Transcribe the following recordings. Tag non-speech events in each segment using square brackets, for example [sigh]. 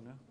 ne, neatvyko,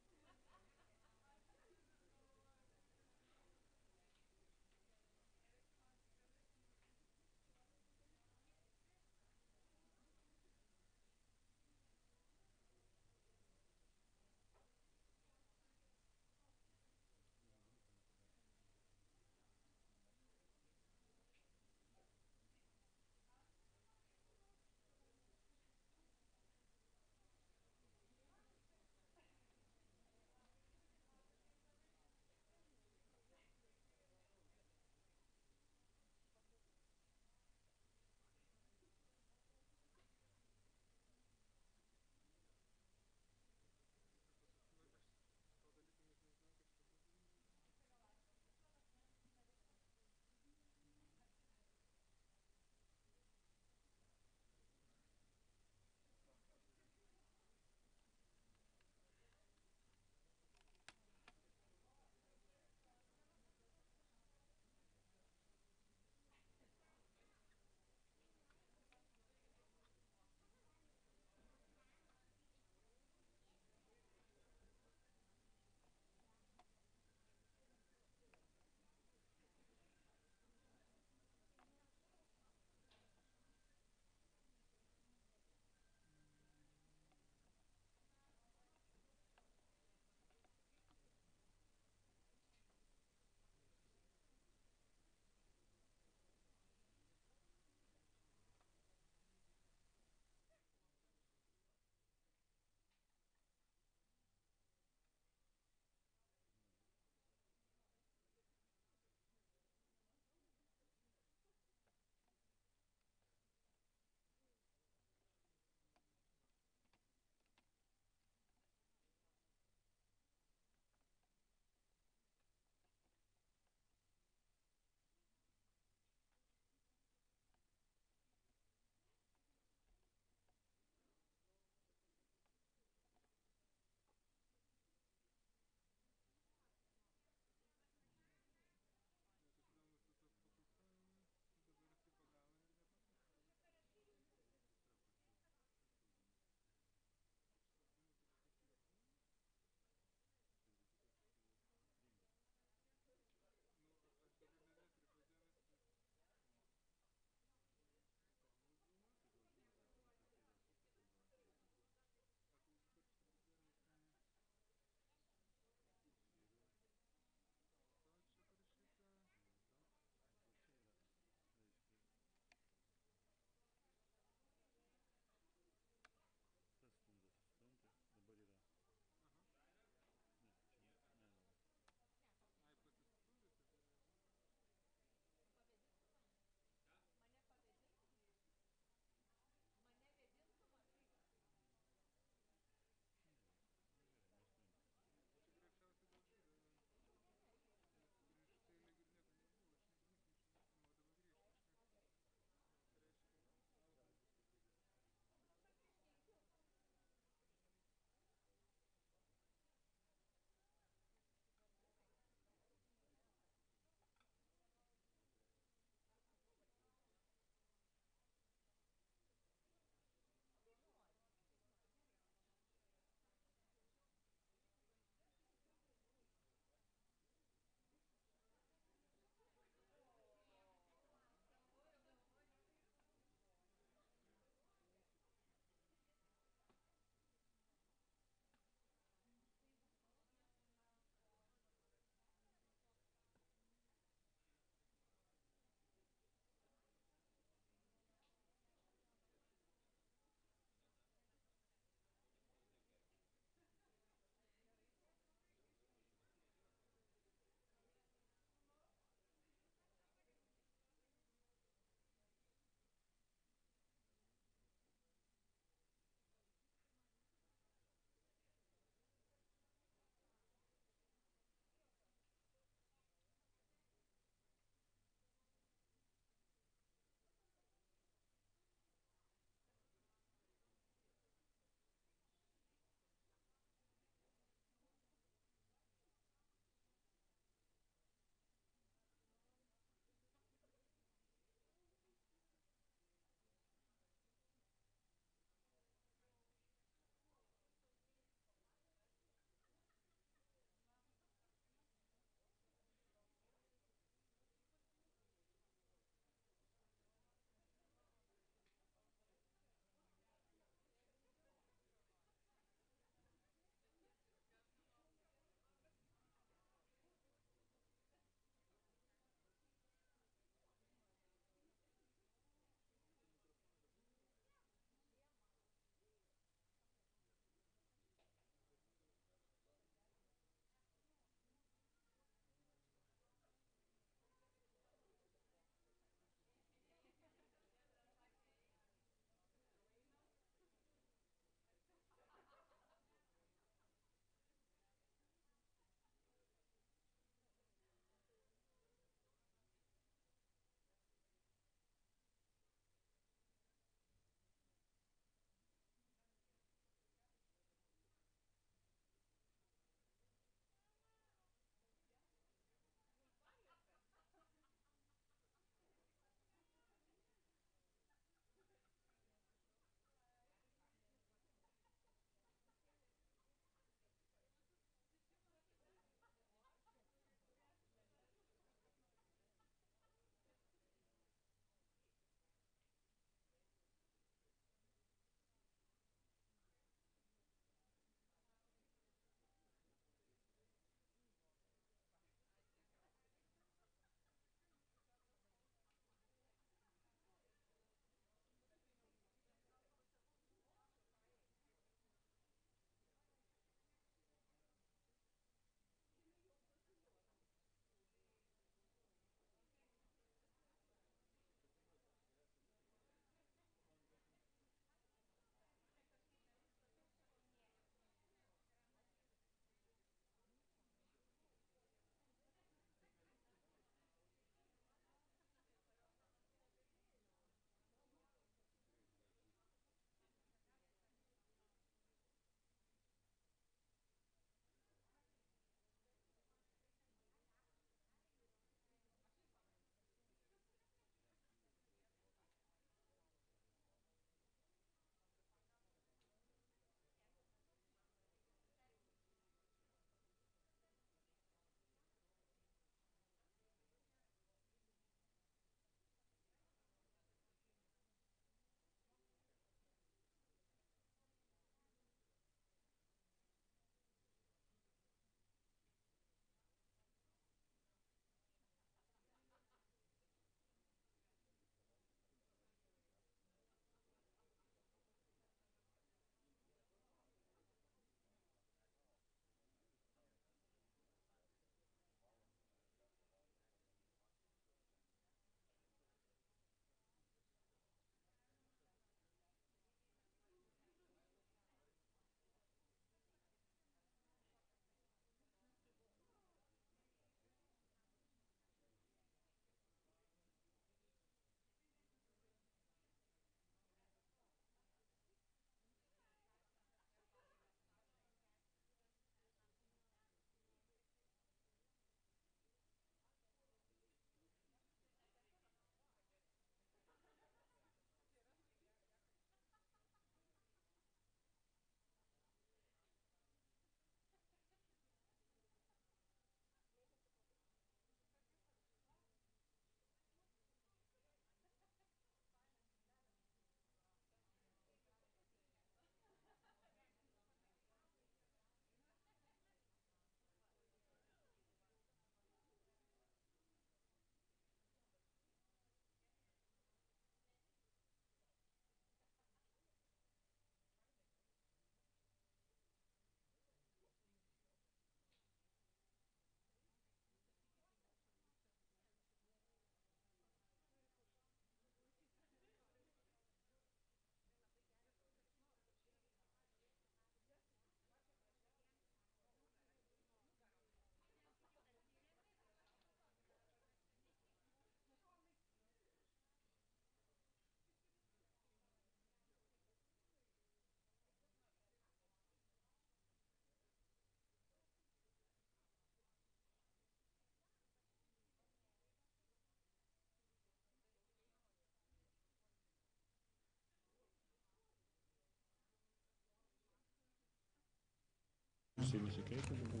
Jisai nusikeikė dabar.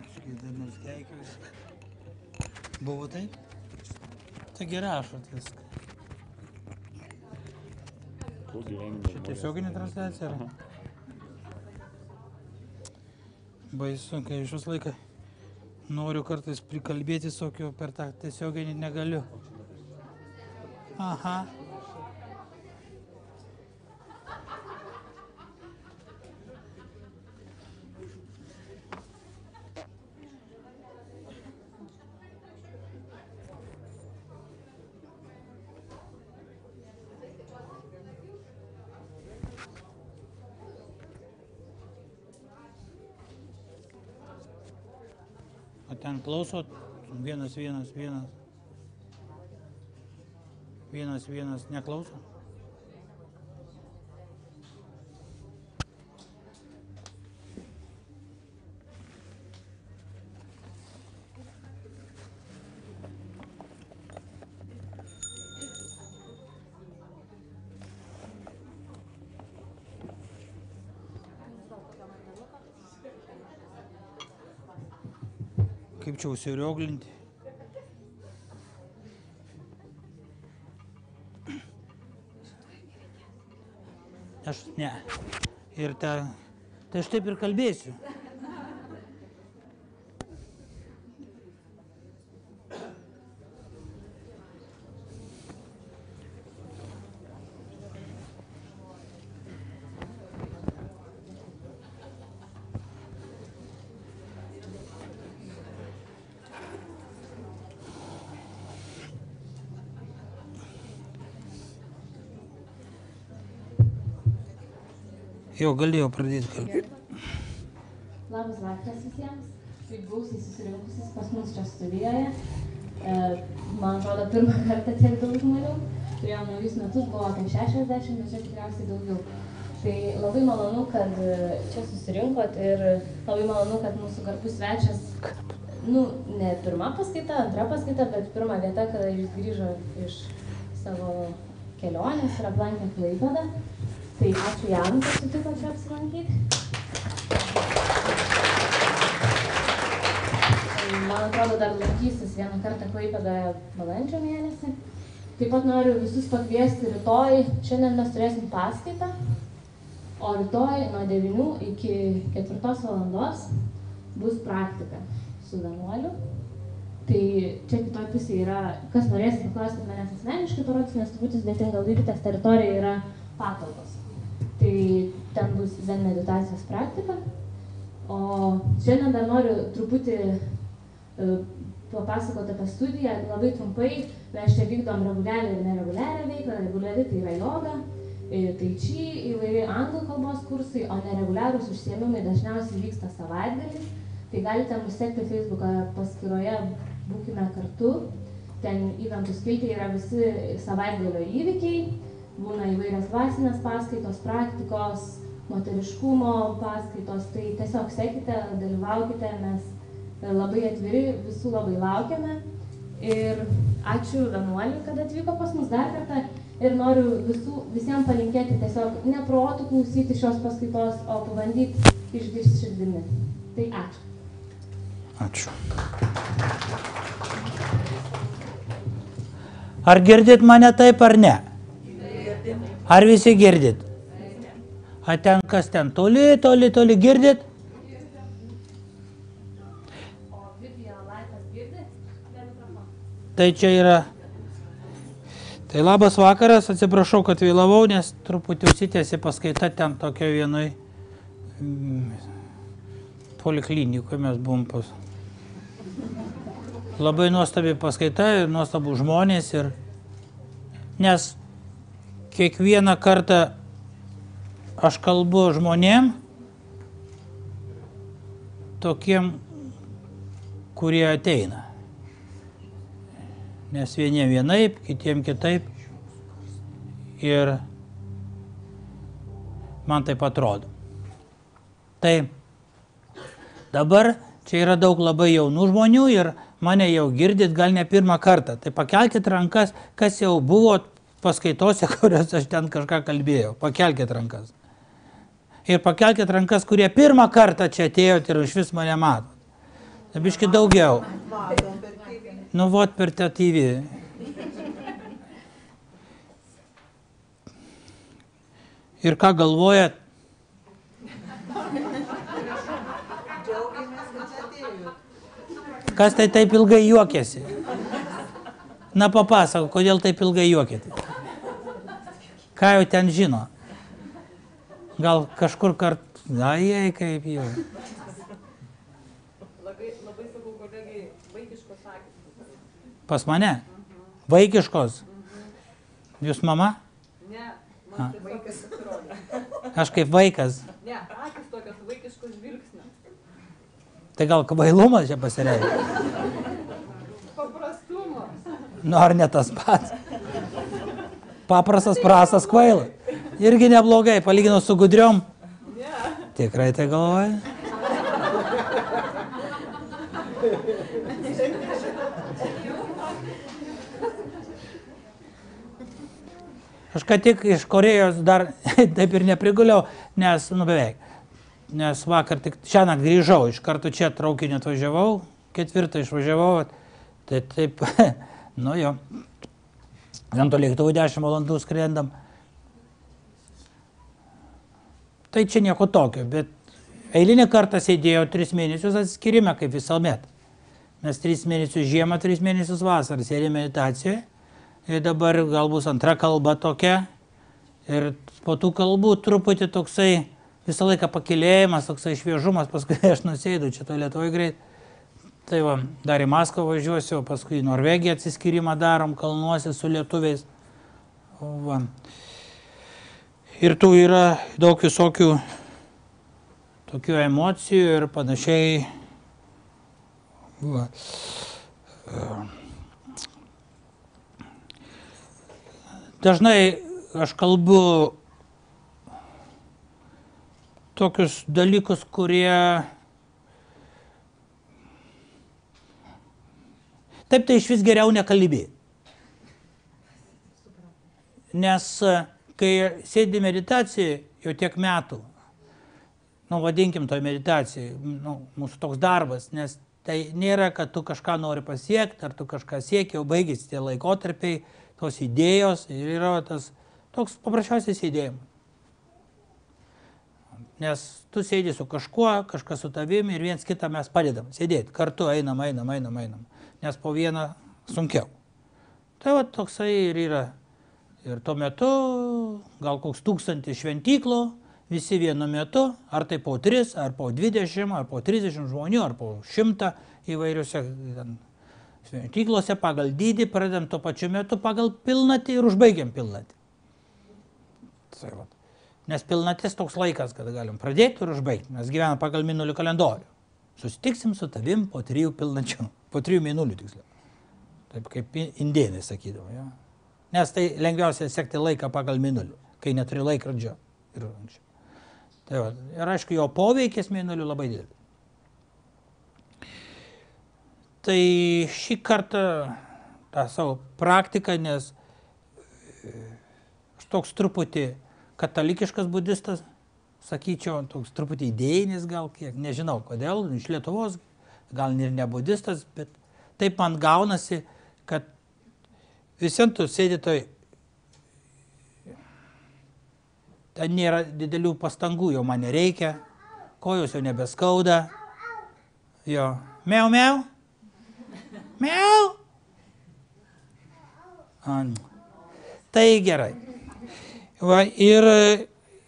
Aš kai dar nuskeikiausi. Buvo taip? Tai gerai rašot viską. Kuo gyvenime Čia tiesioginė transliacija yra? Baisu, kai iš vis laiką noriu kartais prikalbėti tokio per tą tiesioginį negaliu. Aha. Klausot vienas, vienas, vienas. Vienas, vienas neklauso. Kaip čia užsirioglinti? Aš ne. Ir ta, tai aš taip ir kalbėsiu. Jau galėjau pradėti kalbėti. Labas vakaras visiems. Taip gausiai susirinkusis pas mus čia studijoje. E, man atrodo, pirmą kartą tiek daug žmonių. Turėjome naujus metus, buvo apie 60, bet čia tikriausiai daugiau. Tai labai malonu, kad e, čia susirinkot ir labai malonu, kad mūsų garbus svečias, nu, ne pirma paskaita, antra paskaita, bet pirma vieta, kada jis grįžo iš savo kelionės ir aplankė Klaipėdą. Tai ačiū jam, kad sutiko čia apsilankyti. Man atrodo, dar lankysis vieną kartą Klaipėdoje balandžio mėnesį. Taip pat noriu visus pakviesti rytoj. Šiandien mes turėsim paskaitą, o rytoj nuo 9 iki 4 valandos bus praktika su vienuoliu. Tai čia kitoj pusėje yra, kas norės paklausti manęs asmeniškai parodys, nes truputį sudėtinga laikytis teritorija yra patalpos. Ten bus zen meditacijos praktika. O šiandien dar noriu truputį e, papasakoti apie studiją, labai trumpai. Mes čia vykdom reguliarią ir nereguliarią veiklą. Reguliari tai yra joga, e, tai čia įvairiai anglų kalbos kursai, o nereguliarūs užsiemimai dažniausiai vyksta savaitgaliais. Tai galite mus sekti Facebook'o paskyroje Būkime kartu. Ten įventų skiltė yra visi savaitgalio įvykiai būna įvairios dvasinės paskaitos, praktikos, moteriškumo paskaitos, tai tiesiog sekite, dalyvaukite, mes labai atviri, visų labai laukiame. Ir ačiū vienuoliui, kad atvyko pas mus dar kartą ir noriu visų, visiems palinkėti tiesiog neprotų klausyti šios paskaitos, o pabandyti išgirsti širdimi. Tai ačiū. Ačiū. Ar girdit mane taip ar ne? Ar visi girdit? A ten kas ten? Toli, toli, toli girdit? Tai čia yra. Tai labas vakaras, atsiprašau, kad vėlavau, nes truputį užsitęsė paskaita ten tokio vienoj mm, poliklinikoje mes buvom pas. Labai nuostabi paskaita nuostabų žmonės ir nes kiekvieną kartą aš kalbu žmonėm, tokiem, kurie ateina. Nes vieniem vienaip, kitiem kitaip. Ir man taip atrodo. Tai dabar čia yra daug labai jaunų žmonių ir mane jau girdit gal ne pirmą kartą. Tai pakelkite rankas, kas jau buvo paskaitose, [laughs] kuriuose aš ten kažką kalbėjau. Pakelkite rankas. Ir pakelkite rankas, kurie pirmą kartą čia atėjote ir iš vis mane matot. Dabiški daugiau. Matom per TV. Nu, vot per tą TV. Ir ką galvojat, atėjot. kas tai taip ilgai juokėsi? Na, papasako, kodėl taip ilgai juokėte? Ką jau ten žino? Gal kažkur kart... Na, jei kaip jau. Labai, labai sakau, kolegai, vaikiškos akis. Pas mane? Vaikiškos. Jūs mama? Ne, man tiesiog pasirodė. Aš kaip vaikas. Ne, akis tokios vaikiškos žvilgsnio. Tai gal kvailumas čia pasireiškia? Paprastumo. Nu, ar ne tas pats? Paprastas, prastas kvailas. Irgi neblogai, palyginus su gudriom. Tikrai tai galvoju. Aš ką tik iš Korejos dar [laughs] taip ir nepriguliau, nes, nu beveik. Nes vakar tik šiandien grįžau, iš karto čia traukiniu atvažiavau, ketvirtą išvažiavau, tai taip, [laughs] nu jo, vien to lėktuvu 10 valandų skrendam. Tai čia nieko tokio, bet eilinį kartą sėdėjau 3 mėnesius atskirime, kaip visuomet. Mes 3 mėnesius žiemą, 3 mėnesius vasarą sėdėjome meditacijoje. Ir dabar gal bus antra kalba tokia. Ir po tų kalbų truputį toksai visą laiką pakilėjimas, toksai šviežumas, paskui aš nusėdu čia to Lietuvoje greit. Tai va, dar į Maskvą važiuosiu, paskui į Norvegiją atsiskyrimą darom, kalnuosi su lietuviais. Va. Ir tų yra daug visokių tokių emocijų ir panašiai. Va. Dažnai aš kalbu tokius dalykus, kurie Taip tai iš vis geriau nekalbėti. Nes e, kai sėdi meditacijai jau tiek metų, nu vadinkim to meditacijai, nu, mūsų toks darbas, nes tai nėra, kad tu kažką nori pasiekti, ar tu kažką sieki, jau baigėsi tie laikotarpiai, tos idėjos ir yra tas toks paprasčiausias įdėjimas. Nes tu sėdi su kažkuo, kažkas su tavimi ir viens kitą mes padedam sėdėti, kartu einam, einam, einam, einam, nes po vieną sunkiau. Tai va toksai ir yra. Ir tuo metu gal koks tūkstantis šventyklų, visi vienu metu, ar tai po 3, ar po 20, ar po 30 žmonių, ar po 100 įvairiuose šventyklose pagal dydį, pradedam tuo pačiu metu pagal pilnatį ir užbaigiam pilnatį. Tai va. Nes pilnatis toks laikas, kada galim pradėti ir užbaigti. Mes gyvenam pagal minulių kalendorių. Susitiksim su tavim po trijų pilnačių, po trijų minulių tiksliau. Taip kaip indėnai sakydavo. Ja? Nes tai lengviausia sekti laiką pagal minulį, kai neturi laikrodžio. Ir, tai va, ir aišku, jo poveikis minulių labai didelis. Tai šį kartą tą savo praktiką, nes e, aš toks truputį katalikiškas budistas, sakyčiau, toks truputį idėjinis gal kiek, nežinau kodėl, iš Lietuvos, gal ir ne budistas, bet taip man gaunasi, kad visi tu sėdi toj, ten nėra didelių pastangų, jau man nereikia, kojos jau nebeskauda, jo, meu, meu, meu. An. Tai gerai. Va, ir,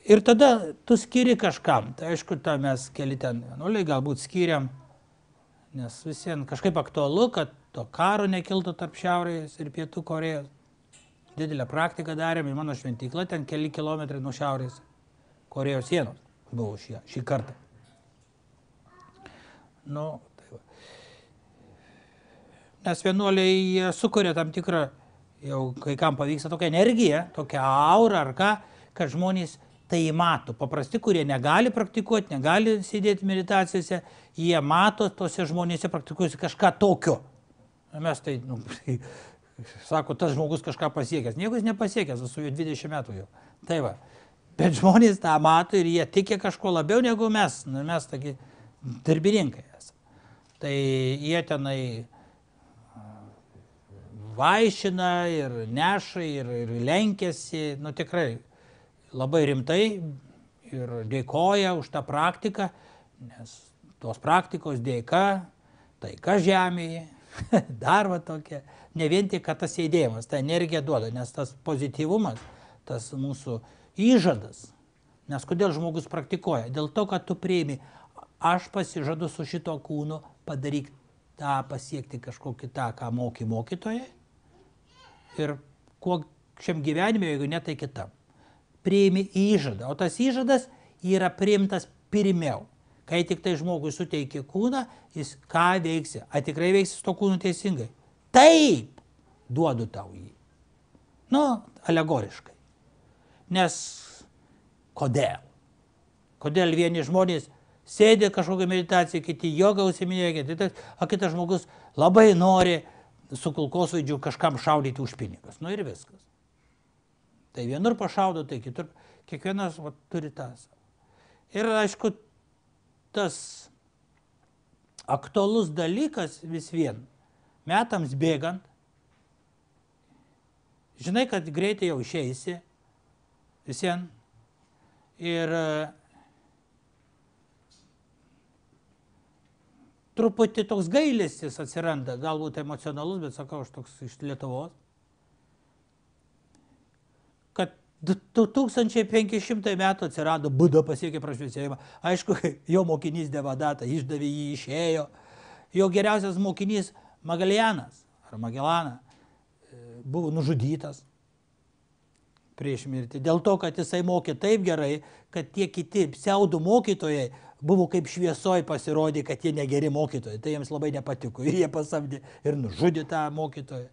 ir tada tu skiri kažkam. Tai aišku, tą mes keli ten vienuoliai galbūt skiriam, nes visiems kažkaip aktualu, kad to karo nekiltų tarp Šiaurės ir Pietų Korejos. Didelę praktiką darėm, ir mano šventykla ten keli kilometrai nuo Šiaurės Korejos sienos buvo šį, šį kartą. Nu, tai va. Nes vienuoliai sukuria tam tikrą, jau kai kam pavyksta tokia energija, tokia aura ar ką, kad žmonės tai mato. Paprasti, kurie negali praktikuoti, negali sėdėti meditacijose, jie mato tose žmonėse praktikuosi kažką tokio. Mes tai, nu, [laughs] sako, tas žmogus kažką pasiekęs. Nieko jis nepasiekęs, esu jau 20 metų jau. Tai va. Bet žmonės tą mato ir jie tiki kažko labiau negu mes. Nu, mes tokie darbininkai esame. Tai jie tenai vaišina ir neša ir, ir lenkėsi, nu tikrai labai rimtai ir dėkoja už tą praktiką, nes tos praktikos dėka taika žemėje, [laughs] dar va tokia, ne vien tik, kad tas sėdėjimas, ta energija duoda, nes tas pozityvumas, tas mūsų įžadas, nes kodėl žmogus praktikuoja? Dėl to, kad tu prieimi, aš pasižadu su šito kūnu padaryk tą pasiekti kažkokį tą, ką moky mokytojai ir kuo šiam gyvenime, jeigu ne tai kitam. Priimi įžadą, o tas įžadas yra priimtas pirmiau. Kai tik tai žmogui suteikia kūną, jis ką veiksi? Ar tikrai veiksi to kūnu teisingai? Taip, duodu tau jį. Nu, alegoriškai. Nes kodėl? Kodėl vieni žmonės sėdė kažkokią meditaciją, kiti jogą užsiminėja, kiti tas, o kitas žmogus labai nori su kulkosvaidžiu kažkam šaudyti už pinigus. Nu ir viskas. Tai vienur pašaudo, tai kitur. Kiekvienas va, turi tas. Ir aišku, tas aktualus dalykas vis vien, metams bėgant, žinai, kad greitai jau išeisi, visien. Ir truputį toks gailestis atsiranda, galbūt emocionalus, bet sakau, aš toks iš Lietuvos, kad 2500 metų atsirado Buda pasiekė prašviesėjimą. Aišku, [laughs] jo mokinys Devadata išdavė jį, išėjo. Jo geriausias mokinys Magalianas ar Magellana buvo nužudytas prieš mirtį. Dėl to, kad jisai mokė taip gerai, kad tie kiti pseudo mokytojai buvo kaip šviesoj pasirodė, kad jie negeri mokytojai. Tai jiems labai nepatiko. Ir [laughs] jie pasamdė ir nužudė tą mokytoją.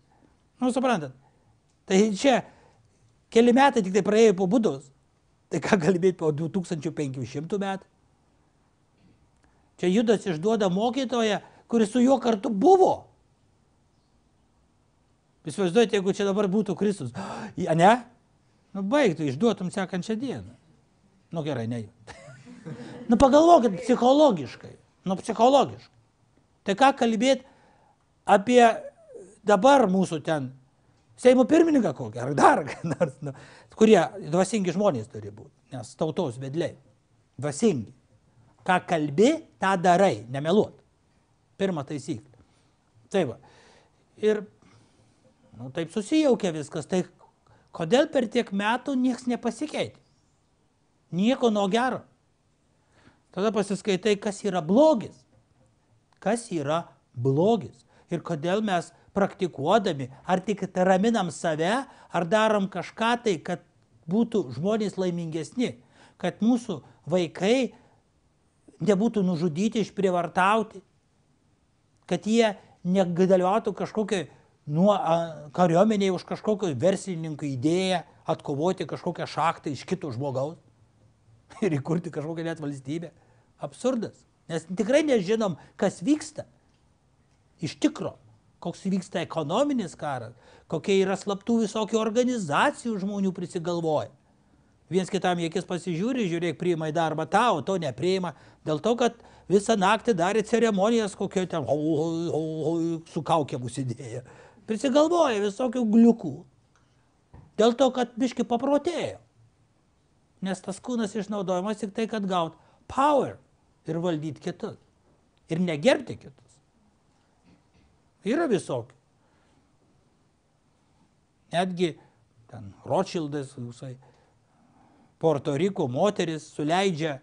Nu, suprantat. Tai čia keli metai tik tai praėjo po būdos. Tai ką kalbėti po 2500 metų? Čia Judas išduoda mokytoją, kuris su juo kartu buvo. Įsivaizduojate, jeigu čia dabar būtų Kristus. [gasps] Ja, ne? Nu baigtų, išduotum sekančią dieną. Nu gerai, ne. [laughs] nu pagalvokit psichologiškai. Nu psichologiškai. Tai ką kalbėti apie dabar mūsų ten Seimo pirmininką kokį, ar dar, [laughs] nors, nu, kurie dvasingi žmonės turi būti, nes tautos vedliai. Dvasingi. Ką kalbi, tą darai, nemeluot. Pirma taisyklė. Tai va. Ir nu, taip susijaukia viskas. Tai kodėl per tiek metų niekas nepasikeitė? Nieko nuo gero. Tada pasiskaitai, kas yra blogis. Kas yra blogis. Ir kodėl mes praktikuodami, ar tik raminam save, ar darom kažką tai, kad būtų žmonės laimingesni, kad mūsų vaikai nebūtų nužudyti, išprievartauti, kad jie nedalyvautų kažkokiai nuo kariuomeniai už kažkokio verslininko idėją atkovoti kažkokią šachtą iš kito žmogaus [laughs] ir įkurti kažkokią net valstybę. Absurdas. Nes tikrai nežinom, kas vyksta iš tikro koks vyksta ekonominis karas, kokie yra slaptų visokių organizacijų žmonių prisigalvoja. Viens kitam į akis pasižiūri, žiūrėk, priima į darbą tau, to nepriima, dėl to, kad visą naktį darė ceremonijas, kokio ten o, o, o, su kaukėm užsidėję. Prisigalvoja visokių gliukų. Dėl to, kad biški paprotėjo. Nes tas kūnas išnaudojamas tik tai, kad gaut power ir valdyti kitus. Ir negerbti kitus. Yra visokių. Netgi ten Rothschildas, visai, Porto Riko moteris suleidžia,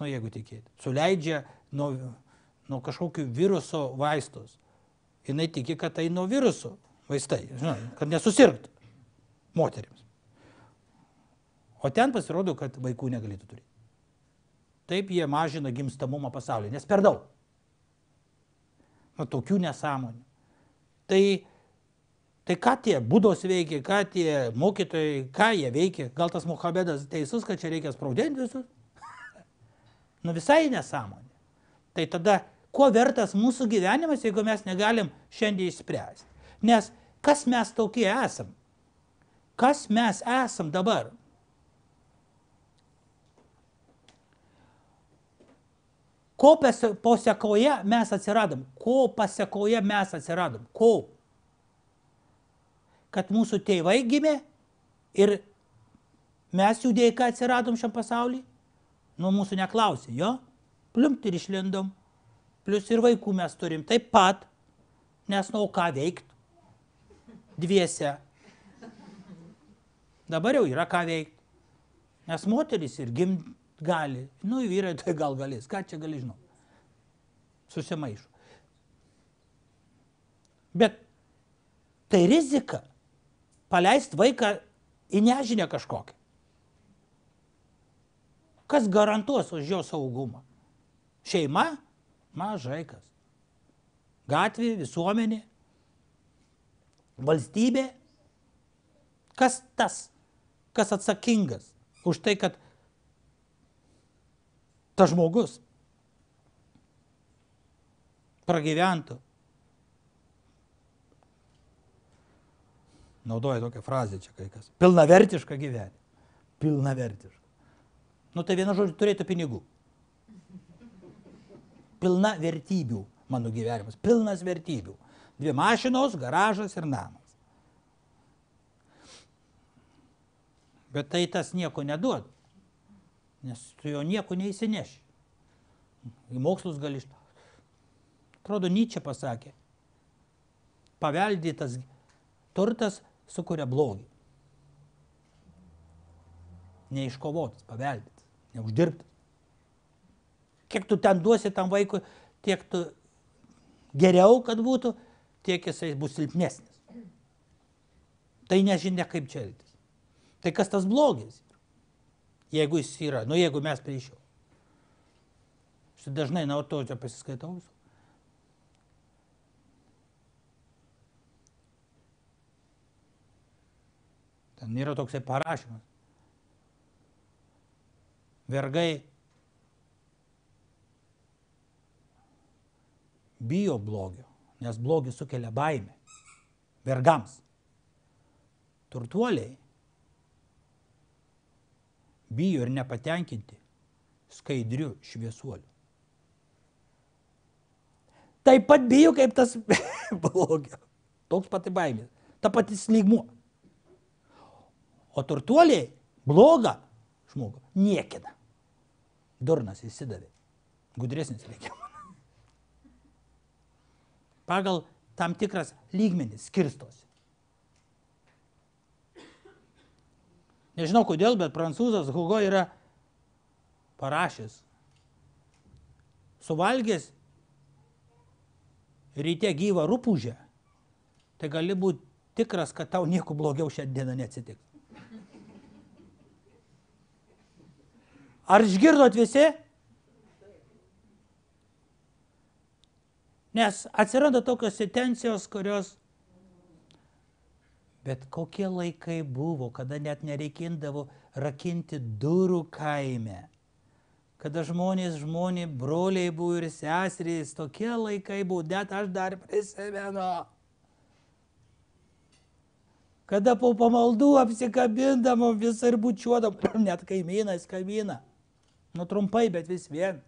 nu jeigu tikėti, suleidžia nuo, nuo kažkokių viruso vaistus. Jis tiki, kad tai nuo viruso vaistai, žinai, kad nesusirgtų moteriams. O ten pasirodo, kad vaikų negalėtų turėti. Taip jie mažina gimstamumą pasaulyje, nes per daug. Nu, tokių nesąmonių. Tai, tai ką tie būdos veikia, ką tie mokytojai, ką jie veikia? Gal tas Muhamedas teisus, kad čia reikia spraudinti visus? [laughs] nu visai nesąmonė. Tai tada, kuo vertas mūsų gyvenimas, jeigu mes negalim šiandien išspręsti? Nes kas mes tokie esam? Kas mes esam dabar? Ko pasi- pasiekoje mes atsiradom? Ko pasiekoje mes atsiradom? Ko? Kad mūsų tėvai gimė ir mes jų dėka atsiradom šiam pasaulyje? Nu, mūsų neklausė, jo? Pliumt ir išlindom. Plius ir vaikų mes turim taip pat, nes nu ką veikt? Dviese. Dabar jau yra ką veikti. Nes moteris ir gimt gali. Nu, vyrai tai gal galės. Ką čia gali žinau? Susimaišo. Bet tai rizika paleisti vaiką į nežinę kažkokią. Kas garantuos už jo saugumą? Šeima? Mažai kas. Gatvė, visuomenė, valstybė. Kas tas, kas atsakingas už tai, kad tas žmogus pragyventų. Naudoja tokią frazę čia kai kas. Pilnavertišką gyvenimą. Pilnavertišką. Nu tai vienu žodžiu turėtų pinigų. Pilna vertybių mano gyvenimas. Pilnas vertybių. Dvi mašinos, garažas ir namas. Bet tai tas nieko neduoda. Nes tu jo nieko neįsineši. Į mokslus gali iš... Atrodo, Nyčia pasakė. Paveldėtas turtas sukuria blogį. Neiškovotas, paveldėtas, neuždirbtas. Kiek tu ten duosi tam vaikui, tiek tu geriau, kad būtų, tiek jisai bus silpnesnis. Tai nežinia, kaip čia elgtis. Tai kas tas blogis? Jeigu jis yra, nu jeigu mes prieš jo. Aš dažnai čia pasiskaitau. Ten yra toksai parašymas. Vergai bijo blogio, nes blogis sukelia baimę. Vergams. Turtuoliai bijo ir nepatenkinti skaidriu šviesuoliu. Taip pat bijo kaip tas [laughs] blogio. Toks pati baimė. Ta pati slygmuo. O turtuoliai blogą žmogų niekina. Durnas įsidavė. Gudresnis reikia. [laughs] Pagal tam tikras lygmenis skirstosi. Nežinau kodėl, bet prancūzas Hugo yra parašęs. Suvalgęs ryte gyvą rupūžę, tai gali būti tikras, kad tau nieko blogiau šiandieną neatsitiks. Ar išgirdot visi? Nes atsiranda tokios intencijos, kurios Bet kokie laikai buvo, kada net nereikindavo rakinti durų kaime. Kada žmonės, žmonės, broliai buvo ir seserys, tokie laikai buvo, net aš dar prisimenu. Kada po pamaldų apsikabindamo visą ir bučiuodam, [clears throat] net kaimynas kaimyną. Nu trumpai, bet vis vien.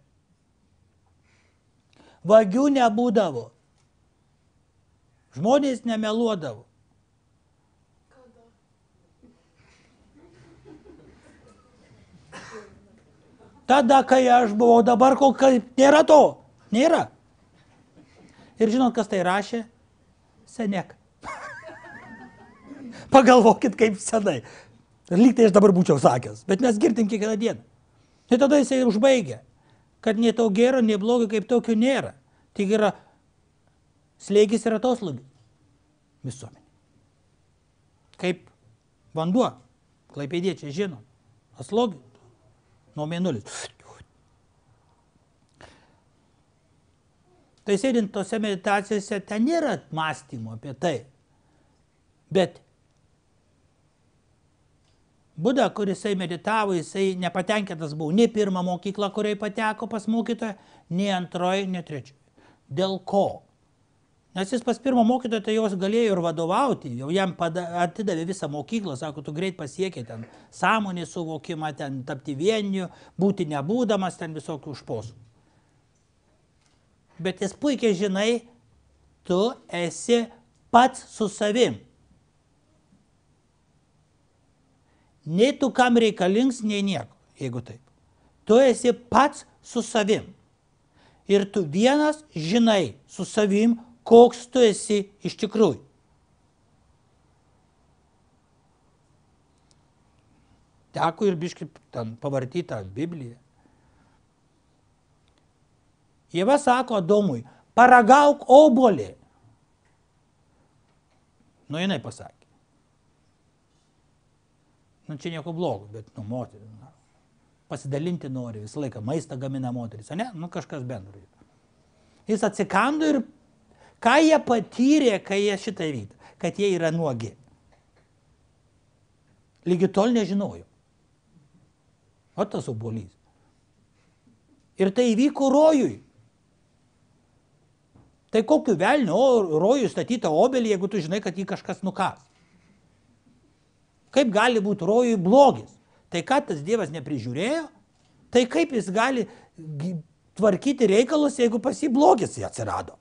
Vagių nebūdavo. Žmonės nemeluodavo. Tada, kai aš buvau, dabar kol kas nėra to. Nėra. Ir žinot, kas tai rašė? Senek. [laughs] Pagalvokit, kaip senai. Lyg tai aš dabar būčiau sakęs, bet mes girdim kiekvieną dieną. Ir tada jisai užbaigia, kad nei to gero, nei blogo kaip tokio nėra. Tik yra slėgis ir atoslūgis visuomenė. Kaip vanduo, klaipėdiečiai žino, aslogis nuo mėnulis. Tai sėdint tose meditacijose, ten nėra mąstymo apie tai. Bet Buda, kuris meditavo, jisai nepatenkintas buvo nei pirmą mokyklą, kuriai pateko pas mokytoją, nei antroji, nei trečioji. Dėl ko? Nes jis pas pirmą mokytoją tai jos galėjo ir vadovauti, jau jam pada, atidavė visą mokyklą, sako, tu greit pasiekė ten sąmonės suvokimą, ten tapti vieniu, būti nebūdamas, ten visokių užposų. Bet jis puikiai žinai, tu esi pats su savim. Nei tu kam reikalings, nei nieko, jeigu taip. Tu esi pats su savim. Ir tu vienas žinai su savim, koks tu esi iš tikrųjų. Teko ir biškai ten pavartytą Bibliją. Jėva sako Adomui, paragauk obolį. Nu, jinai pasakė. Nu, čia nieko blogo, bet, nu, moteris. Na, pasidalinti nori, visą laiką maistą gamina moteris, ne? Nu, kažkas bendro. Jis atsikando ir ką jie patyrė, kai jie šitą vykdė, kad jie yra nuogi. Lygi tol nežinojau. O tas obolys. Ir tai įvyko rojui. Tai kokiu velniu rojui statytą obelį, jeigu tu žinai, kad jį kažkas nukas. Kaip gali būti rojui blogis? Tai ką tas Dievas neprižiūrėjo? Tai kaip jis gali tvarkyti reikalus, jeigu pas jį blogis atsirado?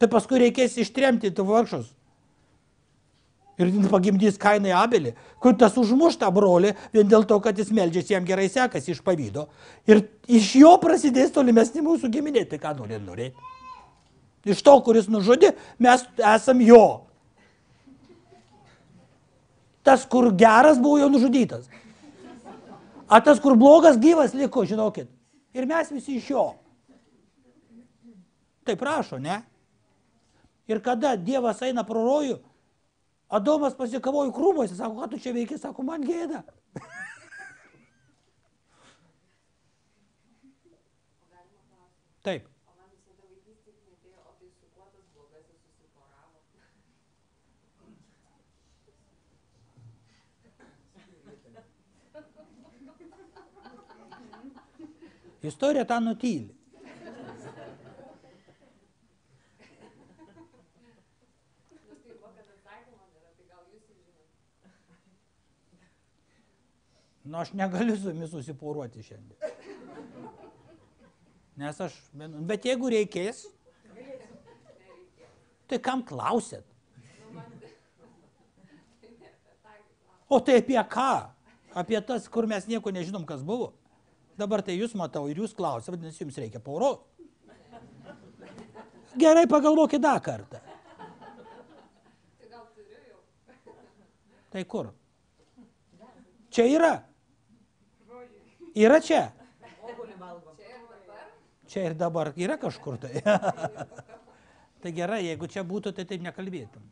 Tai paskui reikės ištremti tų vargšus ir pagimdys kainai abelį, kur tas užmuš tą brolį vien dėl to, kad jis meldžiasi, jam gerai sekasi iš pavydo. Ir iš jo prasidės tolimesni mūsų giminė, tai ką norėt norėti. Iš to, kuris nužudė, mes esam jo. Tas, kur geras buvo jau nužudytas. A tas, kur blogas gyvas liko, žinokit. Ir mes visi iš jo. Tai prašo, ne? Ir kada Dievas eina pro rojų, Adomas pasikavojo krūmuose, sako, ką tu čia veiki, sako, man gėda. [laughs] Taip. O man visada vaikystėje knietėjo, o tai su kuo tas blogasis susiporavo? Istorija tą nutyli. Nes tai buvo, kad atsakymo nėra, tai gal jūs ir žinot. Nu, aš negaliu su jumis susiporuoti šiandien. Nes aš, bet jeigu reikės, tai kam klausėt? O tai apie ką? Apie tas, kur mes nieko nežinom, kas buvo. Dabar tai jūs matau ir jūs klausėte, vadinasi, jums reikia poros. Gerai pagalvokit dar kartą. Tai gal turiu jau. Tai kur? Čia yra. Yra čia. Čia ir dabar. Čia ir dabar yra kažkur tai. [laughs] tai gerai, jeigu čia būtų, tai taip nekalbėtum.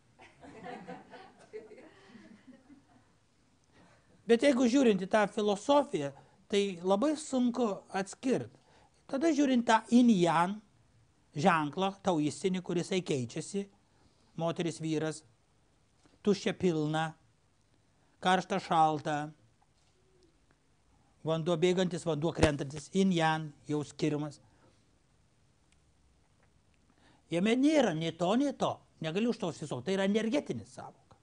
Bet jeigu žiūrint į tą filosofiją, tai labai sunku atskirti. Tada žiūrint tą injan ženklą, taoistinį, kuris keičiasi, moteris vyras, tuščia pilna, karšta šalta, vanduo bėgantis, vanduo krentantis, injan jau skirimas. Jame nėra nei to, nei to. Negaliu už tos viso. Tai yra energetinis savoka.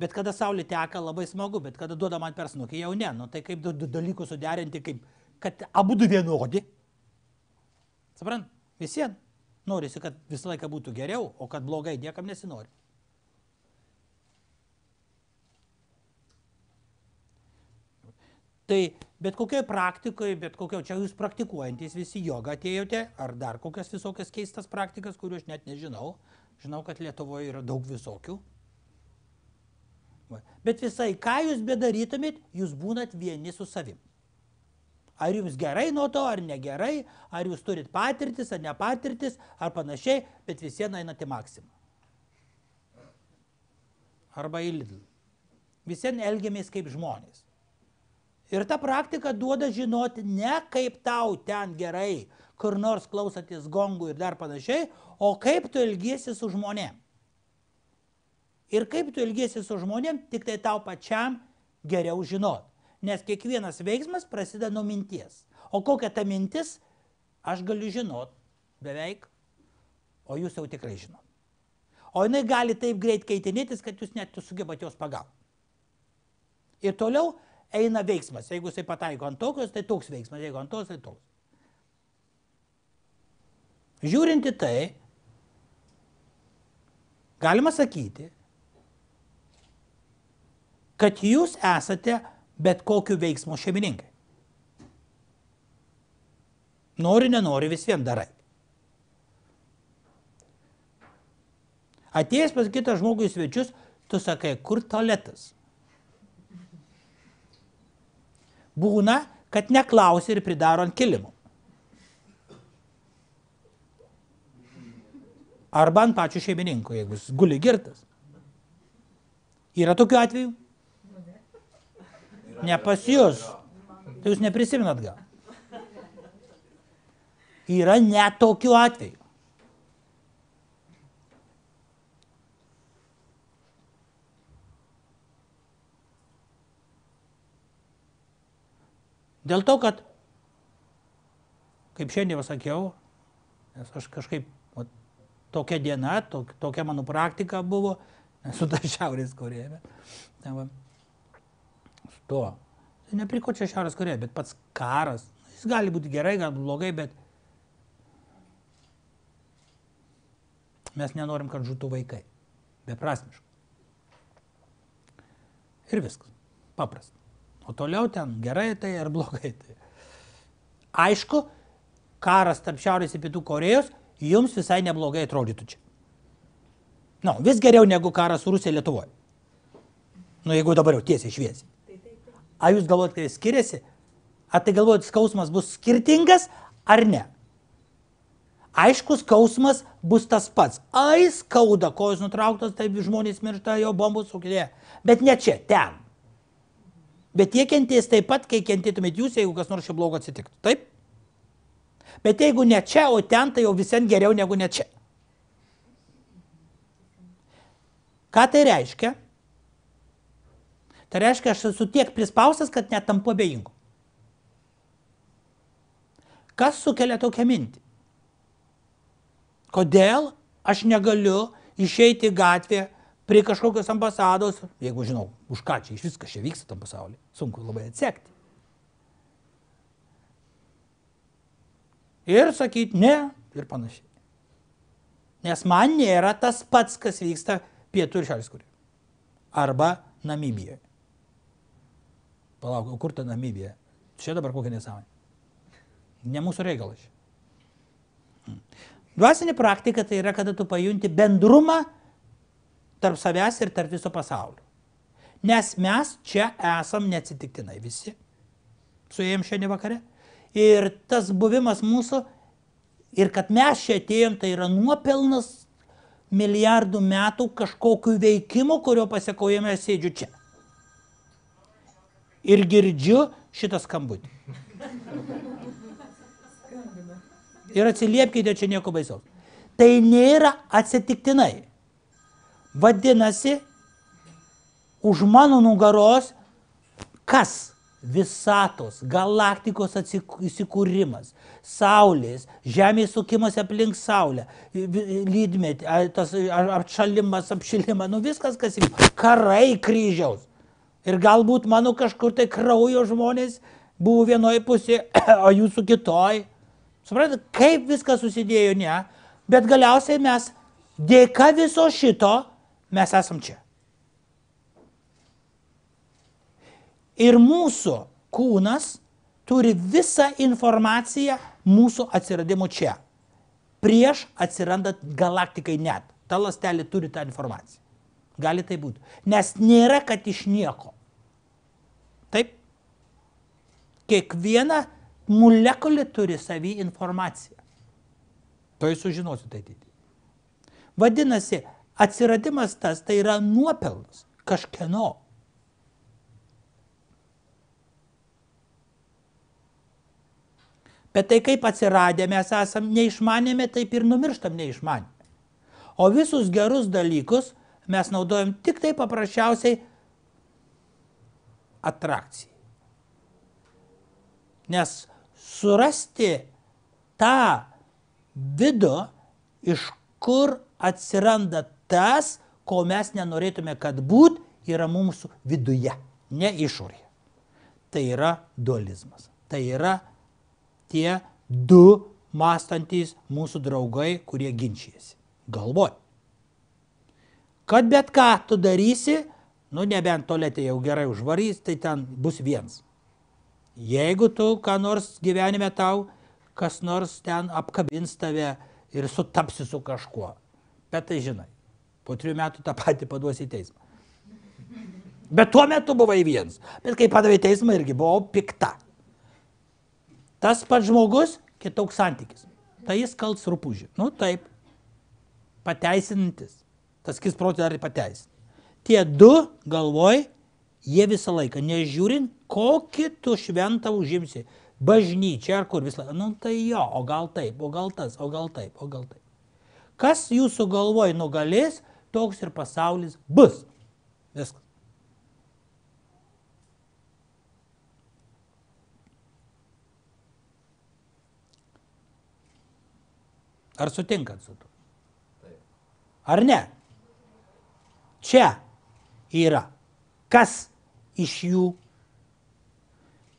Bet kada saulė teka, labai smagu, bet kada duoda man per snukį, jau ne. Nu, tai kaip du, du dalykus suderinti, kaip, kad abu du vienodi. Suprant? Visiems norisi, kad visą laiką būtų geriau, o kad blogai niekam nesinori. Tai bet kokioj praktikoje, bet kokio čia jūs praktikuojantis visi jogą atėjote, ar dar kokias visokias keistas praktikas, kurių aš net nežinau. Žinau, kad Lietuvoje yra daug visokių. Va. Bet visai, ką jūs bedarytumėt, jūs būnat vieni su savim. Ar jums gerai nuo to, ar negerai, ar jūs turit patirtis, ar nepatirtis, ar panašiai, bet visiems einate maksimą. Arba į Lidl. Visiems elgiamės kaip žmonės. Ir ta praktika duoda žinoti ne kaip tau ten gerai, kur nors klausantis gongų ir dar panašiai, o kaip tu elgiesi su žmonėm. Ir kaip tu elgiesi su žmonėm, tik tai tau pačiam geriau žinot. Nes kiekvienas veiksmas prasideda nuo minties. O kokia ta mintis, aš galiu žinot beveik, o jūs jau tikrai žinot. O jinai gali taip greit keitinėtis, kad jūs net sugebat jos pagauti. Ir toliau eina veiksmas. Jeigu jisai pataiko ant tokios, tai toks veiksmas, jeigu ant tos, tai toks. Žiūrint į tai, galima sakyti, kad jūs esate bet kokiu veiksmu šeimininkai. Nori, nenori, vis vien darai. Atėjęs pas kitą žmogų į svečius, tu sakai, kur toletas? Būna, kad neklausi ir pridaro ant kilimų. Arba ant pačių šeimininko, jeigu jis guli girtas. Yra tokių atvejų? Ne pas jūs. Tai jūs neprisiminat gal. Yra net tokių atvejų. Dėl to, kad, kaip šiandien sakiau, nes aš kažkaip, o, tokia diena, to, tokia mano praktika buvo, esu ta [laughs] Šiaurės va, su tuo. Tai nepriko čia Šiaurės Korėja, bet pats karas, jis gali būti gerai, gal blogai, bet mes nenorim, kad žūtų vaikai. Beprasmiškai. Ir viskas. Paprasta. O toliau ten gerai tai ar blogai tai. Aišku, karas tarp Šiaurės ir Pietų Korejos jums visai neblogai atrodytų čia. No, vis geriau negu karas su Rusija Lietuvoje. Nu, jeigu dabar jau tiesiai šviesiai. Ar jūs galvojate, kad jis skiriasi? Ar tai galvojate, skausmas bus skirtingas ar ne? Aišku, skausmas bus tas pats. Ai, skauda, kojos nutrauktos, taip žmonės miršta, jo bombų sukėlė. Bet ne čia, ten. Bet jie kentės taip pat, kai kentėtumėt jūs, jeigu kas nors čia blogo atsitiktų. Taip? Bet jeigu ne čia, o ten, tai jau visien geriau negu ne čia. Ką tai reiškia? Tai reiškia, aš esu tiek prispaustas, kad net tampu abejingu. Kas sukelia tokią mintį? Kodėl aš negaliu išeiti į gatvę prie kažkokios ambasados, jeigu žinau, už ką čia iš viskas čia vyksta tam pasaulyje, sunku labai atsekti. Ir sakyti ne ir panašiai. Nes man nėra tas pats, kas vyksta pietų ir šiaurės kurį. Arba Namibijoje. Palauk, kur ta Namibija? Čia dabar kokia nesąmonė. Ne mūsų reikalas. Dvasinė praktika tai yra, kada tu pajunti bendrumą tarp savęs ir tarp viso pasaulio. Nes mes čia esam neatsitiktinai visi. Suėjom šiandien vakare. Ir tas buvimas mūsų, ir kad mes čia atėjom, tai yra nuopelnas milijardų metų kažkokiu veikimu, kurio pasiekoje mes sėdžiu čia. Ir girdžiu šitą skambutį. Ir atsiliepkite čia nieko baisaus. Tai nėra atsitiktinai. Vadinasi, už mano nugaros kas? Visatos, galaktikos įsikūrimas, Saulės, Žemės sukimas aplink Saulę, lydmetį, tas atšalimas, apšilimas, nu viskas, kas įvyko. Karai kryžiaus. Ir galbūt mano kažkur tai kraujo žmonės buvo vienoje pusėje, [coughs] o jūsų kitoj. Suprantate, kaip viskas susidėjo, ne? Bet galiausiai mes dėka viso šito mes esam čia. Ir mūsų kūnas turi visą informaciją mūsų atsiradimo čia. Prieš atsirandant galaktikai net. Ta lastelė turi tą informaciją. Gali tai būti. Nes nėra, kad iš nieko. Taip. Kiekviena molekulė turi savį informaciją. To jūs sužinosite ateitį. Vadinasi, atsiradimas tas tai yra nuopelnas kažkieno. Bet tai kaip atsiradę mes esam neišmanėme, taip ir numirštam neišmanėme. O visus gerus dalykus mes naudojam tik tai paprasčiausiai atrakcijai. Nes surasti tą vidų, iš kur atsiranda tas, ko mes nenorėtume, kad būt, yra mūsų viduje, ne išorėje. Tai yra dualizmas. Tai yra tie du mąstantys mūsų draugai, kurie ginčijasi. Galvoj. Kad bet ką tu darysi, nu nebent tolėtė jau gerai užvarys, tai ten bus viens. Jeigu tu ką nors gyvenime tau, kas nors ten apkabins tave ir sutapsi su kažkuo. Bet tai žinai, po trijų metų tą patį paduosi į teismą. Bet tuo metu buvai viens. Bet kai padavė teismą irgi buvau pikta. Tas pats žmogus, kitoks santykis. Tai jis kals rūpužį. Nu taip. Pateisinantis. Tas kis protė dar pateisin. Tie du galvoj, jie visą laiką, nežiūrint, kokį tu šventą užimsi. Bažnyčia ar kur visą laiką. Nu tai jo, o gal taip, o gal tas, o gal taip, o gal taip. Kas jūsų galvoj nugalės, toks ir pasaulis bus. Viskas. Ar sutinkat su tuo? Ar ne? Čia yra. Kas iš jų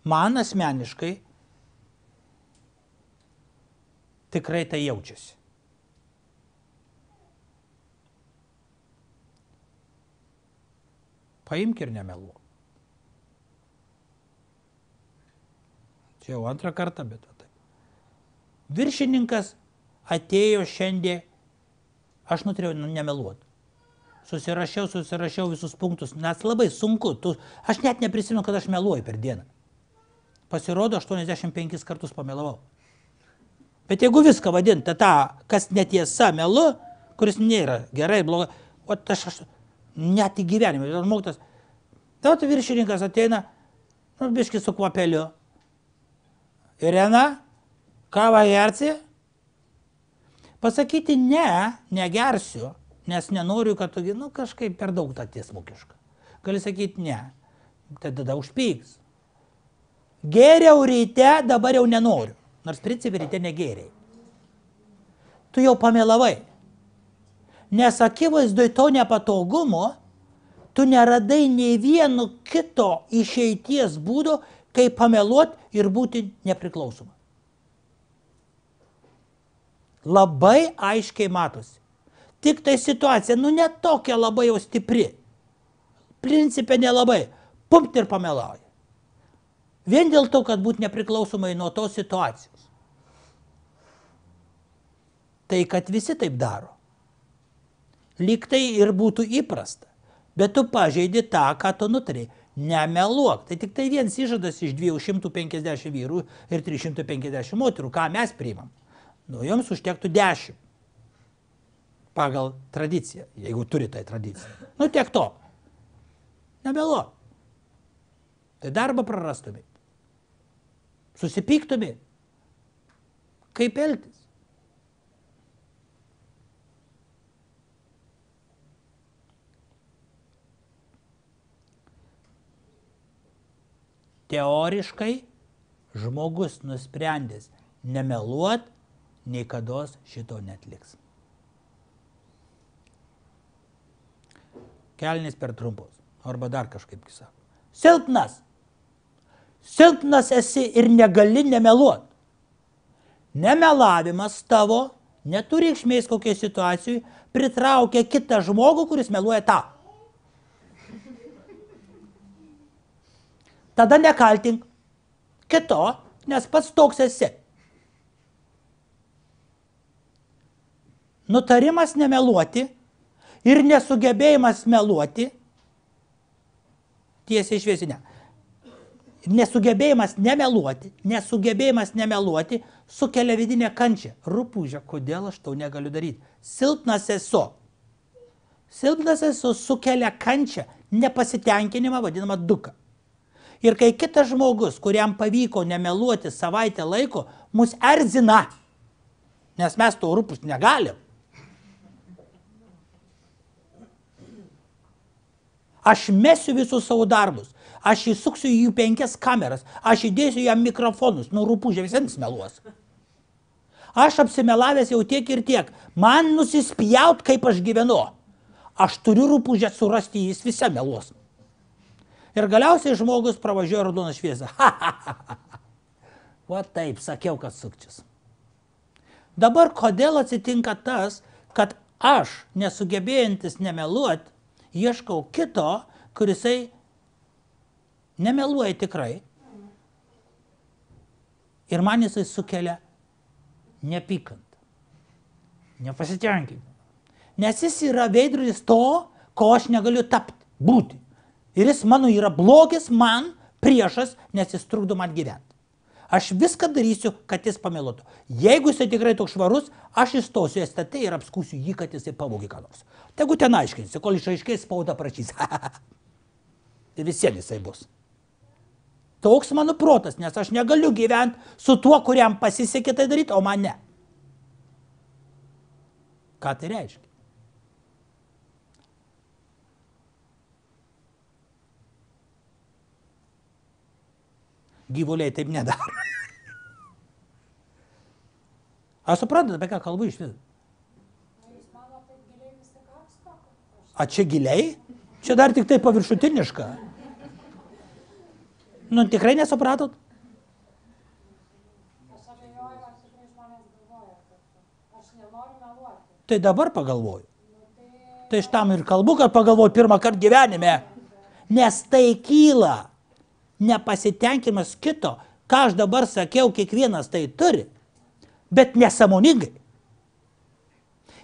man asmeniškai tikrai tai jaučiasi. Paimk ir nemeluok. Čia jau antrą kartą, bet va taip. Viršininkas atėjo šiandien, aš nuturėjau nemeluoti. Susirašiau, susirašiau visus punktus, nes labai sunku. Tu, aš net neprisimenu, kad aš meluoju per dieną. Pasirodo, 85 kartus pamelavau. Bet jeigu viską vadinti tą, kas netiesa melu, kuris nėra gerai, blogai, o aš, aš net į gyvenimą, ir mokytas, tau tai viršininkas ateina, nu, biški su kvapeliu. Irena, kava herci? Pasakyti ne, negersiu, nes nenoriu, kad tu, nu, kažkaip per daug tą tiesmukišką. Gali sakyti ne, tai tada užpyks. Geriau ryte, dabar jau nenoriu. Nors principai ryte negeriai. Tu jau pamelavai. Nes akivaizdoj to nepatogumo, tu neradai nei vieno kito išeities būdo, kaip pameluot ir būti nepriklausoma. Labai aiškiai matosi. Tik tai situacija, nu net tokia labai jau stipri. Principė nelabai. Pumt ir pamelauja. Vien dėl to, kad būti nepriklausomai nuo tos situacijos. Tai kad visi taip daro. Lyg tai ir būtų įprasta. Bet tu pažeidi tą, ką tu nutarėjai. Nemeluok. Tai tik tai vienas įžadas iš 250 vyrų ir 350 moterų, ką mes priimam. Nu, joms užtektų 10. Pagal tradiciją, jeigu turi tai tradiciją. Nu, tiek to. Nemeluok. Tai darbą prarastumėt. Susipyktumėt. Kaip elgtis? Teoriškai žmogus nusprendęs nemeluot, nei kados šito netliks. Kelnis per trumpos. Arba dar kažkaip sako. Silpnas. Silpnas esi ir negali nemeluot. Nemelavimas tavo neturi reikšmės kokiai situacijai, pritraukia kitą žmogų, kuris meluoja tą. Tada nekaltink kito, nes pats toks esi. Nutarimas nemeluoti ir nesugebėjimas meluoti, tiesiai šviesinė. Nesugebėjimas nemeluoti, nesugebėjimas nemeluoti sukelia vidinę kančią. Rūpūžė, kodėl aš tau negaliu daryti? Silpnas esu. Silpnas esu sukelia kančią, nepasitenkinimą vadinamą duką. Ir kai kitas žmogus, kuriam pavyko nemeluoti savaitę laiko, mus erzina, nes mes to rūpus negalim. Aš mesiu visus savo darbus. Aš įsuksiu į jų penkias kameras. Aš įdėsiu jam mikrofonus. Nu, rūpužė visiems meluos. Aš apsimelavęs jau tiek ir tiek. Man nusispjaut, kaip aš gyvenu. Aš turiu rūpužę surasti, jis visi meluos. Ir galiausiai žmogus pravažiuoja raudoną šviesą. [laughs] Va taip, sakiau, kad sukčius. Dabar kodėl atsitinka tas, kad aš, nesugebėjantis nemeluoti, ieškau kito, kurisai nemeluoja tikrai. Ir man jisai sukelia neapykantą, nepasitenkinimą. Nes jis yra veidrodis to, ko aš negaliu tapti, būti. Ir jis mano yra blogis man priešas, nes jis trukdo man gyventi. Aš viską darysiu, kad jis pameluotų. Jeigu jisai tikrai toks švarus, aš įstosiu į STT ir apskūsiu jį, kad jisai pavogė ką nors. Tegu ten aiškinsi, kol išaiškės spauda prašys. [laughs] tai visiems jisai bus. Toks mano protas, nes aš negaliu gyventi su tuo, kuriam pasisekė tai daryti, o man ne. Ką tai reiškia? Gyvuliai taip nedaro. Aš suprantu, apie ką kalbu iš vis. A čia giliai? Čia dar tik tai paviršutiniška. Nu, tikrai nesupratot? Ar. Tai dabar pagalvoju. Nu, tai Tai iš tam ir kalbu, kad pagalvoju pirmą kartą gyvenime. Nes tai kyla nepasitenkinimas kito. Ką aš dabar sakiau, kiekvienas tai turi. Bet nesamoningai.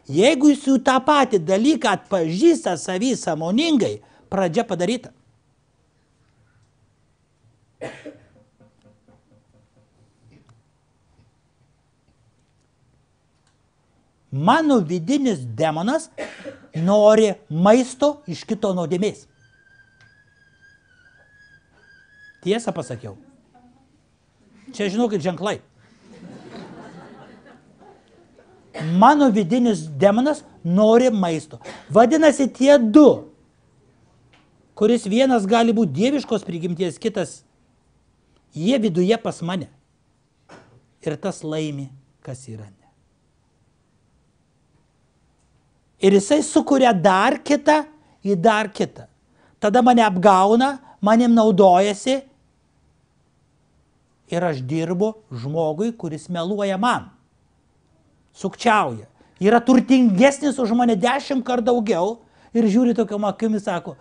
Jeigu jūs jų tą patį dalyką atpažįsta savį samoningai, pradžia padaryta. Mano vidinis demonas nori maisto iš kito nuodėmės. Tiesą pasakiau. Čia žinokit ženklai. Mano vidinis demonas nori maisto. Vadinasi, tie du, kuris vienas gali būti dieviškos prigimties, kitas, jie viduje pas mane. Ir tas laimi, kas yra ne. Ir jisai sukuria dar kitą į dar kitą. Tada mane apgauna, manim naudojasi ir aš dirbu žmogui, kuris meluoja man. Sukčiauja. Yra turtingesnis už mane dešimt kart daugiau ir žiūri tokiam akimis, sako,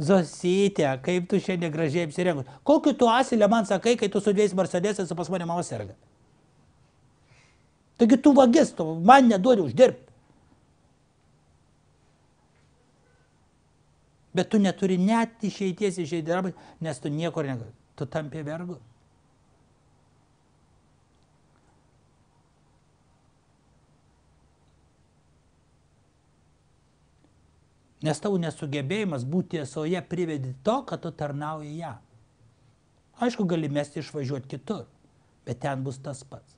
Zosytė, kaip tu šiandien gražiai apsirengus. Kokiu tu asilę man sakai, kai tu su dviejais Mercedesais pas mane mama serga. Taigi tu vagis, tu man neduodi uždirbti. Bet tu neturi net išeities išeiti darbą, nes tu niekur negali. Tu tampi vergu. Nes tavo nesugebėjimas būti tiesoje privedi to, kad tu tarnauji ją. Aišku, gali mesti išvažiuoti kitur, bet ten bus tas pats.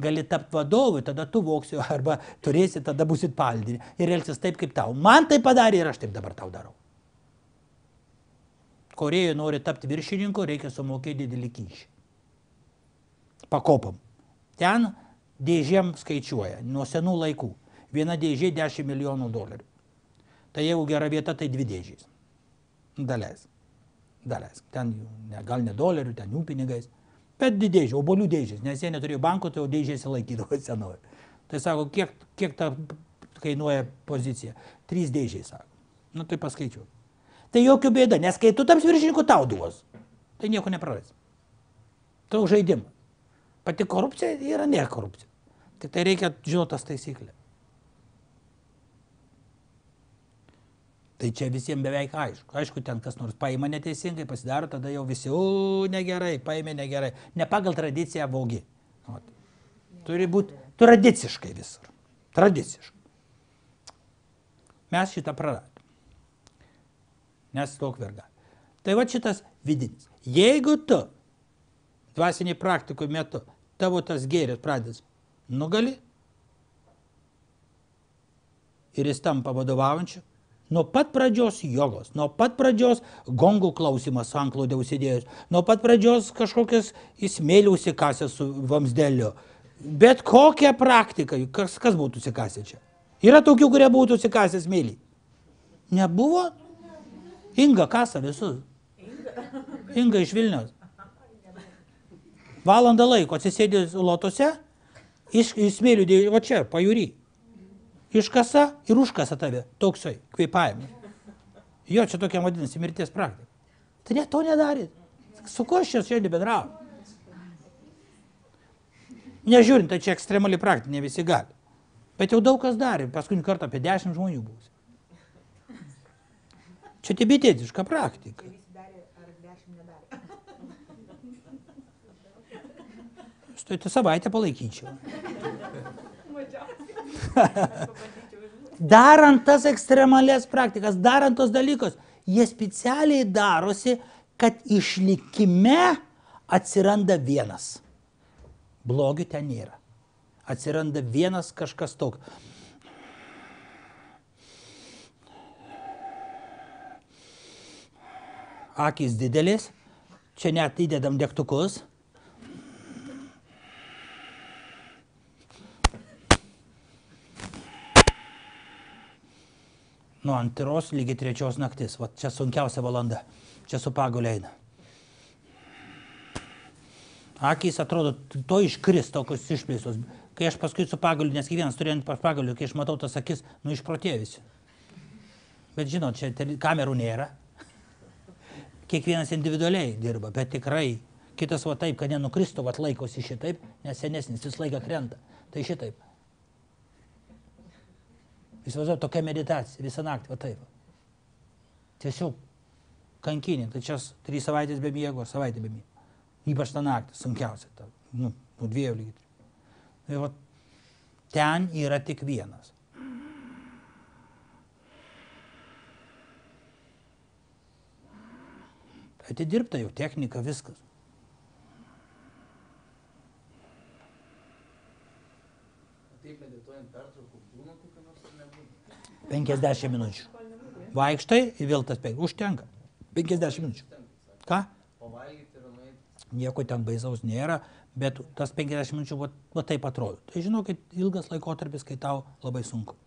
Gali tapti vadovu, tada tu voksi [laughs] arba turėsi, tada busit paldinį ir elgsis taip, kaip tau. Man tai padarė ir aš taip dabar tau darau. Korėjoje nori tapti viršininku, reikia sumokėti didelį kyšį. Pakopam. Ten dėžėm skaičiuoja nuo senų laikų. Viena dėžė 10 milijonų dolerių. Tai jeigu gera vieta, tai dvi dėžės. Daleis. Daleis. Ten ne, gal ne dolerių, ten jų pinigais. Bet didėžiai, obolių dėžės, nes jie neturėjo banko, tai jau dėžėse laikydavo [laughs] senoji. Tai sako, kiek, kiek ta kainuoja pozicija? Trys dėžiai, sako. Nu tai paskaičiu. Tai jokių bėda, nes kai tu taps viršininku, tau duos. Tai nieko nepraras. Tai žaidimas. Pati korupcija yra ne korupcija. Tik tai reikia žinoti tas taisyklės. Tai čia visiems beveik aišku. Aišku, ten kas nors paima neteisingai, pasidaro, tada jau visi, o, negerai, paėmė negerai. Ne pagal tradiciją vogi. Ot. Turi būti tradiciškai visur. Tradiciškai. Mes šitą praradome. Nes daug verga. Tai va šitas vidinis. Jeigu tu dvasiniai praktikų metu tavo tas gėris pradės nugali ir jis tampa vadovaujančiu, Nuo pat pradžios jogos, nuo pat pradžios gongų klausimas anklodė užsidėjus, nuo pat pradžios kažkokias įsmėlių užsikasęs su vamsdėliu. Bet kokią praktiką, kas, kas būtų užsikasę čia? Yra tokių, kurie būtų užsikasę smėlį. Nebuvo? Inga kasa visus. Inga iš Vilnius. Valandą laiko atsisėdė lotose, iš, iš smėlių, dė- va čia, pajūry. Iškasa ir užkasa tave, toksai, kvėpavimai. Jo, čia tokia vadinasi mirties praktika. Tai ne, to nedarė. Su kuo aš čia šiandien bendrauju? Nežiūrint, tai čia ekstremali praktika, ne visi gali. Bet jau daug kas darė, paskutinį kartą apie 10 žmonių bus. Čia tibetėtiška praktika. Tą savaitę palaikyčiau. darant tas ekstremalias praktikas, darant tos dalykus, jie specialiai darosi, kad išlikime atsiranda vienas. Blogių ten nėra. Atsiranda vienas kažkas toks. Akis didelės, čia net įdedam degtukus. Nuo antros lygiai trečios naktis. Va čia sunkiausia valanda. Čia su pagulė eina. Akys atrodo, to iškris tokios išplėstos. Kai aš paskui su paguliu, nes kiekvienas turėjant pas paguliu, kai aš matau tas akis, nu išprotėjusi. Bet žinot, čia kamerų nėra. Kiekvienas individualiai dirba, bet tikrai kitas va taip, kad nenukristų, va laikosi šitaip, nes senesnis vis laiką krenta. Tai šitaip. Įsivaizduoju, tokia meditacija visą naktį, va taip. Tiesiog kankinė, tai čia trys savaitės be miego, savaitė be miego. Ypač tą naktį, sunkiausia, ta, nu, nuo dviejų lygiai. Tai va, ten yra tik vienas. Atidirbta jau technika, viskas. Taip medituojant pertraukų būna kokią nors ar nebūna? 50 minučių. Vaikštai ir vėl tas penki. Užtenka. 50 minučių. Ką? Pavalgyti ir nueiti. Nieko ten baisaus nėra, bet tas 50 minučių va, va taip atrodo. Tai žinokit, ilgas laikotarpis, kai tau labai sunku.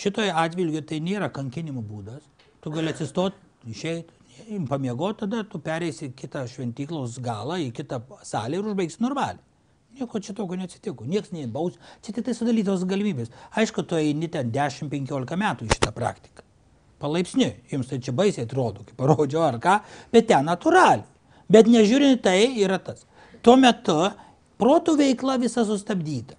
Šitoje atvilgiu tai nėra kankinimo būdas. Tu gali atsistoti, išeiti, pamiegoti, tada tu pereisi kitą šventyklos galą, į kitą salę ir užbaigsi normaliai. Nieko čia tokio neatsitiko, niekas neįbaus, čia tik tai sudalytos galimybės. Aišku, tu eini ten 10-15 metų į šitą praktiką. Palaipsniui, jums tai čia baisiai atrodo, kaip parodžiau ar ką, bet ten natūraliai. Bet nežiūrint tai yra tas. Tuo metu protų veikla visa sustabdyta.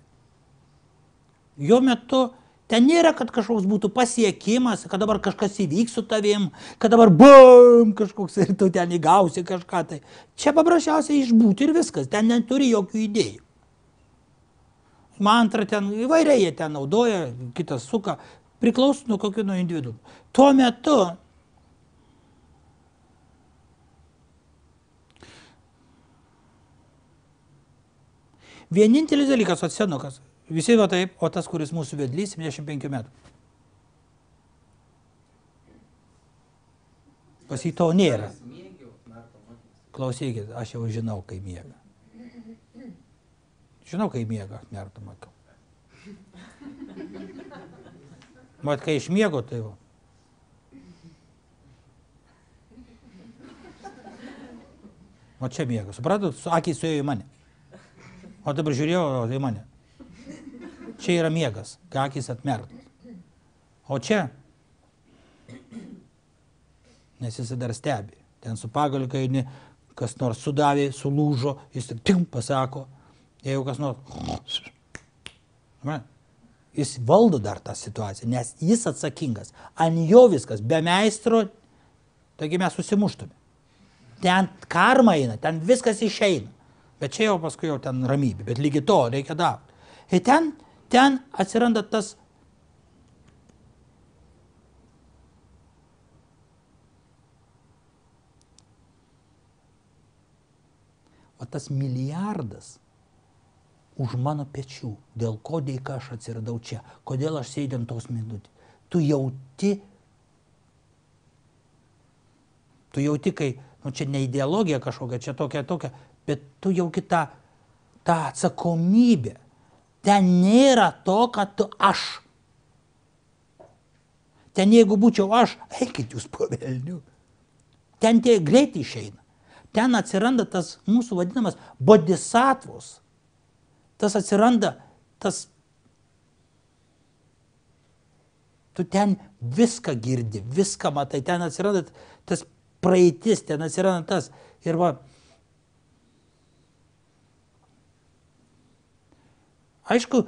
Jo metu ten nėra, kad kažkoks būtų pasiekimas, kad dabar kažkas įvyks su tavim, kad dabar bum, kažkoks ir tu ten įgausi kažką. Tai čia paprasčiausiai išbūti ir viskas, ten neturi jokių idėjų. Mantra ten įvairiai jie ten naudoja, kitas suka, priklauso nuo kokių nuo individų. Tuo metu vienintelis dalykas, atsenukas, visi va taip, o tas, kuris mūsų vedlys, 75 metų. Pas jį to nėra. Klausykit, aš jau žinau, kai miega. Žinau, kai miega, mertų matau. Mat, kai išmiego, tai va. O čia miega, supratot, su akis suėjo į mane. O dabar žiūrėjau o, į mane. Čia yra miegas, kai akis atmerktos. O čia, nes jis dar stebi. Ten su pagaliu, kai eini, kas nors sudavė, sulūžo, jis tik tim pasako. Jeigu kas nors... Jis valdo dar tą situaciją, nes jis atsakingas. Ant jo viskas, be meistro, taigi mes susimuštume. Ten karma eina, ten viskas išeina. Bet čia jau paskui jau ten ramybė, bet lygiai to reikia daryti. Ir ten, ten atsiranda tas O tas milijardas už mano pečių, dėl ko dėka aš atsiradau čia, kodėl aš sėdžiu ant tos minutės. Tu jauti, tu jauti, kai, nu čia ne ideologija kažkokia, čia tokia, tokia, bet tu jauti tą, tą atsakomybę. Ten nėra to, kad tu aš. Ten jeigu būčiau aš, eikit jūs po velnių. ten tie greitai išeina. Ten atsiranda tas mūsų vadinamas bodhisattvos. Tas atsiranda tas tu ten viską girdi, viską matai, ten atsiranda tas praeitis, ten atsiranda tas. Ir va, aišku,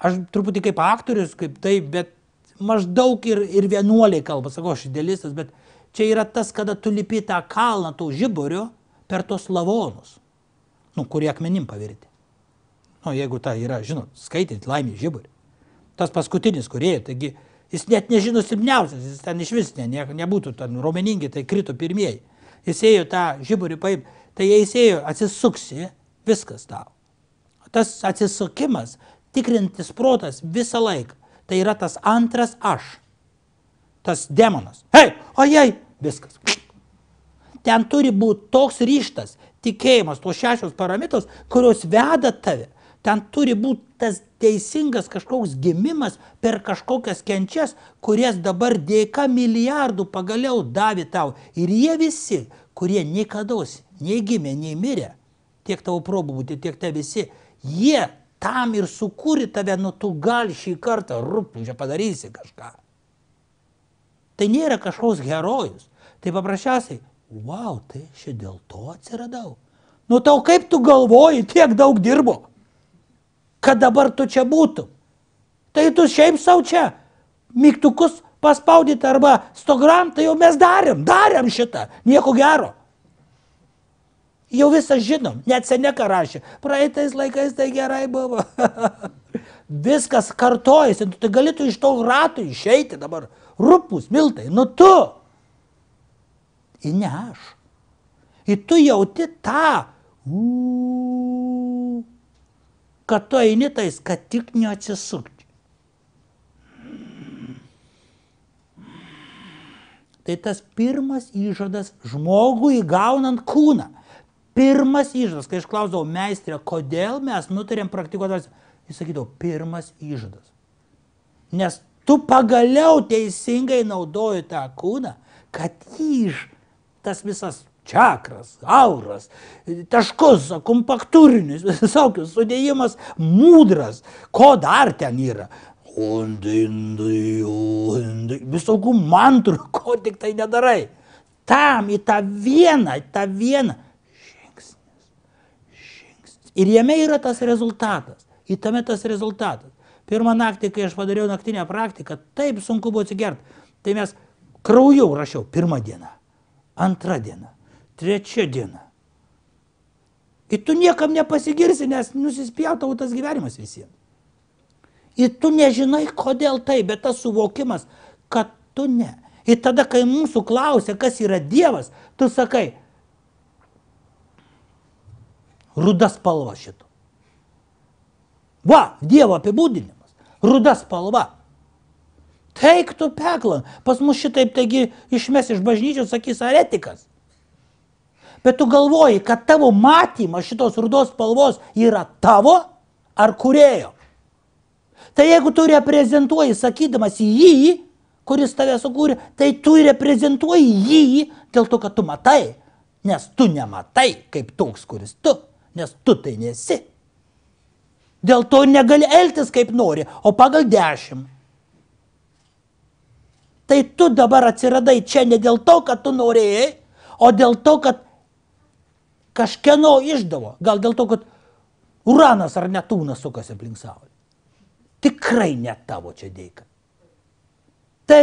aš truputį kaip aktorius, kaip tai, bet maždaug ir, ir vienuoliai kalba, sakau, aš idealistas, bet čia yra tas, kada tu lipi tą kalną, tų žiburio per tos lavonus, nu, kurie akmenim pavirti. Nu, jeigu ta yra, žinot, skaityti laimį žiburį. Tas paskutinis, kurie, taigi jis net nežino silpniausias, jis ten iš vis ne, ne, nebūtų ten raumeningi, tai krito pirmieji. Jis ėjo tą žiburį paim, tai jei jis ėjo, atsisuksi, viskas tau. Tas atsisukimas, tikrintis protas visą laiką, tai yra tas antras aš. Tas demonas. Hei, ojei, viskas. Ten turi būti toks ryštas, tikėjimas, tos šešios paramitos, kurios veda tave. Ten turi būti tas teisingas kažkoks gimimas per kažkokias kenčias, kurias dabar dėka milijardų pagaliau davė tau. Ir jie visi, kurie niekada nei gimė, nei mirė, tiek tavo probūtį, tiek te visi, jie tam ir sukūri tave, nu tu gali šį kartą, čia padarysi kažką. Tai nėra kažkoks herojus. Tai paprasčiausiai, wow, tai aš dėl to atsiradau. Nu tau kaip tu galvoji, tiek daug dirbo kad dabar tu čia būtum. Tai tu šiaip savo čia mygtukus paspaudyti arba stogram, tai jau mes darėm, darėm šitą, nieko gero. Jau visą žinom, net seneka rašė, praeitais laikais tai gerai buvo. [laughs] Viskas kartojasi, nu, tai galėtų iš to ratų išeiti dabar, rupus, miltai, nu tu. Ir ne aš. Ir tu jauti tą. Uuu kad tu eini tais, kad tik neatsisukti. Tai tas pirmas įžadas žmogui įgaunant kūną. Pirmas įžadas, kai aš klausdavau meistrę, kodėl mes nutarėm praktikuoti, jis sakydavo, pirmas įžadas. Nes tu pagaliau teisingai naudoji tą kūną, kad jį tas visas čakras, auras, taškus, kompaktūrinis, [laughs] visokius sudėjimas, mūdras, ko dar ten yra. Visokių mantrų, [laughs] ko tik tai nedarai. Tam į tą vieną, į tą vieną. Ir jame yra tas rezultatas. Į tame tas rezultatas. Pirmą naktį, kai aš padariau naktinę praktiką, taip sunku buvo atsigerti. Tai mes krauju rašiau pirmą dieną, antrą dieną, trečia diena. Ir tu niekam nepasigirsi, nes nusispjautavo tas gyvenimas visiems. Ir tu nežinai, kodėl tai, bet tas suvokimas, kad tu ne. Ir tada, kai mūsų klausia, kas yra Dievas, tu sakai, ruda spalva šito. Va, Dievo apibūdinimas, ruda spalva. Teik tu peklan, pas mus šitaip taigi išmes iš bažnyčios, sakys aretikas bet tu galvoji, kad tavo matymas šitos rudos spalvos yra tavo ar kurėjo. Tai jeigu tu reprezentuoji, sakydamas jį, kuris tave sukūrė, tai tu reprezentuoji jį dėl to, kad tu matai. Nes tu nematai kaip toks, kuris tu, nes tu tai nesi. Dėl to negali elgtis kaip nori, o pagal dešimt. Tai tu dabar atsiradai čia ne dėl to, kad tu norėjai, o dėl to, kad kažkieno išdavo. Gal dėl to, kad Uranas ar Netūnas sukasi aplink Saulę. Tikrai ne tavo čia dėka. Tai,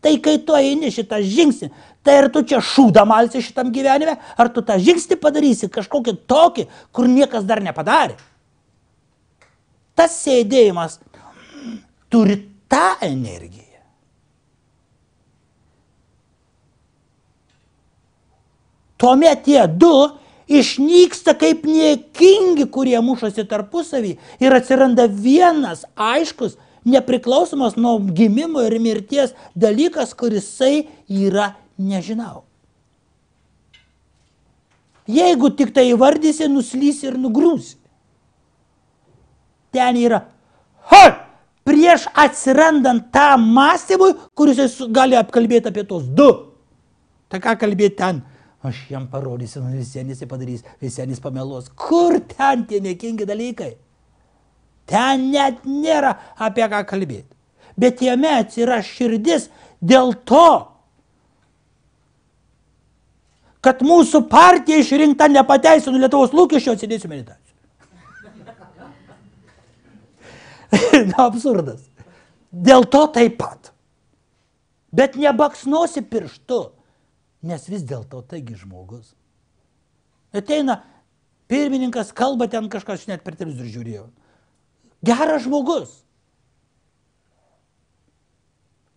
tai kai tu eini šitą žingsnį, tai ar tu čia šūdą malsi šitam gyvenime, ar tu tą žingsnį padarysi kažkokį tokį, kur niekas dar nepadarė. Tas sėdėjimas turi tą energiją. Tuomet tie du išnyksta kaip niekingi, kurie mušasi tarpusavį ir atsiranda vienas aiškus, nepriklausomas nuo gimimo ir mirties dalykas, kurisai yra nežinau. Jeigu tik tai įvardysi, nuslys ir nugrūsi. Ten yra, ha, prieš atsirandant tam mąstymui, kuris gali apkalbėti apie tos du. Tai ką kalbėti ten? Aš jam parodysiu, nu, vis vien jisai padarys, vis vien jis pameluos. Kur ten tie nekingi dalykai? Ten net nėra apie ką kalbėti. Bet jame atsiras širdis dėl to, kad mūsų partija išrinkta nepateisino Lietuvos lūkesčio, atsidėsiu meditaciją. [laughs] Na, absurdas. Dėl to taip pat. Bet nebaksnosi pirštu, nes vis dėlto taigi žmogus. Ateina pirmininkas, kalba ten kažkas, aš net per televizorių žiūrėjau. Geras žmogus.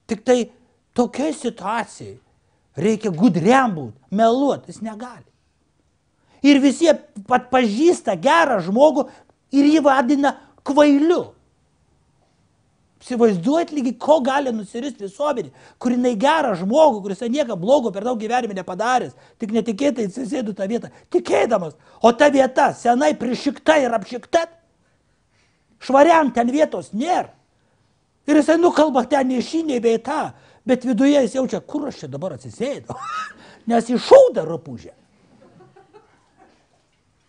Tik tai tokiai situacijai reikia gudriam būti, meluoti, jis negali. Ir visi pat pažįsta gerą žmogų ir jį vadina kvailiu. Įsivaizduojat lygi, ko gali nusiristi visuomenė, kur jinai gerą žmogų, kuris nieko blogo per daug gyvenime nepadaręs, tik netikėtai atsisėdu tą vietą, tikėdamas, o ta vieta senai prišikta ir apšikta, švariam ten vietos nėra. Ir jisai nukalba ten nei šį, nei bei tą, bet viduje jis jaučia, kur aš čia dabar atsisėdu, [laughs] nes iššūda rupūžė.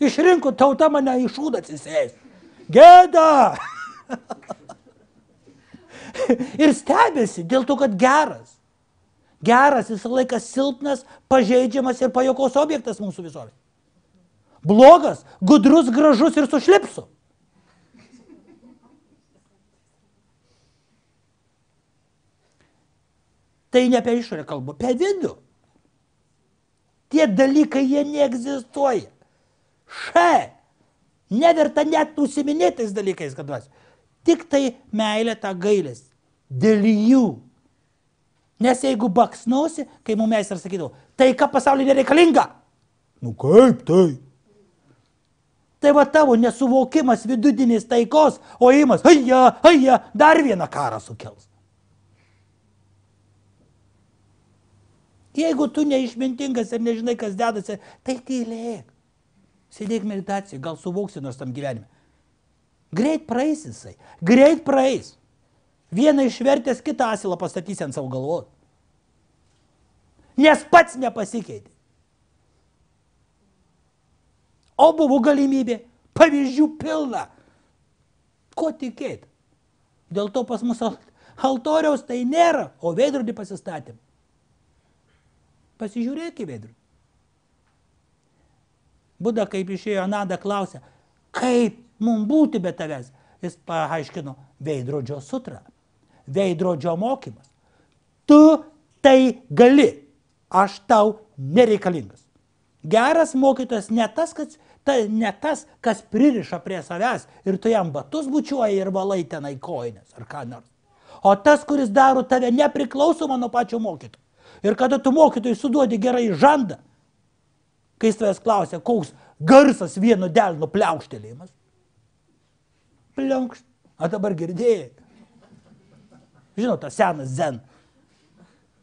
Išrinko tauta mane iššūda atsisės. Gėda! [laughs] ir stebėsi dėl to, kad geras. Geras visą laiką silpnas, pažeidžiamas ir pajokos objektas mūsų visuomenė. Blogas, gudrus, gražus ir sušlipsu. Tai ne apie išorę kalbu, apie vidų. Tie dalykai jie neegzistuoja. Še. Neverta net nusiminėtais dalykais, kad vas. Tik tai meilė tą gailės. Dėl jų. Nes jeigu baksnosi, kai mums meistras sakydavo, tai ką pasaulyje nereikalinga. Nu kaip tai? Tai va tavo nesuvokimas vidudinis taikos, o įimas, aija, aija, dar vieną karą sukels. Jeigu tu neišmintingas ir nežinai, kas dedasi, tai tylėk. Sėdėk meditacijai, gal suvoksi nors tam gyvenime. Greit praeis jisai. Greit praeis. Vieną išvertęs kitą asilą pastatysi ant savo galvos. Nes pats nepasikeitė. O buvo galimybė, pavyzdžių pilna. Ko tikėti? Dėl to pas mus altoriaus tai nėra, o veidrodį pasistatėm. Pasižiūrėk į veidrodį. Buda, kaip išėjo Anada, klausė, kaip mums būti be tavęs. Jis paaiškino veidrodžio sutrą, veidrodžio mokymas. Tu tai gali, aš tau nereikalingas. Geras mokytojas ne tas, kas, ta, ne tas, kas pririša prie savęs ir tu jam batus bučiuoji ir valai tenai koinės ar ką nors. O tas, kuris daro tave nepriklausomą nuo pačio mokytojo. Ir kada tu mokytojui suduodi gerai žandą, kai jis tavęs klausia, koks garsas vieno delno pliaukštelėjimas, pliankšt. A dabar girdėjai. Žinau, tas senas zen.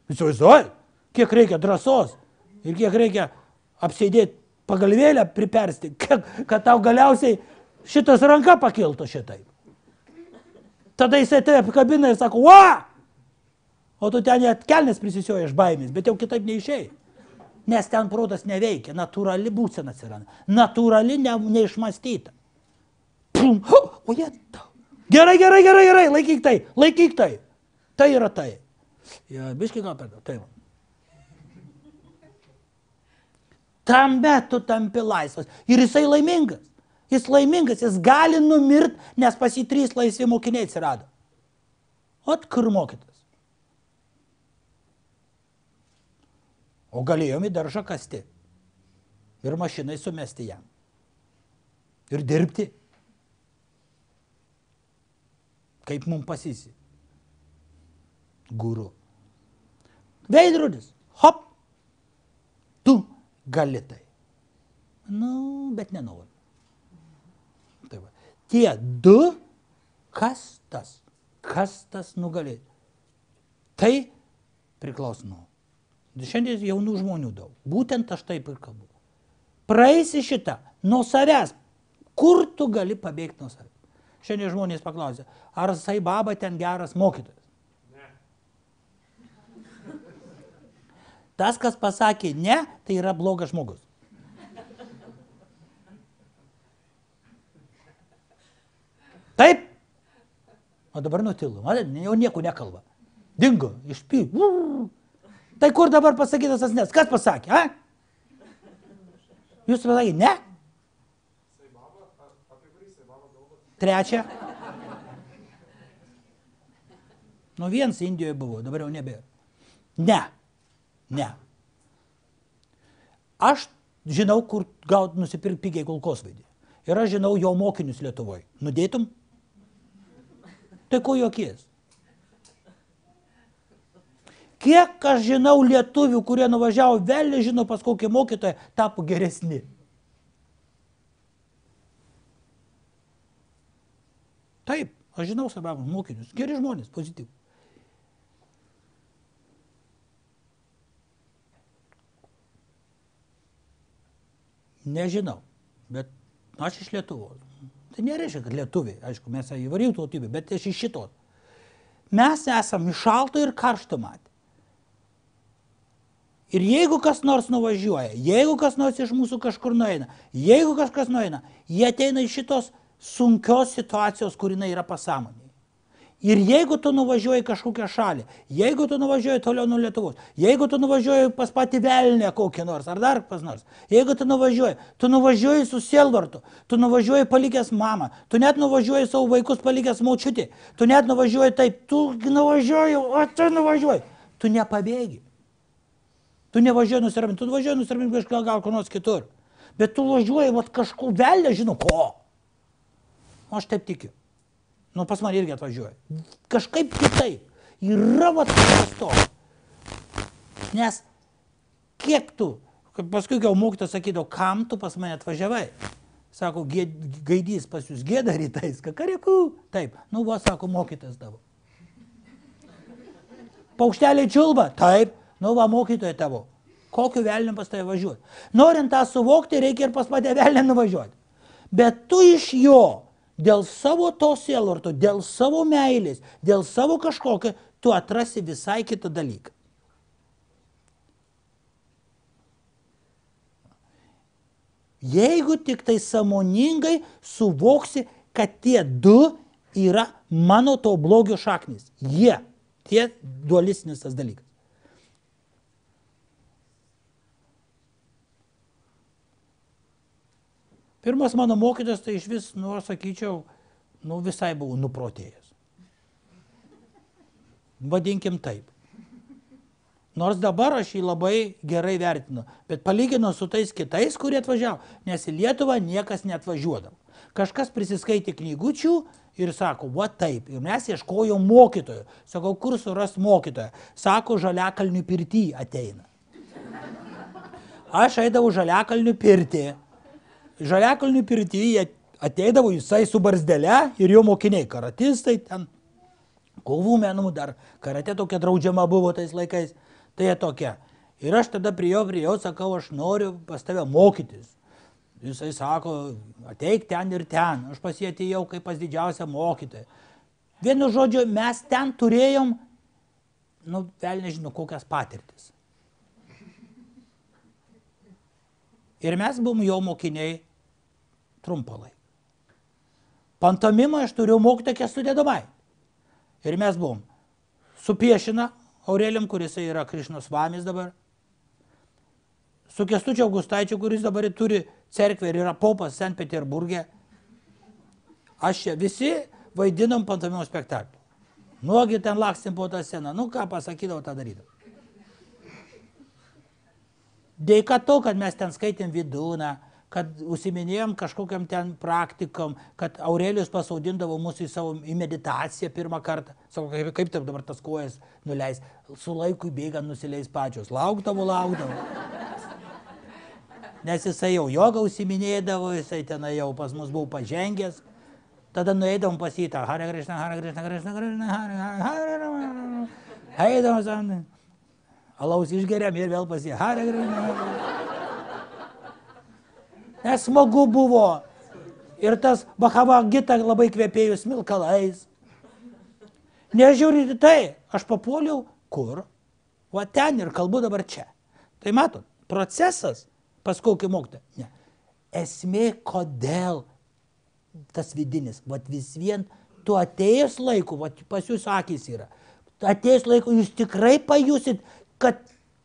Įsivaizduoji, kiek reikia drąsos ir kiek reikia apsėdėti pagalvėlę pripersti, kiek, kad tau galiausiai šitas ranka pakiltų šitaip. Tada jisai tave apkabina ir sako, va! O tu ten net kelnes prisisioji iš baimės, bet jau kitaip neišėjai. Nes ten protas neveikia, natūrali būsena atsiranda, natūrali ne, neišmastyta. Pum, o jie tau. Gerai, gerai, gerai, gerai, laikyk tai, laikyk tai. Tai yra tai. Ja, biškai gal per daug. Tai va. Tam metu tampi laisvas. Ir jisai laimingas. Jis laimingas, jis gali numirt, nes pas jį trys laisvi mokiniai atsirado. Ot kur mokytas. O galėjom į daržą kasti. Ir mašinai sumesti jam. Ir dirbti. Kaip mums pasisi. Guru. Veidrodis. Hop. Tu gali tai. Nu, bet nenoriu. Tai va. Tie du, kas tas? Kas tas nugalėti? Tai priklauso nuo. Šiandien jaunų žmonių daug. Būtent aš taip ir kalbu. Praeisi šitą nuo savęs. Kur tu gali pabėgti nuo savęs? Šiandien žmonės paklausė, ar Saibaba ten geras mokytojas? Ne. Tas, kas pasakė ne, tai yra blogas žmogus. Taip. O dabar nutilo. Jau nieko nekalba. Dingo, išpy. Tai kur dabar pasakytas tas nes? Kas pasakė? A? Jūs pasakė ne? Trečia. Nu vienas Indijoje buvo, dabar jau nebėra. Ne. Ne. Aš žinau, kur gauti nusipirkti pigiai kulkosvaidį. Ir aš žinau jo mokinius Lietuvoje. Nudėtum? Tai ko jokies? Kiek aš žinau lietuvių, kurie nuvažiavo vėlį, žino pas kokį mokytoją, tapo geresni. Taip, aš žinau svarbiausius mokinius. Geri žmonės, pozityvų. Nežinau, bet aš iš Lietuvos. Tai nereiškia, kad lietuviai, aišku, mes įvairių tautybių, bet aš iš šitos. Mes esame iš šalto ir karšto matę. Ir jeigu kas nors nuvažiuoja, jeigu kas nors iš mūsų kažkur nueina, jeigu kažkas nueina, jie ateina iš šitos sunkios situacijos, kur jinai yra pasąmonėje. Ir jeigu tu nuvažiuoji kažkokią šalį, jeigu tu nuvažiuoji toliau nuo Lietuvos, jeigu tu nuvažiuoji pas patį velnę kokį nors, ar dar pas nors, jeigu tu nuvažiuoji, tu nuvažiuoji su sielvartu, tu nuvažiuoji palikęs mamą, tu net nuvažiuoji savo vaikus palikęs maučiutį, tu net nuvažiuoji taip, tu nuvažiuoji, o tu nuvažiuoji, tu nepabėgi. Tu nevažiuoji nusiraminti, tu važiuoji nusiraminti kažką gal kur nors kitur. Bet tu važiuoji, vat kažkur velnė, žinau, ko. O aš taip tikiu. Nu, pas mane irgi atvažiuoja. Kažkaip kitaip. Yra vat kažkas to. Nes kiek tu, paskui gal mokytas sakydavo, kam tu pas mane atvažiavai? Sako, gaidys pas jūs gėda rytais, kakareku. Taip, nu va, sako, mokytas tavo. Paukšteliai čiulba, taip, nu va, mokytoja tavo. Kokiu velniu pas tave važiuoti? Norint tą suvokti, reikia ir pas mane velniu nuvažiuoti. Bet tu iš jo dėl savo to sielvarto, dėl savo meilės, dėl savo kažkokio, tu atrasi visai kitą dalyką. Jeigu tik tai samoningai suvoksi, kad tie du yra mano to blogio šaknis. Jie, tie dualistinis tas dalykas. Pirmas mano mokytas tai iš vis, nu, aš sakyčiau, nu, visai buvau nuprotėjęs. Vadinkim taip. Nors dabar aš jį labai gerai vertinu, bet palyginu su tais kitais, kurie atvažiavo, nes į Lietuvą niekas neatvažiuodavo. Kažkas prisiskaitė knygučių ir sako, va taip, ir mes ieškojom mokytojo. Sakau, kur suras mokytoją? Sako, žaliakalnių pirtį ateina. Aš eidavau žaliakalnių pirtį. Žaliakalnių pirtį ateidavo jisai su barzdele ir jo mokiniai, karatistai ten, kovų menų dar, karate tokia draudžiama buvo tais laikais, tai jie tokia. Ir aš tada prie jo, prie jo sakau, aš noriu pas tave mokytis. Jisai sako, ateik ten ir ten, aš pas jį atėjau kaip pas didžiausią mokytoją. Vienu žodžiu, mes ten turėjom, nu, vėl nežinau, kokias patirtis. Ir mes buvom jo mokiniai trumpą laiką. Pantomimą aš turiu mokytą kestutę domai. Ir mes buvom su Piešina Aurelium, kuris yra Krišnos vamis dabar, su Kestučio Augustaičiu, kuris dabar turi cerkvę ir yra popas St. Peterburgė. Aš čia visi vaidinom pantomimo spektaklį. Nuogi ten laksim po tą sceną. Nu ką pasakydavau, tą darydavau. Dėka to, kad mes ten skaitėm vidūną, kad užsiminėjom kažkokiam ten praktikom, kad Aurelijus pasaudindavo mus į savo į meditaciją pirmą kartą. Sako, kaip, kaip taip dabar tas kojas nuleis, su laiku bėgant nusileis pačios. Laukdavo, laukdavo. Nes jisai jau jogą užsiminėdavo, jisai ten jau pas mus buvo pažengęs. Tada nueidavom pas jį tą Hare Krishna, Hare Krishna, Krishna Krishna, Hare Hare Hare. Eidavom, alaus išgeriam ir vėl pas jį Hare Krishna. Hare. Nes smagu buvo. Ir tas Bahava Gita labai kvepėjo smilkalais. Nežiūrint į tai, aš papuoliau kur? Va ten ir kalbu dabar čia. Tai matot, procesas pas kokį mokytą. Ne. Esmė, kodėl tas vidinis, vat vis vien tu atėjęs laiku, vat pas jūs akis yra, atėjęs laiku jūs tikrai pajusit, kad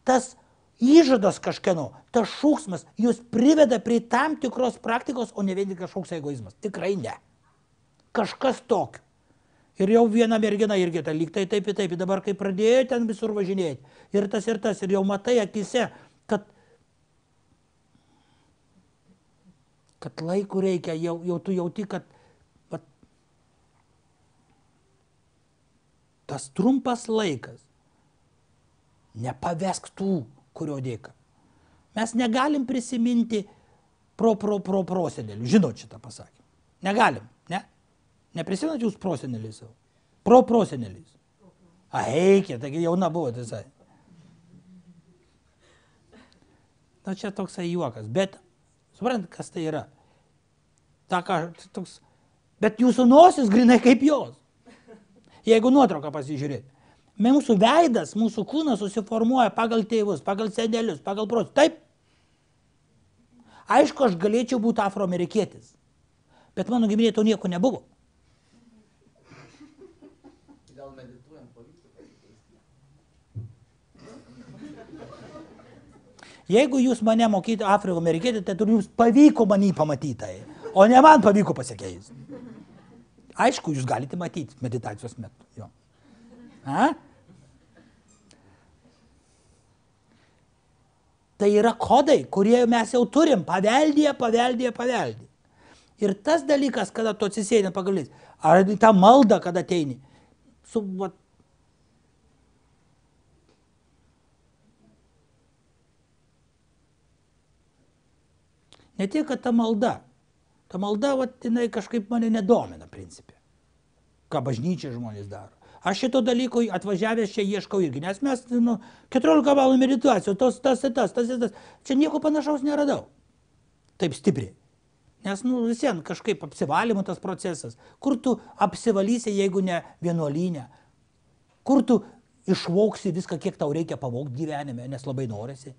tas įžadas kažkieno, tas šūksmas jūs priveda prie tam tikros praktikos, o ne vien tik kažkoks egoizmas. Tikrai ne. Kažkas tokio. Ir jau viena mergina irgi ta lyg tai taip ir taip, ir dabar kai pradėjo ten visur važinėti, ir tas ir tas, ir jau matai akise, kad, kad laikų reikia, jau, jau tu jauti, kad vat, tas trumpas laikas nepavesk tų, kurio dėka. Mes negalim prisiminti pro, pro, pro prosenelių. Žinot šitą pasakymą. Negalim, ne? Neprisimenat jūs proseneliais savo? Pro proseneliais. A, eikė, taigi jauna buvo visai. Na čia toksai juokas, bet suprant, kas tai yra. Ta, ką, toks, bet jūsų nosis grinai kaip jos. Jeigu nuotrauką pasižiūrėti. Mūsų veidas, mūsų kūnas susiformuoja pagal tėvus, pagal senelius, pagal protus. Taip. Aišku, aš galėčiau būti afroamerikietis. Bet mano giminė to nieko nebuvo. Gal medituojant pavyktų pasikeisti. Jeigu jūs mane mokyti afroamerikietį, tai tur jums pavyko manį pamatyti, tai, o ne man pavyko pasikeisti. Aišku, jūs galite matyti meditacijos metu. Jo. A? Tai yra kodai, kurie mes jau turim, paveldėję, paveldėję, paveldėję. Ir tas dalykas, kada tu atsisėdė pagalys, ar tą maldą, kada ateini, su, va, Ne tiek, kad ta malda. Ta malda, va, jinai kažkaip mane nedomina, principė. Ką bažnyčia žmonės daro. Aš šito dalyko atvažiavęs čia ieškau irgi, nes mes, nu, 14 valandų meditacijos, tos, tas, tas, tas, tas, tas. Čia nieko panašaus neradau. Taip stipriai. Nes, nu, visien kažkaip apsivalymo tas procesas. Kur tu apsivalysi, jeigu ne vienuolynė? Kur tu išvoksi viską, kiek tau reikia pavokti gyvenime, nes labai norisi?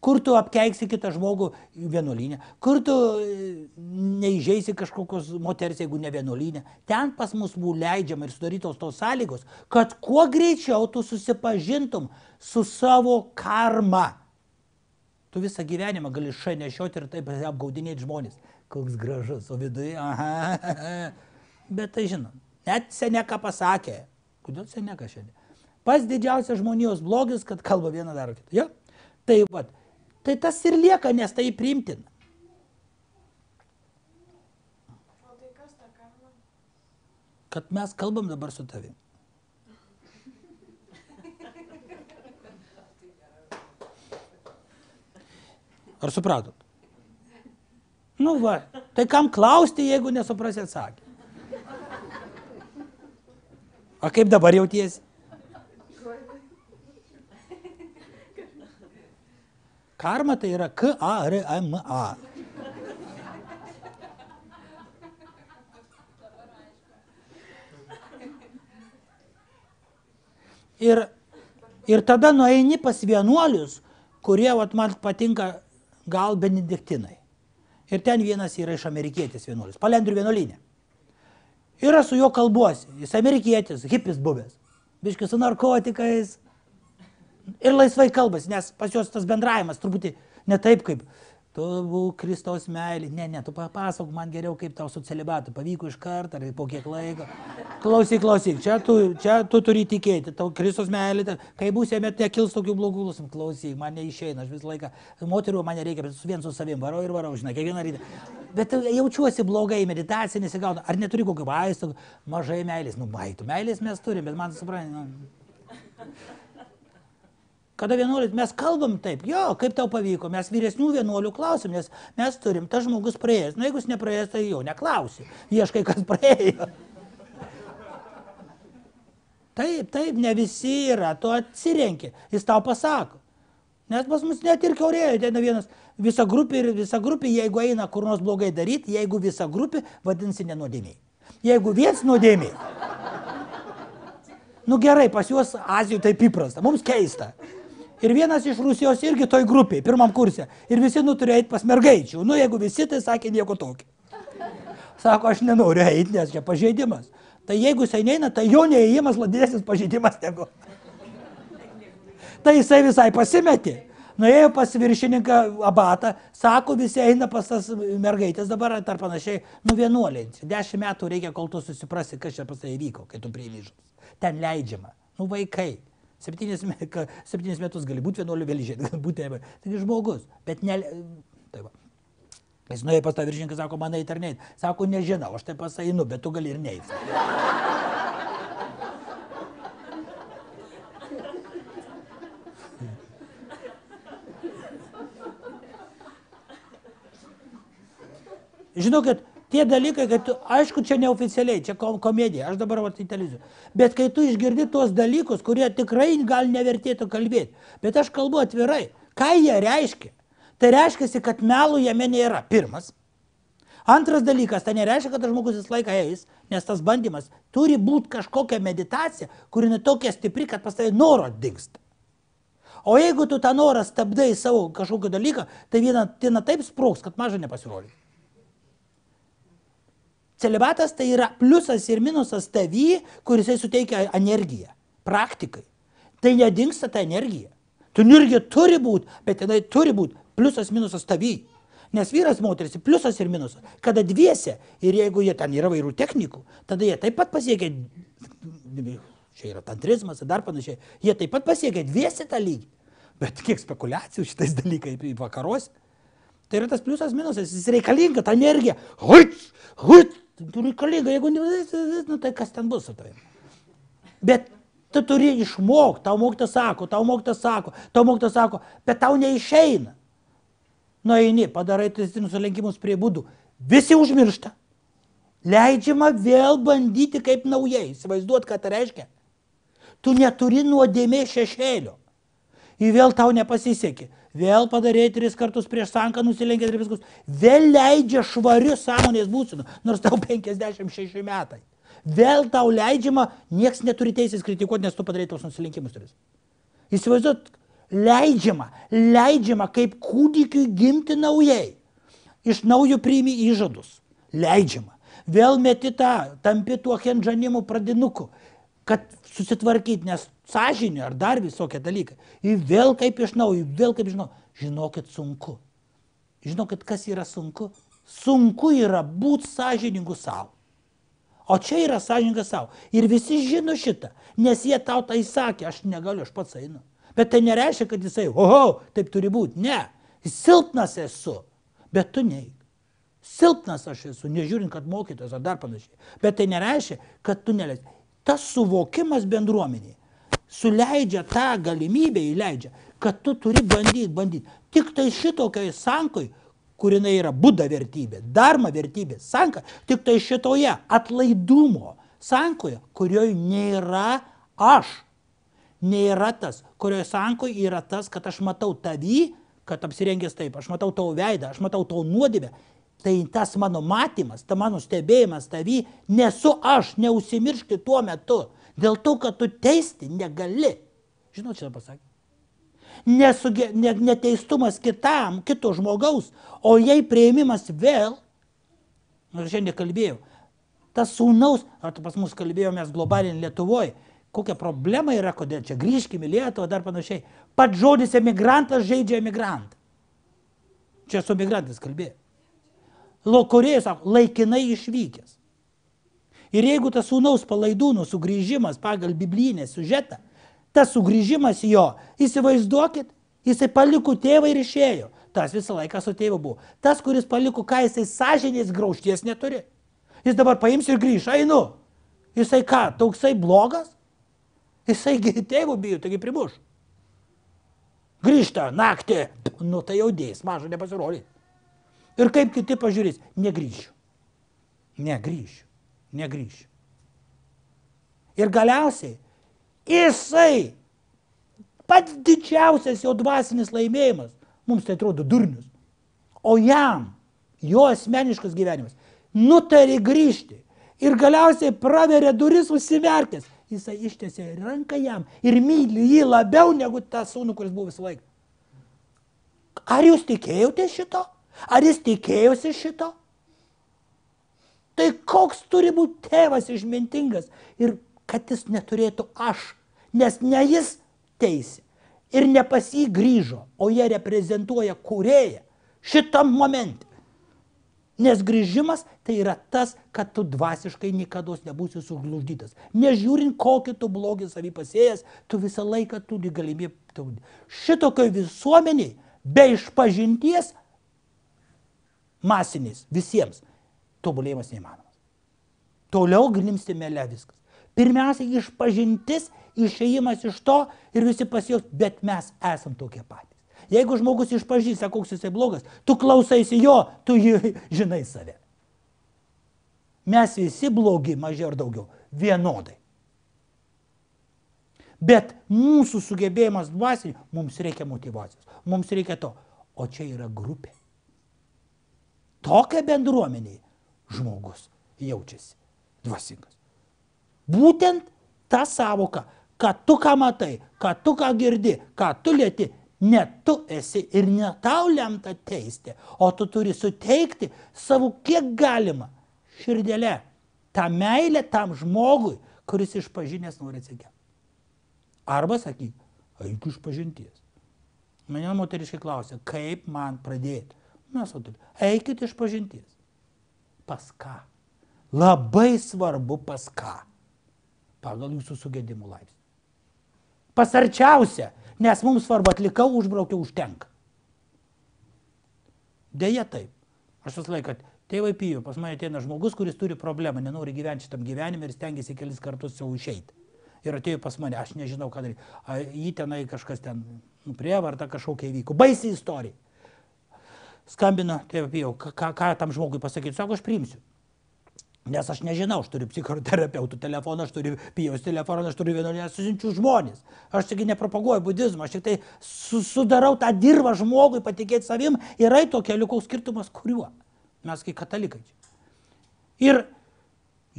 Kur tu apkeiksi kitą žmogų vienuolynę? Kur tu e, neįžeisi kažkokios moters, jeigu ne vienuolynė? Ten pas mus buvo leidžiama ir sudarytos tos sąlygos, kad kuo greičiau tu susipažintum su savo karma. Tu visą gyvenimą gali šanešioti ir taip apgaudinėti žmonės. Koks gražus, o viduje, aha. [laughs] Bet tai žinom, net Seneka pasakė. Kodėl Seneka šiandien? Pas didžiausias žmonijos blogis, kad kalba vieną daro kitą. Jo? Tai vat, tai tas ir lieka, nes tai priimtina. Tai? Kad mes kalbam dabar su tavim. Ar supratot? Nu va, tai kam klausti, jeigu nesuprasi atsakymą? O kaip dabar jautiesi? Karma tai yra K-A-R-M-A. Ir, ir tada nueini pas vienuolius, kurie, vat, man patinka, gal benediktinai. Ir ten vienas yra iš amerikietis vienuolis, palendrių vienuolinė. Ir aš su juo kalbuosi, jis amerikietis, hipis buvęs, biškis su narkotikais. Ir laisvai kalbasi, nes pas juos tas bendravimas truputį ne taip kaip tu būk Kristaus meilė. Ne, ne, tu papasakok man geriau, kaip tau su celibatu pavyko iš karto ar po kiek laiko. Klausyk, klausyk, čia tu, čia tu turi tikėti, tau Kristus meilė, ta, kai būsi jame, nekils tokių blogų klausimų. Klausyk, man neišeina, aš visą laiką, moterų man nereikia, bet vien su savim varau ir varau, žinai, kiekvieną rytą. Bet jaučiuosi blogai, meditacija nesigauna. Ar neturi kokio vaisto, mažai meilės? Nu, maitų, meilės mes turime, bet man suprantate. Nu. Kada vienuolis, mes kalbam taip, jo, kaip tau pavyko, mes vyresnių vienuolių klausim, nes mes turim, tas žmogus praėjęs, na jeigu jis nepraėjęs, tai jo, neklausi, ieškai, kas praėjo. Taip, taip, ne visi yra, tu atsirenki, jis tau pasako. Nes pas mus net ir keurėjo, ten vienas, visa grupė ir visa grupė, jeigu eina kur nors blogai daryti, jeigu visa grupė, vadinasi nenodėmiai. Jeigu viens nuodėmiai. Nu gerai, pas juos Azijoje taip įprasta, mums keista. Ir vienas iš Rusijos irgi toj grupiai, pirmam kursė. Ir visi nuturėjo eiti pas mergaičių. Nu, jeigu visi, tai sakė nieko tokio. Sako, aš nenoriu eiti, nes čia pažeidimas. Tai jeigu jisai neina, tai jo neįėjimas ladėsis pažeidimas negu. Tai jisai visai pasimetė. Nuėjo pas viršininką abatą, sako, visi eina pas tas mergaitės dabar ar panašiai, nu vienuolinsi. Dešimt metų reikia, kol tu susiprasi, kas čia pas tai įvyko, kai tu priimi žodžius. Ten leidžiama. Nu vaikai. Septynis, septynis metus gali būti vienuoliu vėl išėti, gali būti. Taigi žmogus, bet ne... Tai va. Jis nuėjo pas tą viršininką, sako, man eiti ar neiti. Sako, nežinau, aš tai pasainu, bet tu gali ir neiti. Žinokit, tie dalykai, kad tu, aišku, čia neoficialiai, čia kom- komedija, aš dabar vat į televiziją. Bet kai tu išgirdi tuos dalykus, kurie tikrai gal nevertėtų kalbėti, bet aš kalbu atvirai, ką jie reiškia? Tai reiškia, kad melų jame nėra. Pirmas. Antras dalykas, tai nereiškia, kad žmogus visą laiką eis, nes tas bandymas turi būti kažkokia meditacija, kuri netokia stipri, kad pas tai noro dingsta. O jeigu tu tą norą stabdai savo kažkokį dalyką, tai viena diena taip sproks, kad mažai nepasirodys. Celibatas tai yra pliusas ir minusas tavy, kuris suteikia energiją, praktikai. Tai nedingsta ta energija. Tu energija turi būti, bet jinai turi būti pliusas minusas tavy. Nes vyras, moteris, pliusas ir minusas. Kada dviese ir jeigu jie ten yra vairių technikų, tada jie taip pat pasiekia, čia yra tantrizmas ir dar panašiai, jie taip pat pasiekia dviese tą lygį. Bet kiek spekulacijų šitais dalykais vakaruose. Tai yra tas pliusas minusas, jis reikalinga, ta energija. Huit, huit, tu reikalinga, jeigu ne, nu, tai kas ten bus su tavimi. Bet tu turi išmokti, tau mokytas sako, tau mokytas sako, tau mokytas sako, bet tau neišeina. Nueini, padarai testinius sulenkimus prie būdų, visi užmiršta. Leidžiama vėl bandyti kaip naujai, įsivaizduot, ką tai reiškia. Tu neturi nuodėmė šešėlio. Ir vėl tau nepasisekė. Vėl padarė tris kartus prieš sanką, nusilenkė ir viskus. Vėl leidžia švariu sąmonės būsinu, nors tau 56 metai. Vėl tau leidžiama, nieks neturi teisės kritikuoti, nes tu padarai tos nusilenkimus tris. Įsivaizduot, leidžiama, leidžiama kaip kūdikiui gimti naujai. Iš naujo priimi įžadus. Leidžiama. Vėl meti tą, tampi tuo henžanimu pradinuku, kad susitvarkyti, nes sąžinė ar dar visokie dalykai. Ir vėl kaip iš naujo, vėl kaip naujo. Žinokit, sunku. Žinokit, kas yra sunku? Sunku yra būti sąžiningu savo. O čia yra sąžininkas savo. Ir visi žino šitą, nes jie tau tai sakė, aš negaliu, aš pats einu. Bet tai nereiškia, kad jisai, oho, taip turi būti. Ne, silpnas esu, bet tu neik. Silpnas aš esu, nežiūrint, kad mokytojas ar dar panašiai. Bet tai nereiškia, kad tu neleisi. Tas suvokimas bendruomeniai suleidžia tą galimybę, įleidžia, kad tu turi bandyti, bandyti. Tik tai šitokiai sankoj, kur jinai yra būda vertybė, darma vertybė, sanka, tik tai šitoje atlaidumo sankoje, kurioje nėra aš, nėra tas, kurioje sankoje yra tas, kad aš matau tavį, kad apsirengęs taip, aš matau tavo veidą, aš matau tavo nuodėmę. Tai tas mano matymas, ta mano stebėjimas tavį, nesu aš, neusimirški tuo metu, dėl to, kad tu teisti negali. Žinau, čia pasakė. Nesuge, ne, neteistumas kitam, kito žmogaus, o jei prieimimas vėl, nors šiandien kalbėjau, tas sūnaus, ar tu pas mus kalbėjomės globaliai Lietuvoje, kokia problema yra, kodėl čia grįžkime į Lietuvą, dar panašiai. Pat žodis emigrantas žaidžia emigrantą. Čia su emigrantais kalbėjau. Lokorėjai sako, laikinai išvykęs. Ir jeigu tas sūnaus palaidūnų sugrįžimas pagal biblinę sužetą, tas sugrįžimas jo, įsivaizduokit, jisai paliko tėvą ir išėjo. Tas visą laiką su tėvu buvo. Tas, kuris paliko, ką jisai sąžinės graužties neturi. Jis dabar paims ir grįž, einu. Jisai ką, toksai blogas? Jisai tėvų bijo, taigi primuš. Grįžta naktį, nu tai jau dės, mažą nepasirodė. Ir kaip kiti pažiūrės, negrįšiu. Negrįšiu, negrįšiu. Ir galiausiai jisai, pats didžiausias jo dvasinis laimėjimas, mums tai atrodo durnius, o jam, jo asmeniškas gyvenimas, nutarė grįžti ir galiausiai praverė duris užsivertęs jisai ištiesė ranką jam ir myli jį labiau negu tą sūnų, kuris buvo visą laiką. Ar jūs tikėjote šito? Ar jis tikėjosi šito? Tai koks turi būti tėvas išmintingas ir kad jis neturėtų aš, nes ne jis teisė ir ne pas jį grįžo, o jie reprezentuoja kūrėją šitam momente. Nes grįžimas tai yra tas, kad tu dvasiškai niekada nebūsi sužlugdytas. Nežiūrint, kokį tu blogį savį pasėjęs, tu visą laiką turi galimybę. Šitokioj visuomeniai be išpažinties masiniais visiems tobulėjimas neįmanomas. Toliau glimsti melė viskas. Pirmiausia, išpažintis, išėjimas iš to ir visi pasijos, bet mes esam tokie patys. Jeigu žmogus išpažįsta, koks jisai blogas, tu klausaisi jo, tu jį [laughs] žinai save. Mes visi blogi, mažiau ar daugiau, vienodai. Bet mūsų sugebėjimas dvasiai, mums reikia motivacijos, mums reikia to. O čia yra grupė. Tokia bendruomenė žmogus jaučiasi dvasingas. Būtent ta savoka, kad tu ką matai, kad tu ką girdi, kad tu lieti, ne tu esi ir ne tau lemta teisti, o tu turi suteikti savo kiek galima širdėlę tą meilę tam žmogui, kuris išpažinęs nori atsigerti. Arba sakyk, eik iš pažinties. Mane moteriškai klausia, kaip man pradėti. Taip, eikit iš pažinties. Pas ką? Labai svarbu pas ką. Pagal jūsų sugėdimų laipsnį. Pasarčiausia, nes mums svarbu atlikau, užbraukiau, užtenka. Deja taip. Aš visą laiką, tėvai pijo, pas mane ateina žmogus, kuris turi problemą, nenori gyventi šitam gyvenime ir stengiasi kelis kartus jau išeiti ir atėjo pas mane, aš nežinau, ką daryti. Jį tenai kažkas ten nu, prievarta kažkokia įvyko. Baisi istorija. Skambino, tėvė pijau, ką, ką tam žmogui pasakyti, sako, aš priimsiu. Nes aš nežinau, aš turiu psichoterapeutų telefoną, aš turiu pijaus telefoną, aš turiu vienuolį, aš susinčiu žmonės. Aš tik nepropaguoju budizmą, aš tik tai su, sudarau tą dirbą žmogui, patikėti savim ir eiti to keliu, koks skirtumas kuriuo. Mes kaip katalikai. Ir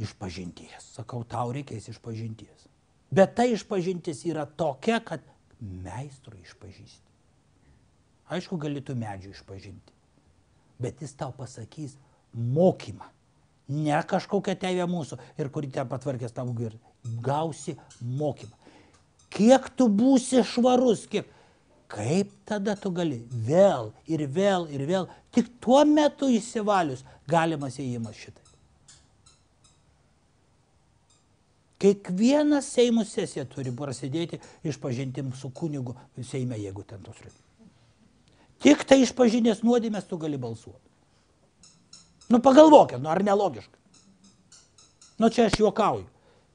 išpažinties, sakau, tau reikės išpažinties. Bet ta išpažintis yra tokia, kad meistrui išpažįsti. Aišku, galėtų medžių išpažinti. Bet jis tau pasakys mokymą. Ne kažkokią tėvę mūsų ir kurį ten patvarkės tavo girdi. Gausi mokymą. Kiek tu būsi švarus, kiek. Kaip tada tu gali vėl ir vėl ir vėl. Tik tuo metu įsivalius galimas įėjimas šitai. Kiekviena Seimo sesija turi prasidėti išpažintim su kunigu Seime, jeigu ten tos reikia. Tik tai išpažinės nuodėmės tu gali balsuoti. Nu pagalvokit, nu ar nelogiška. Nu čia aš juokauju,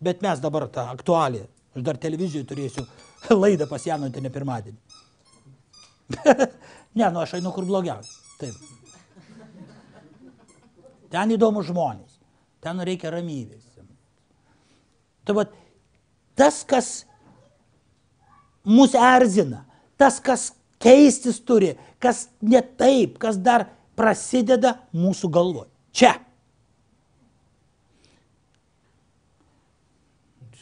bet mes dabar tą aktualiją, aš dar televizijoje turėsiu [laughs] laidą pas Janutę ne pirmadienį. [laughs] ne, nu aš einu kur blogiausia. Taip. Ten įdomu žmonės, ten reikia ramybės. Tai va, tas, kas mūsų erzina, tas, kas keistis turi, kas ne taip, kas dar prasideda mūsų galvoje. Čia.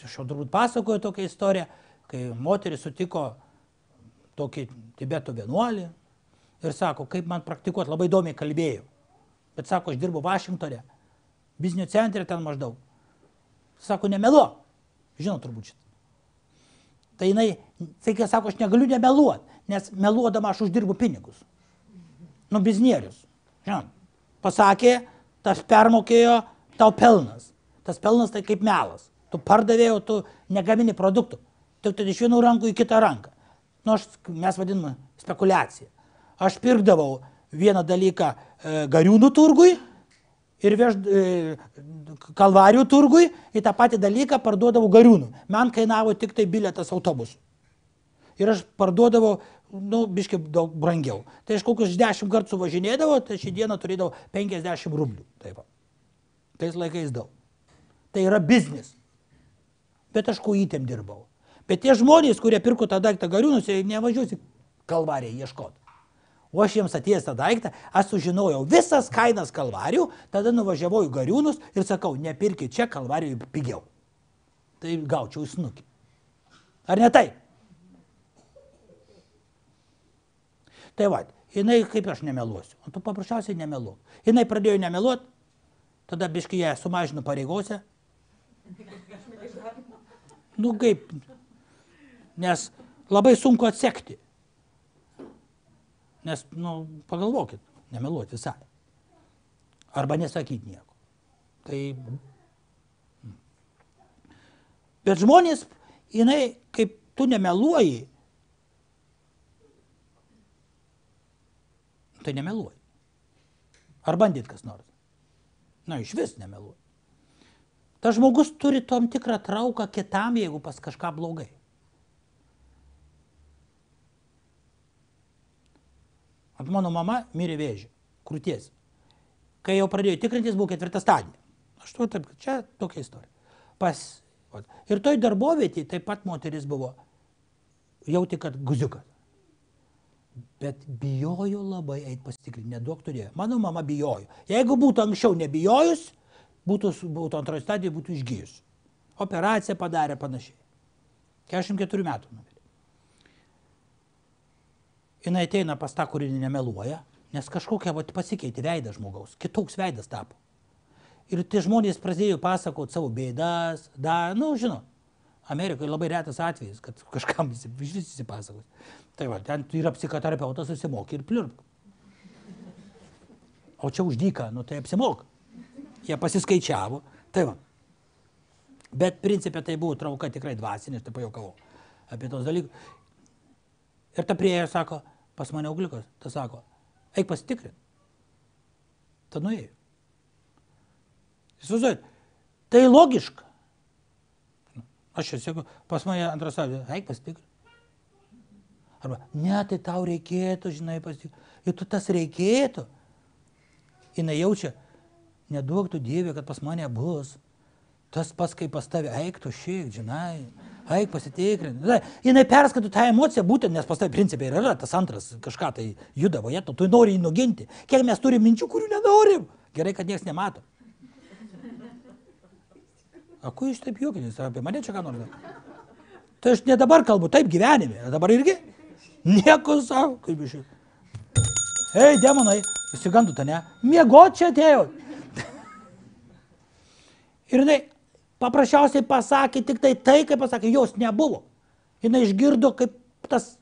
Aš jau turbūt pasakoju tokią istoriją, kai moteris sutiko tokį Tibeto vienuolį ir sako, kaip man praktikuoti, labai įdomiai kalbėjau. Bet sako, aš dirbu Vašingtonė, biznio centre ten maždaug. Sako, nemeluok. Žinot turbūt šitą. Tai jinai, tai kai sako, aš negaliu nemeluoti, nes meluodama aš uždirbu pinigus. Nu, biznierius. Žinot, pasakė, tas permokėjo, tau pelnas. Tas pelnas tai kaip melas. Tu pardavėjau, tu negamini produktų. Tik tai iš vienų rankų į kitą ranką. Nu, aš, mes vadiname spekulaciją. Aš pirkdavau vieną dalyką e, gariūnų turgui, ir vež e, kalvarijų turgui į tą patį dalyką parduodavau gariūnų. Man kainavo tik tai biletas autobusu. Ir aš parduodavau, nu, biškai daug brangiau. Tai aš kokius 10 kartų suvažinėdavau, tai šį dieną turėdavau 50 rublių. Taip. Tais laikais daug. Tai yra biznis. Bet aš kojytėm dirbau. Bet tie žmonės, kurie pirko tą daiktą gariūnus, jie nevažiuosi kalvariją ieškoti. O aš jiems atėjęs tą daiktą, aš sužinojau visas kainas kalvarijų, tada nuvažiavau į gariūnus ir sakau, nepirkit čia kalvarijų pigiau. tai gaučiau snukį. Ar ne taip? Tai va, jinai kaip aš nemeluosiu. O tu paprasčiausiai nemeluok. Jinai pradėjo nemeluoti, tada biškai ją sumažinu pareigose. Nu kaip, nes labai sunku atsekti. Nes, nu, pagalvokit, nemeluoti visai. Arba nesakyti nieko. Tai. Bet žmonės, jinai, kaip tu nemeluoji, tai nemeluoji. Ar bandyt kas nors? Na, iš vis nemeluoji. Tas žmogus turi tom tikrą trauką kitam, jeigu pas kažką blogai. Ant mano mama mirė vėžį, krūties. Kai jau pradėjo tikrintis, buvo ketvirta stadija. Aš tu taip, čia tokia istorija. Pas, vat. ir toj darbovietėje taip pat moteris buvo, jauti, kad guziukas. Bet bijojo labai eiti pasitikrinti, nedaug turėjo. Mano mama bijojo. Jeigu būtų anksčiau nebijojus, būtų, būtų antroji stadija, būtų išgyjus. Operaciją padarė panašiai. 44 metų numirė. Jis ateina pas tą, kuri nemeluoja, nes kažkokia vat, pasikeitė veidas žmogaus, kitoks veidas tapo. Ir tie žmonės pradėjo pasakoti savo bėdas, da, nu, žinot, Amerikoje labai retas atvejis, kad kažkam iš vis įsipasakos. Tai va, ten yra psichoterapeutas, susimok ir pliurp. O čia uždyka, nu tai apsimok. Jie pasiskaičiavo. Tai va. Bet principė tai buvo trauka tikrai dvasinė, aš tai pajaukavau apie tos dalykus. Ir ta prieėjo, sako, pas mane uglikos, ta sako, eik pasitikrinti. Ta nuėjo. Įsivaizduojat, tai logiška. Aš čia sakau, pas mane antras savas, eik pasitikrinti. Arba, ne, tai tau reikėtų, žinai, pasitikrinti. Ir tu tas reikėtų. Jis jaučia, neduok tu Dievė, kad pas mane bus. Tas pas kaip pas tave, eik tu šiek, žinai, eik pasitikrinti. Jis perskatų tą emociją būtent, nes pas tave principai yra tas antras kažką tai juda, o jie tu nori jį nuginti. Kiek mes turime minčių, kurių nenorim. Gerai, kad niekas nemato. O ko jūs taip juokitės apie mane čia ką nors? Tai aš ne dabar kalbu, taip gyvenime, dabar irgi. Nieko savo, kaip iš jų. Ei, demonai, įsigandute, ne? Miego čia atėjo. Ir jinai paprasčiausiai pasakė tik tai tai, kaip pasakė, jos nebuvo. Jinai išgirdo, kaip tas,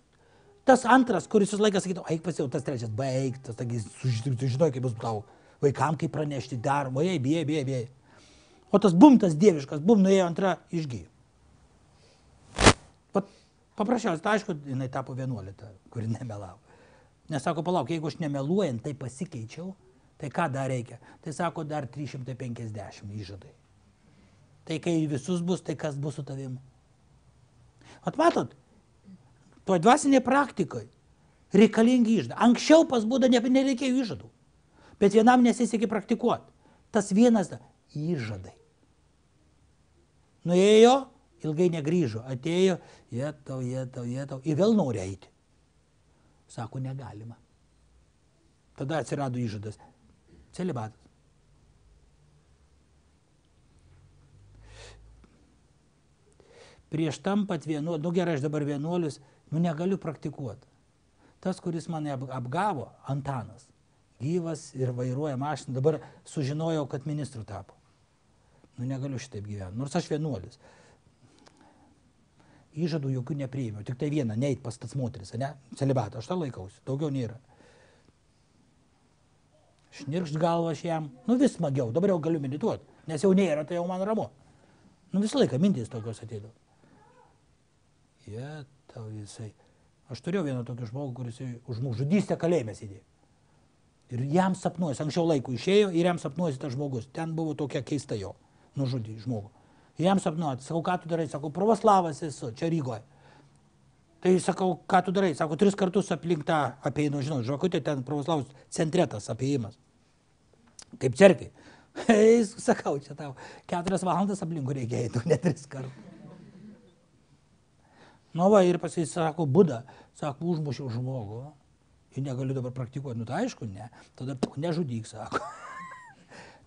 tas antras, kuris visą laiką sakytų, eik pasiau, tas trečias, baig, tas, taigi, sužinoj, kaip bus tau vaikam, kaip pranešti dar, o jei, bijai, bijai, bijai. O tas bum, tas dieviškas, bum, nuėjo antrą, išgyjo. Paprasčiausiai, tai aišku, jinai tapo vienuolita, kuri nemelavo. Nes sako, palauk, jeigu aš nemeluojant, tai pasikeičiau, tai ką dar reikia? Tai sako, dar 350 įžadai. Tai kai visus bus, tai kas bus su tavimi? At matot, toj dvasinėje praktikoje reikalingi įžadai. Anksčiau pas būdą nereikėjo įžadų. Bet vienam nesisekė praktikuoti. Tas vienas da, įžadai. Nuėjo, ilgai negryžo, atėjo, jėtau, jėtau, jėtau, ir vėl nori eiti. Sako, negalima. Tada atsirado įžadas. Celibatas. Prieš tampat vienuolius, nu gerai, aš dabar vienuolius, nu negaliu praktikuoti. Tas, kuris mane apgavo, Antanas, gyvas ir vairuoja mašiną, dabar sužinojau, kad ministru tapo. Nu negaliu šitaip gyventi, nors aš vienuolis. Įžadų jokių nepriėmiau, tik tai vieną, neit pas tas moteris, ne? Celibatą, aš tą laikausi, daugiau nėra. Šnirkšt galvą aš jam, nu vis smagiau, dabar jau galiu medituoti, nes jau nėra, tai jau man ramu. Nu visą laiką mintis tokios ateidavo. Jie tau jisai. Aš turėjau vieną tokį žmogų, kuris už žudystę kalėjime sėdėjo. Ir jam sapnuojas, anksčiau laiko išėjo ir jam sapnuojas tas žmogus. Ten buvo tokia keista jo, nužudė žmogų. Jam sapnuojas, sakau, ką tu darai, sakau, pravoslavas esu, čia Rygoje. Tai sakau, ką tu darai, sako, tris kartus aplink tą apeinu, žinau, žvakutė ten pravoslavus centre tas apėjimas. Kaip cerkiai. [laughs] Sakau, čia tau, keturias valandas aplinkų reikia eiti, ne tris kartus. Nu va, ir pasisako, būda, sako, užmušiau žmogų. Ir negaliu dabar praktikuoti, nu tai aišku, ne. Tada nežudyk, sako. [laughs]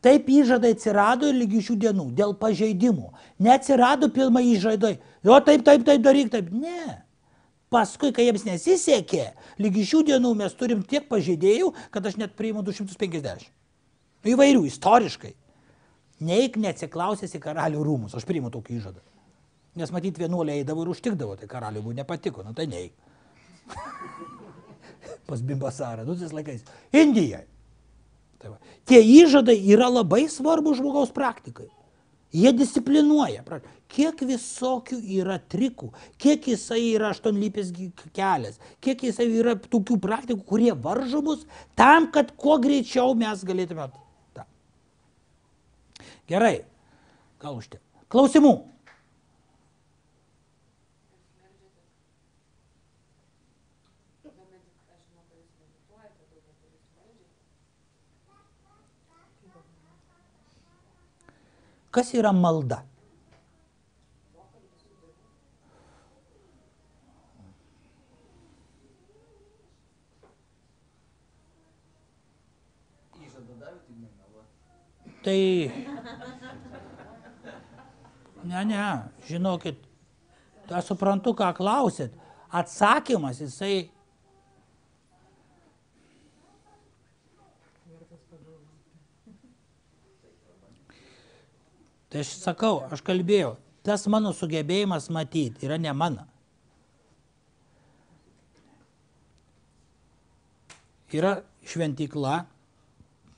Taip įžadai atsirado ir lygi šių dienų dėl pažeidimų. Neatsirado pirmą įžadai. Jo, taip, taip, taip daryk, taip. Ne. Paskui, kai jiems nesisekė, lygi šių dienų mes turim tiek pažeidėjų, kad aš net priimu 250. Įvairių, istoriškai. Neik neatsiklausęs į karalių rūmus, aš priimu tokį įžadą. Nes matyt, vienuolė eidavo ir užtikdavo, tai karaliui buvo nepatiko, nu tai neik. [laughs] Pas Bimbasarą, nu tais laikais. Indijai. Tai va. Tie įžadai yra labai svarbus žmogaus praktikai. Jie disciplinuoja. Kiek visokių yra trikų, kiek jisai yra aštuonlypis kelias, kiek jisai yra tokių praktikų, kurie varžo mus tam, kad kuo greičiau mes galėtume. Ta. Gerai. Gal užtiek. Klausimų. Kas yra malda? Tai. Ne, ne, žinokit, aš suprantu, ką klausit. Atsakymas jisai. Tai aš sakau, aš kalbėjau, tas mano sugebėjimas matyti yra ne mano. Yra šventykla,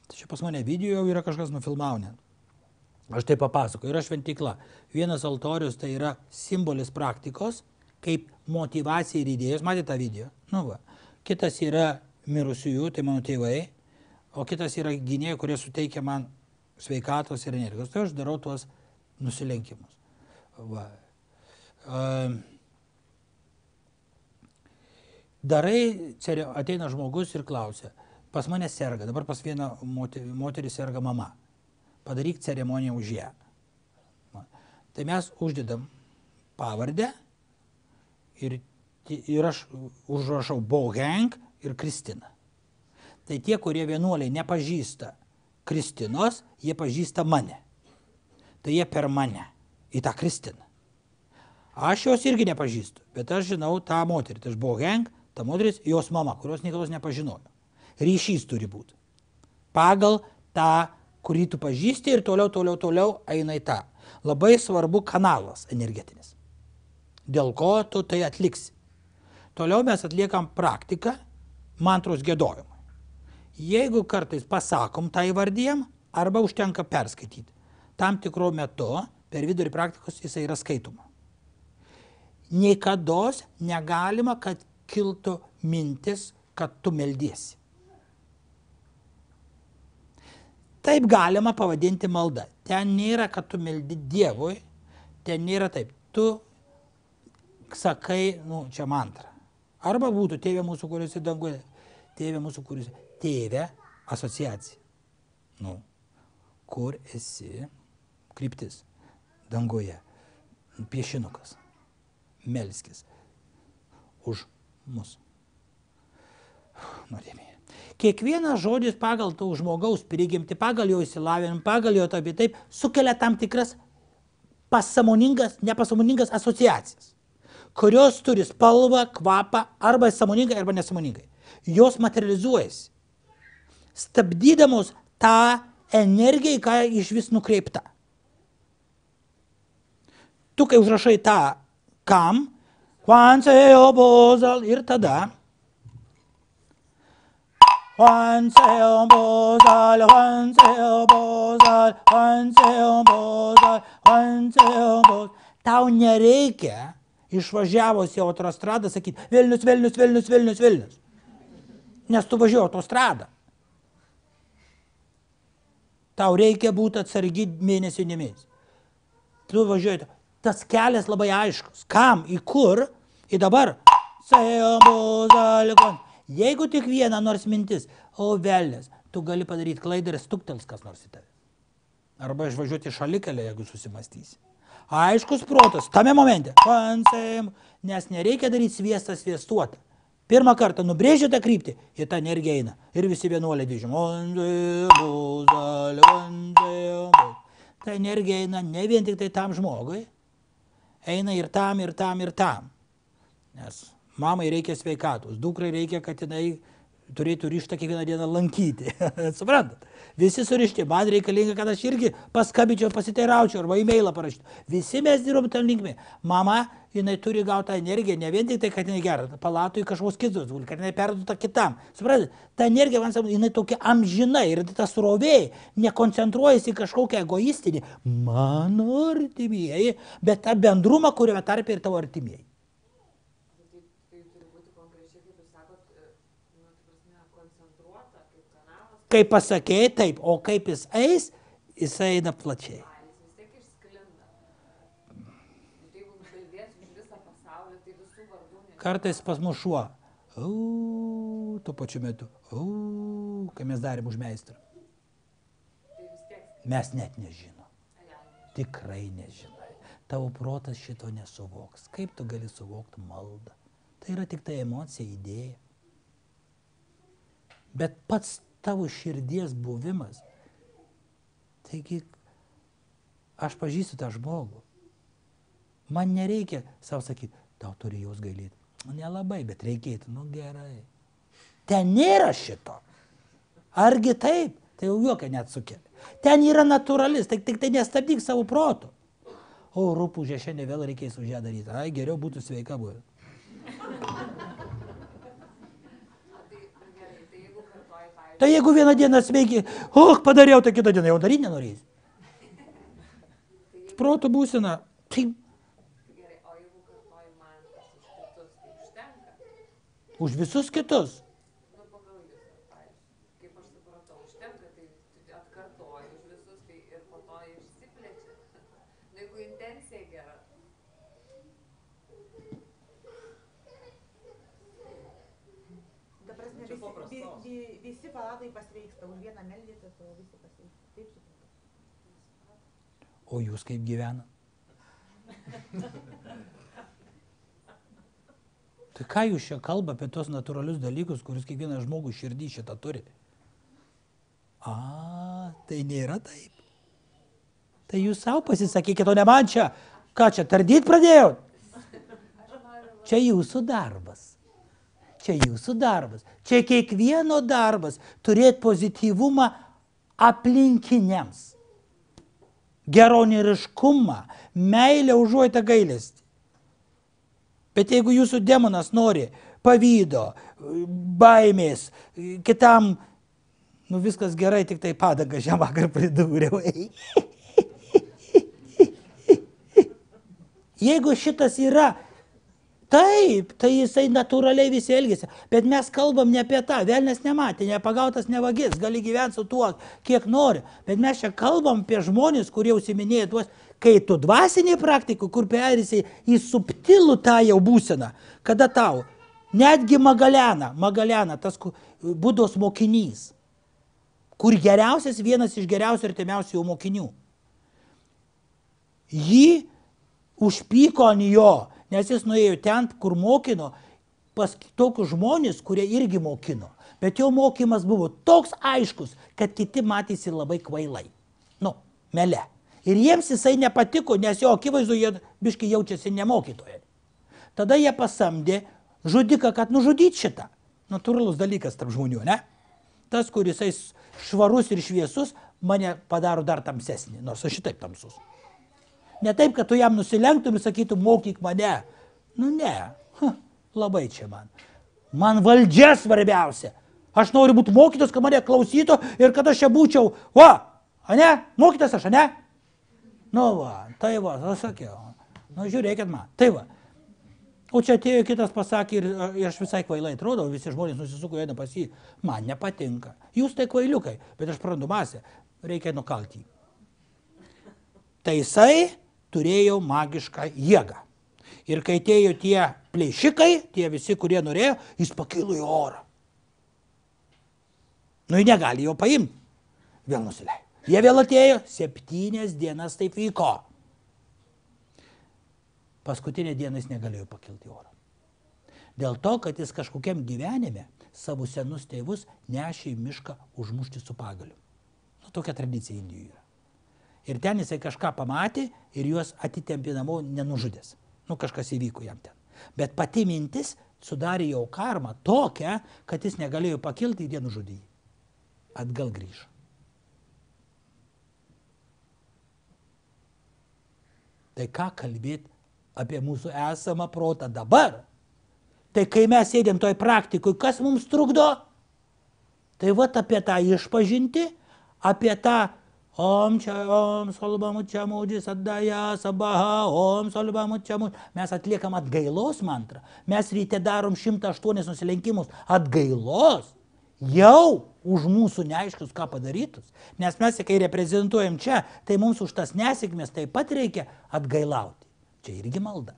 tai čia pas mane video jau yra kažkas nufilmavo net. Aš tai papasakoju, yra šventykla. Vienas altorius tai yra simbolis praktikos, kaip motivacija ir idėjos. Matėte tą video? Nu va. Kitas yra mirusiųjų, tai mano tėvai, o kitas yra gynėjai, kurie suteikia man sveikatos ir energijos. Tai aš darau tuos nusilenkimus. Va. Darai, ateina žmogus ir klausia, pas mane serga, dabar pas vieną moterį serga mama, padaryk ceremoniją už ją. Tai mes uždedam pavardę ir, ir aš užrašau Boheng ir Kristina. Tai tie, kurie vienuoliai nepažįsta Kristinos, jie pažįsta mane. Tai jie per mane į tą Kristiną. Aš jos irgi nepažįstu, bet aš žinau tą moterį. Tai aš Boheng, ta moteris, jos mama, kurios niekados nepažinojo. Ryšys turi būti. Pagal tą, kurį tu pažįsti ir toliau, toliau, toliau eina į tą. Labai svarbu kanalas energetinis. Dėl ko tu tai atliksi. Toliau mes atliekam praktiką mantros gėdojimui. Jeigu kartais pasakom tą įvardyjam, arba užtenka perskaityti. Tam tikru metu per vidurį praktikos jisai yra skaitoma. Niekada negalima, kad kiltų mintis, kad tu meldiesi. Taip galima pavadinti maldą. Ten nėra, kad tu meldi Dievui, ten nėra taip. Tu sakai, nu, čia mantra. Arba būtų tėvė mūsų, kuris į danguje. Tėvė mūsų, kuris. Tėvė asociacija. Nu, kur esi kryptis danguje. Piešinukas. Melskis. Už mus. Nuodėmė. Kiekvienas žodis pagal to žmogaus prigimti, pagal jo įsilavinimą, pagal jo taip, taip, sukelia tam tikras pasamoningas, nepasamoningas asociacijas, kurios turi spalvą, kvapą, arba samoningai, arba nesamoningai. Jos materializuojasi, stabdydamos tą energiją, į ką iš vis nukreipta. Tu kai užrašai tą kam, Juanseo bozal ir tada. Juanseo bozal, Juanseo bozal, Juanseo bozal, Juanseo bozal. Tau nereikia išvažiavus į autostradą sakyti Vilnius, Vilnius, Vilnius, Vilnius, Vilnius. Nes tu važiuoji autostradą. Tau reikia būti atsargi mėnesį nemėnesį. Tu važiuoji, tas kelias labai aiškus. Kam, į kur, į dabar. Jeigu tik viena nors mintis, o velnės, tu gali padaryti klaidą ir stuktels kas nors į tave. Arba išvažiuoti šalikelę, jeigu susimastysi. Aiškus protas, tame momente. Nes nereikia daryti sviestą sviestuotą. Pirmą kartą nubrėžė tą kryptį ir ta energija eina. Ir visi vienuoliai vanze, ta energija eina ne vien tik tai tam žmogui, eina ir tam, ir tam, ir tam. Nes mamai reikia sveikatos, dukrai reikia, kad jinai turėtų ryštą kiekvieną dieną lankyti. [laughs] Suprantat? Visi surišti. Man reikalinga, kad aš irgi paskabinčiau, pasiteiraučiau arba e-mailą parašyčiau. Visi mes dirbam tam linkme. Mama, jinai turi gauti tą energiją, ne vien tik tai, kad jinai gera, palatui kažkoks kitas, kad jinai perduota kitam. Suprantat? Ta energija, man sakau, jinai tokia amžina ir ta srovė nekoncentruojasi į kažkokią egoistinį mano artimieji, bet tą bendrumą, kuriame tarp ir tavo artimieji. Tai, tai turi būti konkrečiai, kaip jūs sakot, e, nu, ta prasme, koncentruota, kaip kanalas, Kai pasakėjai taip, o kaip jis eis, jis eina plačiai. tai. Kartais pas mus šuo. Au, tuo pačiu metu. Au, kai mes darėm už meistrą. Tai Mes net nežinom. ai, ai, Tikrai nežinai. Tavo protas šito nesuvoks. Kaip tu gali suvokti maldą? Tai yra tik tai emocija, idėja. Bet pats tavo širdies buvimas. Taigi, aš pažįstu tą žmogų. Man nereikia savo sakyti, tau turi jos gailėti. Nelabai, bet reikėtų. Nu gerai. Ten nėra šito. Argi taip? Tai jau juokia net sukelia. Ten yra natūralis, tik, tik tai nestabdyk savo protų. O rūpūžė šiandien vėl reikės už ją daryti. Ai, geriau būtų sveika buvę. A, tai nu, gerai, tai jeigu kartoji, pavyzdžiui, Tai jeigu vieną dieną sveiki, oh, padariau, tai kitą dieną jau daryti nenorėsi. Tai tai gerai, o jeigu kartoji man tas už kitus, tai užtenka. už visus kitus. Nu, pagal jūs, pavyzdžiui, kaip aš supratau, užtenka, tai tu atkartoji už visus, tai ir po to išsiplečia. Nu, jeigu intencija gera, Ta prasme, Čia visi, paprastos. vi, vi, visi palatoj pasveiksta, už vieną meldėtės, o visi pasveiksta. Taip supratau. O jūs kaip gyvena? Tai ką jūs čia kalba apie tos natūralius dalykus, kurius kiekvienas žmogus širdį šitą turi? A, tai nėra taip. Tai jūs savo pasisakykite, o ne man čia. Ką čia, tardyt pradėjot? Čia jūsų darbas. Čia jūsų darbas. Čia kiekvieno darbas turėti pozityvumą aplinkiniams. Geroniriškumą, meilę užuojtą gailestį. Bet jeigu jūsų demonas nori pavydo, baimės, kitam, nu viskas gerai, tik tai padangą šią vakar pridūriau. [laughs] Jeigu šitas yra taip, tai jisai natūraliai visi elgesi. Bet mes kalbam ne apie tą. Velnes nematė, nepagautas nevagis, gali gyventi su tuo, kiek nori. Bet mes čia kalbam apie žmonės, kurie užsiminėja tuos, kai tu dvasinė praktika, kur perėsi į subtilų tą jau būseną, kada tau, netgi Magalena, Magalena, tas būdos mokinys, kur geriausias, vienas iš geriausių ir temiausių mokinių jį užpyko ant jo, nes jis nuėjo ten, kur mokino, pas tokius žmonės, kurie irgi mokino. Bet jo mokymas buvo toks aiškus, kad kiti matėsi labai kvailai. Nu, mele. Ir jiems jisai nepatiko, nes jo akivaizdu jie biški jaučiasi nemokytojai. Tada jie pasamdė žudiką, kad nužudyt šitą. Natūralus dalykas tarp žmonių, ne? Tas, kuris švarus ir šviesus, mane padaro dar tamsesnį, nors aš šitaip tamsus. Ne taip, kad tu jam nusilenktum ir sakytum, mokyk mane. Nu ne, ha, labai čia man. Man valdžia svarbiausia. Aš noriu būti mokytas, kad mane klausytų ir kad aš čia būčiau. Va, a ne? Mokytas aš, a ne? Nu va, tai va, aš sakiau. Nu žiūrėkit man. Tai va. O čia atėjo kitas pasakė ir, ir aš visai kvailai atrodo, visi žmonės nusisuko eina pas jį. Man nepatinka. Jūs tai kvailiukai, bet aš prarandu masę. Reikia nukalti. Tai jisai turėjo magišką jėgą. Ir kai atėjo tie plėšikai, tie visi, kurie norėjo, jis pakilo į orą. Nu, jie negali jo paimti. Vėl nusileido. Jie vėl atėjo, septynias dienas taip vyko. Paskutinę dieną jis negalėjo pakilti į orą. Dėl to, kad jis kažkokiam gyvenime savo senus tėvus nešė į mišką užmušti su pagaliu. Nu, tokia tradicija Indijoje yra. Ir ten jisai kažką pamatė ir juos atitempė namo nenužudęs. Nu, kažkas įvyko jam ten. Bet pati mintis sudarė jau karmą tokią, kad jis negalėjo pakilti ir jie nužudė jį. Atgal grįžo. Tai ką kalbėti apie mūsų esamą protą dabar? Tai kai mes sėdėm toj praktikui, kas mums trukdo? Tai va apie tą išpažinti, apie tą Om solbamučia mūdžis atdaja sabaha, om solbamučia mūdžis. Mes atliekam atgailos mantrą. Mes ryte darom 108 nusilenkimus atgailos. Jau už mūsų neaiškus, ką padarytus. Nes mes, kai reprezentuojam čia, tai mums už tas nesėkmės taip pat reikia atgailauti. Čia irgi malda.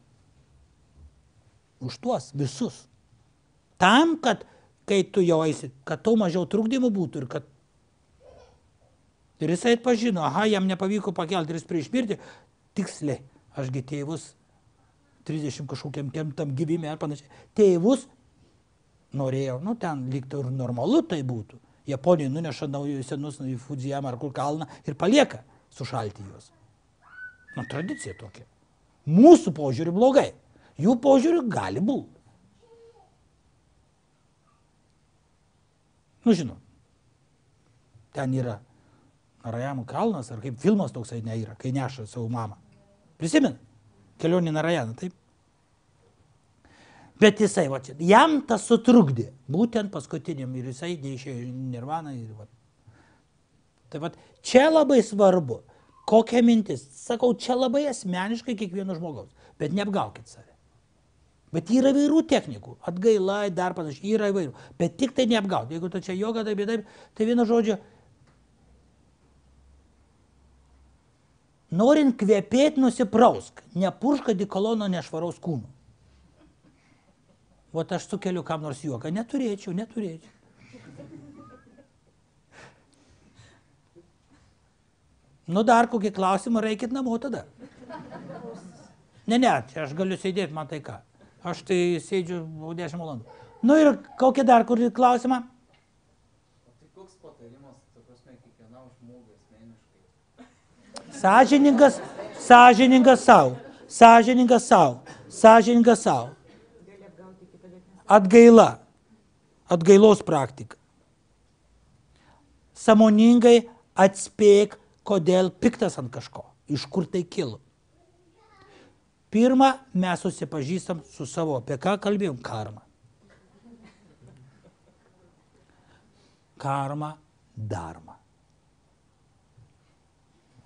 Už tuos visus. Tam, kad kai tu jau eisi, kad tau mažiau trukdymų būtų ir kad Ir jisai atpažino, aha, jam nepavyko pakelti ir jis prieš mirtį, tiksliai, ašgi tėvus 30 kažkokiam tam gyvime ar panašiai. Tėvus norėjau, nu ten liktų ir normalu tai būtų. Japonijai nuneša naujus senus į Fujiyamą ar kur kalną ir palieka sušalti juos. Nu, tradicija tokia. Mūsų požiūriu blogai. Jų požiūriu gali būti. Nu, žinot, ten yra Narajamų kalnas, ar kaip filmas toksai ne yra, kai neša savo mamą. Prisimint, kelionį Narajaną, taip? Bet jisai, va jam tas sutrukdė, būtent paskutiniam ir jisai neišėjo į nirvaną. Ir, va. Tai va, čia labai svarbu, kokia mintis. Sakau, čia labai asmeniškai kiekvieno žmogaus, bet neapgaukit save. Bet yra įvairių technikų, atgailai, dar panašiai, yra įvairių. Bet tik tai neapgauti. Jeigu tu čia joga, taip, taip, tai vieno žodžio, Norint kvepėti, nusiprausk, nepurška dikolono nešvaraus kūno. O aš sukeliu kam nors juoką, neturėčiau, neturėčiau. Nu dar kokį klausimą reikit namo tada. Ne, ne, čia aš galiu sėdėti, man tai ką. Aš tai sėdžiu 10 valandų. Nu ir kokį dar kurį klausimą? O tai koks patarimas, ta prasme, kiekvienam žmogui asmeniškai? Sąžiningas, sąžiningas savo, sąžiningas savo, sąžiningas savo. Atgaila, atgailos praktika. Samoningai atspėk, kodėl piktas ant kažko, iš kur tai kilo. Pirma, mes susipažįstam su savo, apie ką kalbėjom, karma. Karma, dharma.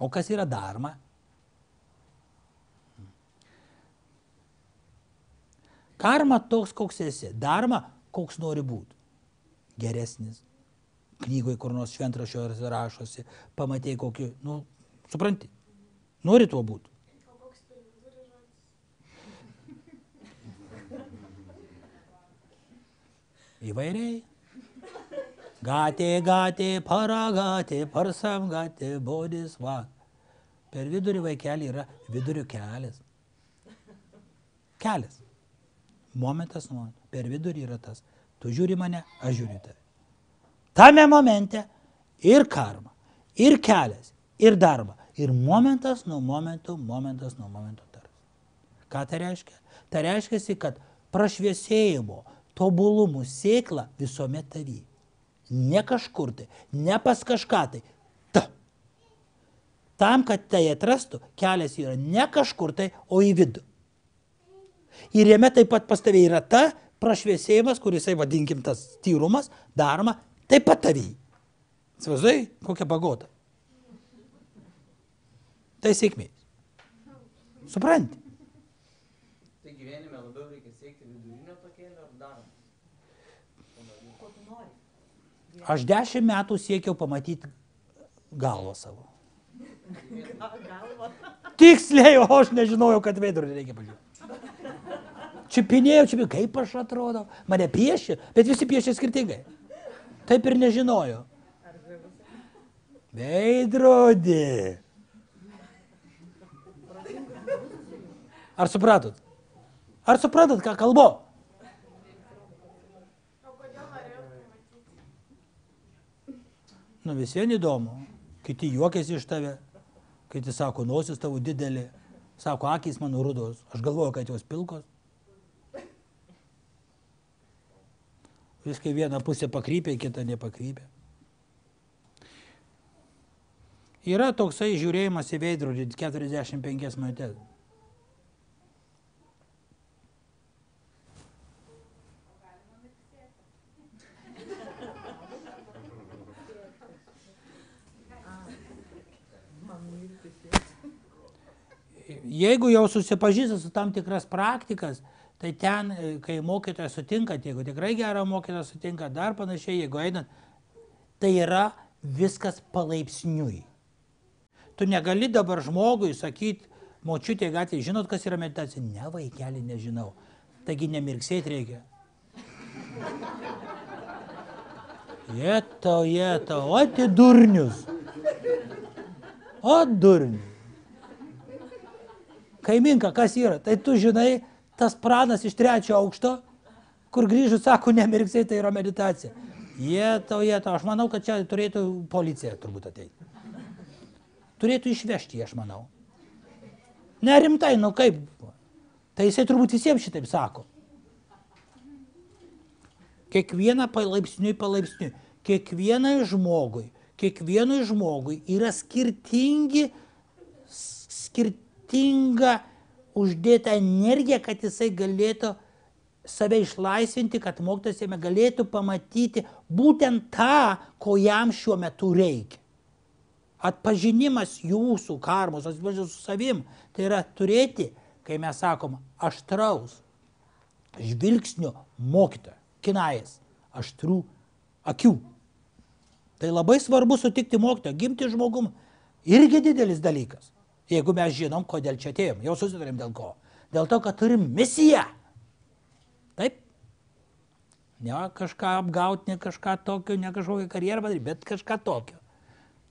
O kas yra dharma? Karma toks, koks esi. Dharma, koks nori būti. Geresnis. Knygoje kur nors šventrašio rašosi, pamatėjai kokį, nu, supranti, nori tuo būti. Įvairiai. Gatė, gatė, paragatė, parsam gatė, bodis va. Per vidurį vaikelį yra vidurio kelias. Kelias. Momentas nuo. Per vidurį yra tas. Tu žiūri mane, aš žiūriu tave. Tame momente ir karma, ir kelias, ir darba, ir momentas nuo momento, momentas nuo momento tarp. Ką tai reiškia? Tai reiškia, kad prašviesėjimo, tobulumų sėkla visuomet tavy. Ne kažkur tai, ne pas kažką tai. Ta. Tam, kad tai atrastų, kelias yra ne kažkur tai, o į vidų. Ir jame taip pat pas tavai yra ta prašviesėjimas, kuris, vadinkim, tas tyrumas, daroma taip pat tavy. Svazai, kokia pagoda. Tai sėkmė. Supranti? Tai gyvenime labiau reikia siekti vidurinio to kelio ar dar? Ko tu nori? Aš dešimt metų siekiau pamatyti galvą savo. [laughs] Tiksliai, o aš nežinojau, kad veidrodį reikia pažiūrėti. Čiupinėjau, čiupinėjau, kaip aš atrodau. Mane piešė, bet visi piešė skirtingai. Taip ir nežinojau. Veidrodį. Ar supratot? Ar supratot, ką kalbu? Nu vis vien įdomu. Kiti juokiasi iš tave. Kai jis sako, nosis tavo didelė, sako, akys mano rudos, aš galvoju, kad jos pilkos. Viskai vieną pusę pakrypė, kitą nepakrypė. Yra toksai žiūrėjimas į veidrodį 45 minutės. Jeigu jau susipažįsta su tam tikras praktikas, tai ten, e, kai mokytojas sutinkat, jeigu tikrai gerą mokytoją sutinkat, dar panašiai, jeigu einat, tai yra viskas palaipsniui. Tu negali dabar žmogui sakyti, močiutė gatvėje, žinot, kas yra meditacija? Ne, vaikeli, nežinau. Taigi nemirksėti reikia. Jeto, jeto, o ti durnius. O durnius. Kaiminka, kas yra? Tai tu žinai, tas pranas iš trečio aukšto, kur grįžus sako, nemirksai, tai yra meditacija. Jie tau, jie tau, aš manau, kad čia turėtų policija turbūt ateiti. Turėtų išvežti, aš manau. Nerimtai, nu kaip. Tai jisai turbūt visiems šitaip sako. Kiekvieną palaipsniui, palaipsniui. Kiekvienai žmogui, kiekvienui žmogui yra skirtingi, skirtinga uždėta energija, kad jisai galėtų save išlaisvinti, kad mokytas jame galėtų pamatyti būtent tą, ko jam šiuo metu reikia. Atpažinimas jūsų karmos, atpažinimas su savim, tai yra turėti, kai mes sakom, aštraus žvilgsnio mokytoją, kinajas, aštrų akių. Tai labai svarbu sutikti mokytoją, gimti žmogum irgi didelis dalykas. Jeigu mes žinom, kodėl čia atėjom, jau susitarėm dėl ko. Dėl to, kad turim misiją. Taip? Ne kažką apgauti, ne kažką tokio, ne kažkokią karjerą padaryti, bet kažką tokio.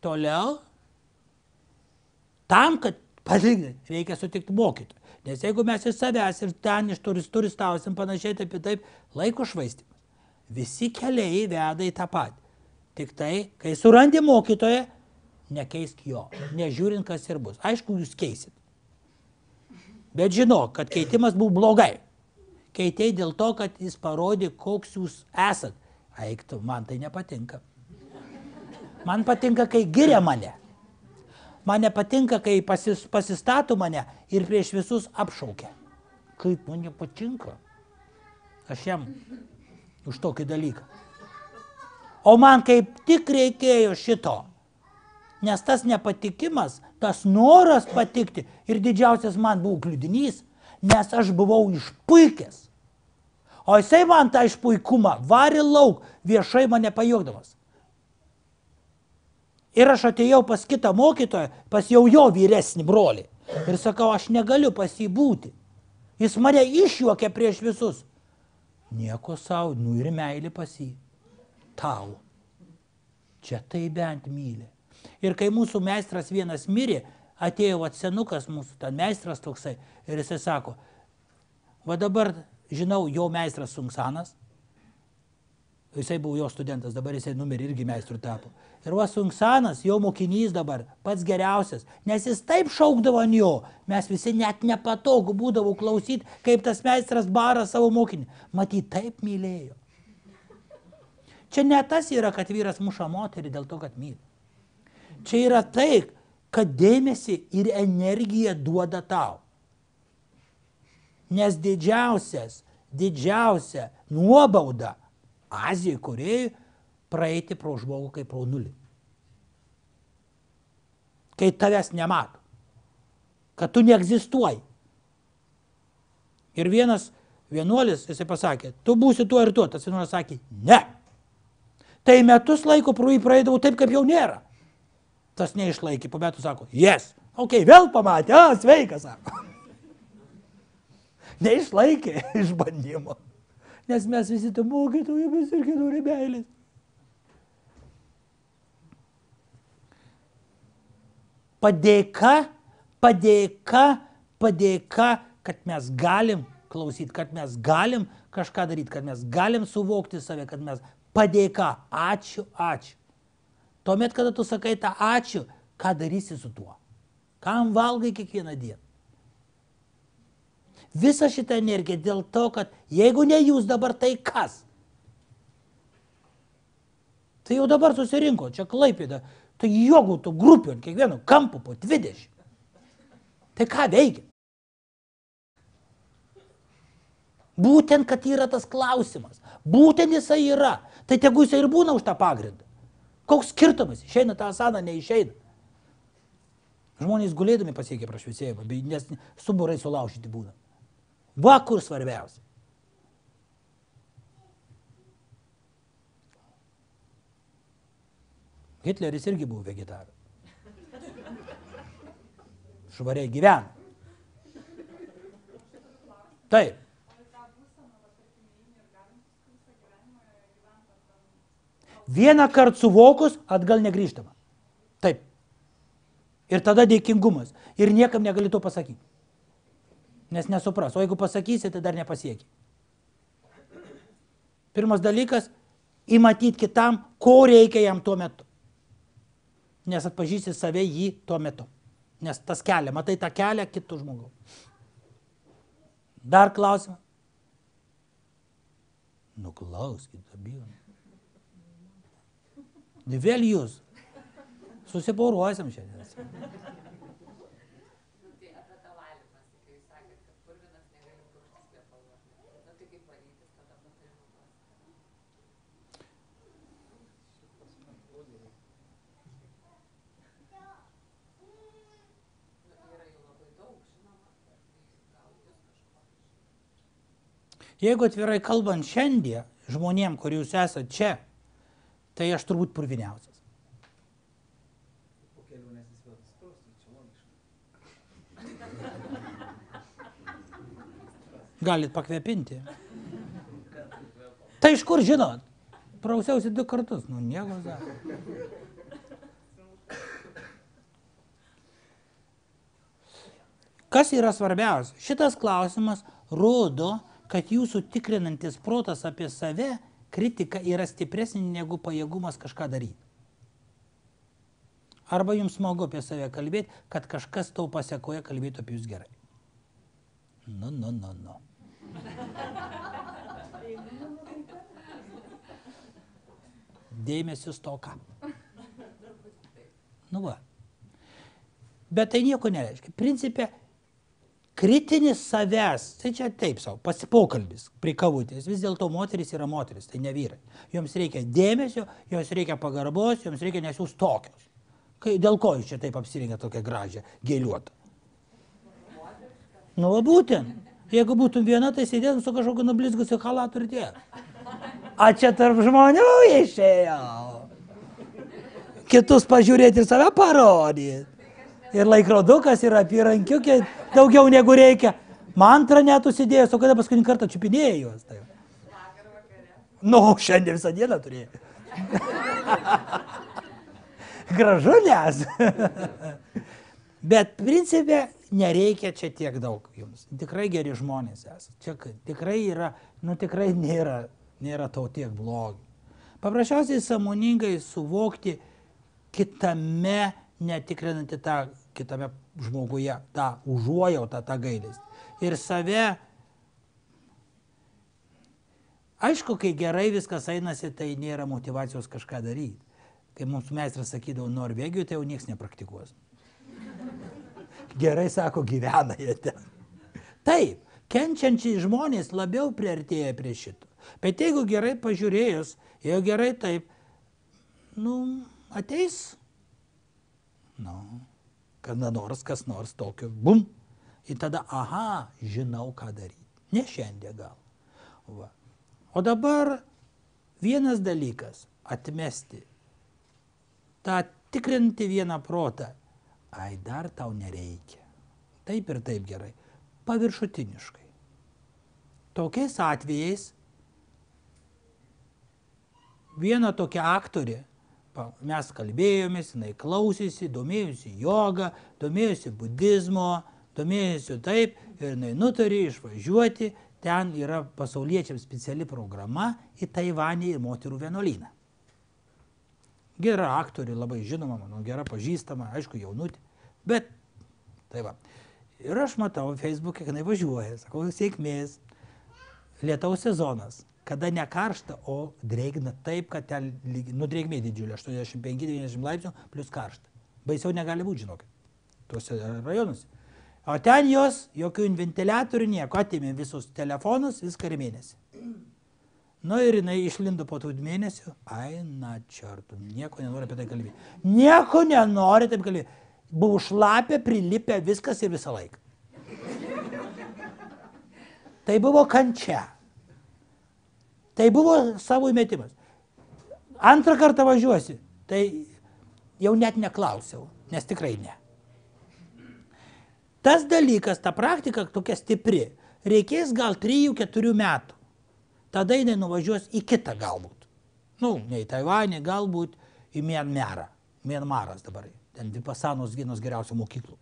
Toliau, tam, kad padaryti, reikia sutikti mokytoją. Nes jeigu mes iš savęs ir ten iš turis turistausim panašiai taip ir taip, laiko švaistimas. Visi keliai veda į tą patį. Tik tai, kai surandi mokytoją, nekeisk jo, nežiūrint, kas ir bus. Aišku, jūs keisit. Bet žinok, kad keitimas buvo blogai. Keitėjai dėl to, kad jis parodė, koks jūs esat. Eiktų, man tai nepatinka. Man patinka, kai giria mane. Man nepatinka, kai pasis, pasistato mane ir prieš visus apšaukia. Kaip man nepatinka. Aš jam už tokį dalyką. O man kaip tik reikėjo šito. Nes tas nepatikimas, tas noras patikti ir didžiausias man buvo kliudinys, nes aš buvau išpuikęs. O jisai man tą išpuikumą varė lauk, viešai mane pajokdamas. Ir aš atėjau pas kitą mokytoją, pas jau jo vyresnį brolį. Ir sakau, aš negaliu pas jį būti. Jis mane išjuokė prieš visus. Nieko savo, nu ir meilė pas jį. Tau. Čia tai bent myli. Ir kai mūsų meistras vienas mirė, atėjo atsenukas mūsų, ten meistras toksai, ir jisai sako, va dabar žinau, jo meistras Sunksanas, jisai buvo jo studentas, dabar jisai numirė irgi meistrų tapo. Ir va Sunksanas, jo mokinys dabar, pats geriausias, nes jis taip šaukdavo ant jo, mes visi net nepatogu būdavo klausyti, kaip tas meistras bara savo mokinį. Matyt, taip mylėjo. Čia ne tas yra, kad vyras muša moterį dėl to, kad myli. Čia yra tai, kad dėmesį ir energiją duoda tau. Nes didžiausias, didžiausia nuobauda Azijai, Korejai praeiti pro žmogų kaip pro nulį. Kai tavęs nemato. Kad tu neegzistuoji. Ir vienas vienuolis, jisai pasakė, tu būsi tuo ir tuo. Tas vienuolis sakė, ne. Tai metus laiko pro jį praeidavau taip, kaip jau nėra. Tas neišlaikė, po metų sako, yes. Ok, vėl pamatė, a, sveikas, sako. [laughs] Neišlaikė [laughs] išbandymo. Nes mes visi tu mokytojus ir kitų rebelės. Padėka, padėka, padėka, kad mes galim klausyti, kad mes galim kažką daryti, kad mes galim suvokti save, kad mes padėka. Ačiū, ačiū. Tuomet, kada tu sakai tą ačiū, ką darysi su tuo? Kam valgai kiekvieną dieną? Visa šita energija dėl to, kad jeigu ne jūs dabar, tai kas? Tai jau dabar susirinko, čia klaipėda, tai jogų tų grupių ant kiekvieno kampo po 20. Tai ką veikia? Būtent, kad yra tas klausimas. Būtent jisai yra. Tai tegu jisai ir būna už tą pagrindą. Koks skirtumas? Išeina tą asaną, neišeina. Žmonės gulėdami pasiekia prašviesėjimą, bei- nes stuburai sulaužyti būna. Va kur svarbiausia. Hitleris irgi buvo vegetaras. Švariai gyvena. Taip. Vieną kartą suvokus, atgal negrįžtama. Taip. Ir tada dėkingumas. Ir niekam negali to pasakyti. Nes nesupras. O jeigu pasakysi, tai dar nepasieki. Pirmas dalykas - įmatyti kitam, ko reikia jam tuo metu. Nes atpažįsti save jį tuo metu. Nes tas kelias, matai tą kelią kitų žmogų. Dar klausimą? Nuklauskit, abiejų. Vėl jūs. Susiporuosim šiandien. Jeigu atvirai kalbant šiandien žmonėm, kur jūs esate čia, tai aš turbūt purviniausias. Logiška. Galit pakvepinti. Tai iš kur žinot? Prausiausi du kartus, nu nieko. za. Kas yra svarbiausia? Šitas klausimas rodo, kad jūsų tikrinantis protas apie save kritika yra stipresnė negu pajėgumas kažką daryti. Arba jums smagu apie save kalbėti, kad kažkas to pasiekoje kalbėtų apie jūs gerai. Nu, nu, nu, nu. Dėmesio stoka. Nu va. Bet tai nieko nereiškia. Principė, kritinis savęs, tai čia taip savo, pasipokalbis prie kavutės. Vis dėlto moteris yra moteris, tai ne vyrai. Joms reikia dėmesio, joms reikia pagarbos, joms reikia nes jūs tokios. Kai, dėl ko jūs čia taip apsirengę tokią gražią, gėliuotą? Nu, va būtent. Jeigu būtum viena, tai sėdėtum su kažkokiu nublizgusiu halatu ir tiek. A čia tarp žmonių išėjo. Kitus pažiūrėti ir save parodyti. Ir laikrodukas, ir apyrankiukė daugiau negu reikia. Mantra net užsidėjęs, o kada paskutinį kartą čiupinėjai juos. Tai. Nu, šiandien visą dieną turėjai. [laughs] Gražu nes. [laughs] Bet principė nereikia čia tiek daug jums. Tikrai geri žmonės esate. Čia tikrai yra, nu tikrai nėra, nėra to tiek blogo. Paprasčiausiai samoningai suvokti kitame, netikrinantį tą kitame žmoguje, tą užuojautą, tą gailestį. Ir save, aišku, kai gerai viskas einasi, tai nėra motivacijos kažką daryti. Kai mums meistras sakydavo Norvegijoje, tai jau niekas nepraktikuos. Gerai sako, gyvena jie ten. Taip, kenčiančiai žmonės labiau priartėja prie šito. Bet jeigu gerai pažiūrėjus, jeigu gerai taip, nu, ateis, nu, kada nors, kas nors tokio, bum. Ir tada, aha, žinau, ką daryti. Ne šiandien gal. Va. O dabar vienas dalykas - atmesti tą tikrinti vieną protą. Ai, dar tau nereikia. Taip ir taip gerai. Paviršutiniškai. Tokiais atvejais viena tokia aktorė, mes kalbėjomės, jinai klausėsi, domėjosi jogą, domėjosi budizmo, domėjosi taip ir jinai nutarė išvažiuoti, ten yra pasauliečiams speciali programa į Taivanį ir moterų vienuolyną. Gera aktorė, labai žinoma, mano gera pažįstama, aišku, jaunutė, bet Tai va. Ir aš matau Facebook'e, kai jinai važiuoja, sakau, sėkmės. Lietaus sezonas, kada ne karšta, o drėgna taip, kad ten, nu, drėgmė didžiulė, 85-90 laipsnių, plus karšta. Baisiau negali būti, žinokit, tuose rajonuose. O ten jos, jokių ventiliatorių, nieko, atėmė visus telefonus, viską ir mėnesį. Nu ir jinai išlindo po tų mėnesių, ai, na, čartu, nieko nenori apie tai kalbėti. Nieko nenori taip kalbėti. Buvo šlapę, prilipę viskas ir visą laiką. Tai buvo kančia. Tai buvo savo įmetimas. Antrą kartą važiuosi, tai jau net neklausiau, nes tikrai ne. Tas dalykas, ta praktika tokia stipri, reikės gal 3-4 metų. Tada jinai nuvažiuos į kitą galbūt. Nu, ne į Taivanį, galbūt į Mianmarą. Mianmaras dabar. Ten Vipasanos vienos geriausių mokyklų.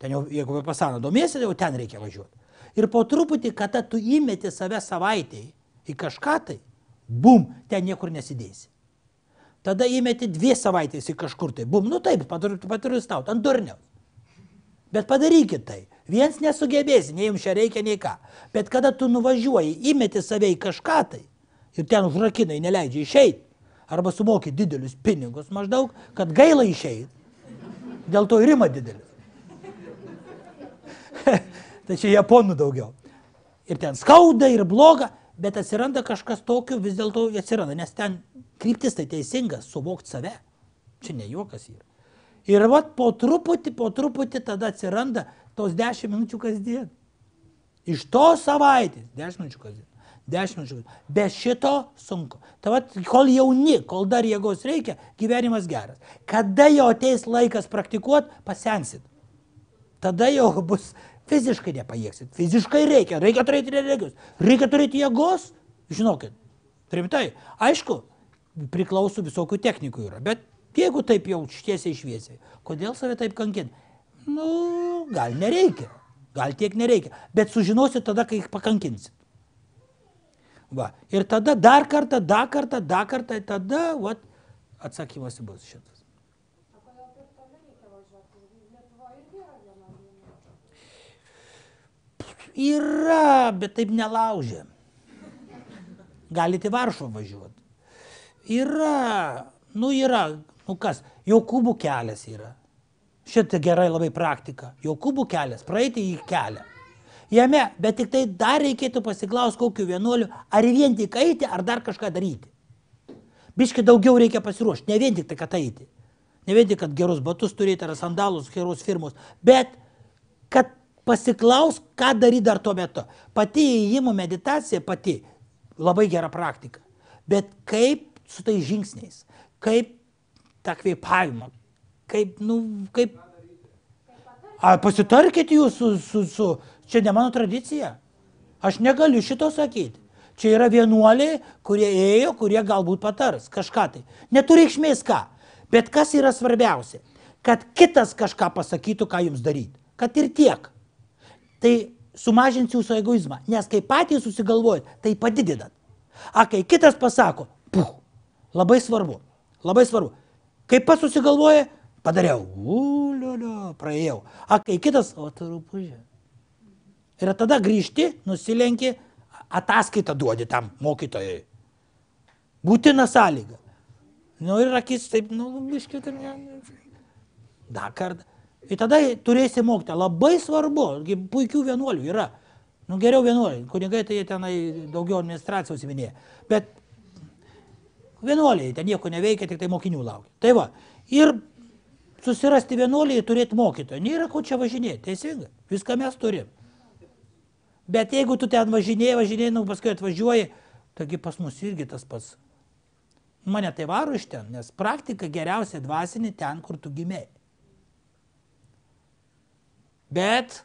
Ten jau, jeigu Vipasana domiesi, jau ten reikia važiuoti. Ir po truputį, kada tu įmeti save savaitėj į kažką tai, bum, ten niekur nesidėsi. Tada įmeti dvi savaitės į kažkur tai, bum, nu taip, paturistauti, ant durniaus. Bet padarykit tai. Viens nesugebėsi, nei jums čia reikia, nei ką. Bet kada tu nuvažiuoji, įmeti save į kažką tai ir ten užrakinai neleidžia išeiti, arba sumoki didelius pinigus maždaug, kad gaila išeiti, dėl to ir ima didelis. [laughs] čia japonų daugiau. Ir ten skauda, ir bloga, bet atsiranda kažkas tokio, vis dėlto atsiranda, nes ten kryptis tai teisingas, suvokti save. Čia ne juokas yra. Ir vat po truputį, po truputį tada atsiranda tos 10 minučių kasdien. Iš to savaitės 10 minučių kasdien. 10 minučių. Be šito sunku. Tai vat, kol jauni, kol dar jėgos reikia, gyvenimas geras. Kada jau ateis laikas praktikuoti, pasensit. Tada jau bus fiziškai nepajėgsit. Fiziškai reikia. Reikia turėti energijos. Reikia turėti jėgos. Žinokit, rimtai. Aišku, priklauso visokių technikų yra. Bet jeigu taip jau tiesiai šviesiai, kodėl save taip kankinti? Nu, gal nereikia. Gal tiek nereikia. Bet sužinosit tada, kai pakankinsit. Va. Ir tada dar kartą, dar kartą, dar kartą, tada vat, atsakymas bus šitas. O kodėl taip toli reikia važiuoti? Lietuvoje irgi yra viena linija. Yra, bet taip nelaužė. Galite į Varšuvą važiuoti. Yra, nu yra, nu kas, Jokūbų kelias yra. Šitą gerai labai praktika. Jokūbų kelias, praeiti į kelią. Jame, bet tik tai dar reikėtų pasiklausti kokiu vienuoliu, ar vien tik eiti, ar dar kažką daryti. Biški daugiau reikia pasiruošti, ne vien tik tai, kad eiti. Ne vien tik, kad gerus batus turėti ar sandalus, geros firmos, bet kad pasiklaus, ką daryti dar tuo metu. Pati įėjimo meditacija pati labai gera praktika. Bet kaip su tais žingsniais, kaip tą kvėpavimą, kaip, nu, kaip... A, pasitarkit jūs su, su, su, čia ne mano tradicija. Aš negaliu šito sakyti. Čia yra vienuoliai, kurie ėjo, kurie galbūt patars kažką tai. Neturi reikšmės ką. Bet kas yra svarbiausia? Kad kitas kažką pasakytų, ką jums daryti. Kad ir tiek. Tai sumažins jūsų egoizmą. Nes kai patys susigalvojat, tai padidinat. A kai kitas pasako, puh, labai svarbu. Labai svarbu. Kai pats susigalvoja, padariau. Uliulio, praėjau. A kai kitas, o trupužė. Ir tada grįžti, nusilenki, ataskaitą duodi tam mokytojai. Būtina sąlyga. Nu ir akis taip, nu, biškiai, tai ne. Dar kartą. Ir tada turėsi mokyti. Labai svarbu, puikių vienuolių yra. Nu geriau vienuoliai. Kunigai tai tenai daugiau administracijos įminėja. Bet vienuoliai ten nieko neveikia, tik tai mokinių laukia. Tai va. Ir susirasti vienuoliai turėti mokytoją. Nėra ko čia važinėti. Teisingai. Viską mes turim. Bet jeigu tu ten važinėjai, važinėjai, nu paskui atvažiuoji, taigi pas mus irgi tas pats. Mane tai varo iš ten, nes praktika geriausia dvasinė ten, kur tu gimėjai. Bet.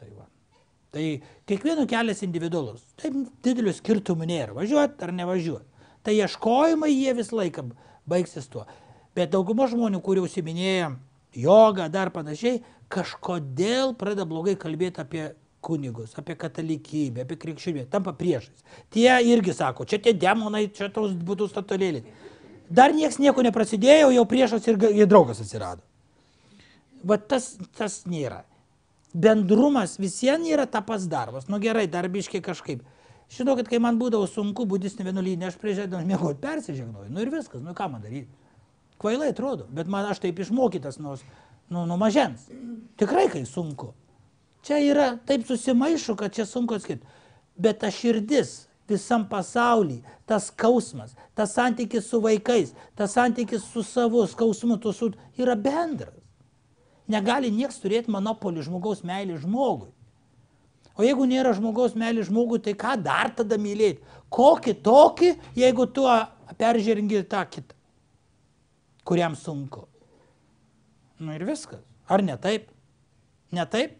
Tai va. Tai kiekvieno kelias individualus. Taip didelių skirtumų nėra. Važiuoti ar nevažiuoti. Tai ieškojimai jie visą laiką baigsis tuo. Bet dauguma žmonių, kurie užsiminėja jogą, dar panašiai, kažkodėl pradeda blogai kalbėti apie kunigus, apie katalikybę, apie krikščionybę, tampa priešais. Tie irgi sako, čia tie demonai, čia tos būtų statulėlės. Dar nieks nieko neprasidėjo, jau priešas ir, ir draugas atsirado. Bet tas, tas nėra. Bendrumas visiems yra ta pats darbas. Nu gerai, darbiškai kažkaip. Žinokit, kai man būdavo sunku budistinė vienuolynė, aš prieš mėgoti persižegnoju. Nu ir viskas, nu ką man daryti. Kvailai atrodo, bet man aš taip išmokytas nuo, nuo, nuo mažens. Tikrai, kai sunku. Čia yra taip susimaišu, kad čia sunku atskirti. Bet ta širdis visam pasaulyje, tas skausmas, tas santykis su vaikais, tas santykis su savo skausmu, tu su, yra bendras. Negali niekas turėti monopolį žmogaus meilį žmogui. O jeigu nėra žmogaus meilį žmogui, tai ką dar tada mylėti? Kokį tokį, jeigu tu peržiūringi tą kitą, kuriam sunku. Na ir viskas. Ar ne taip? Ne taip?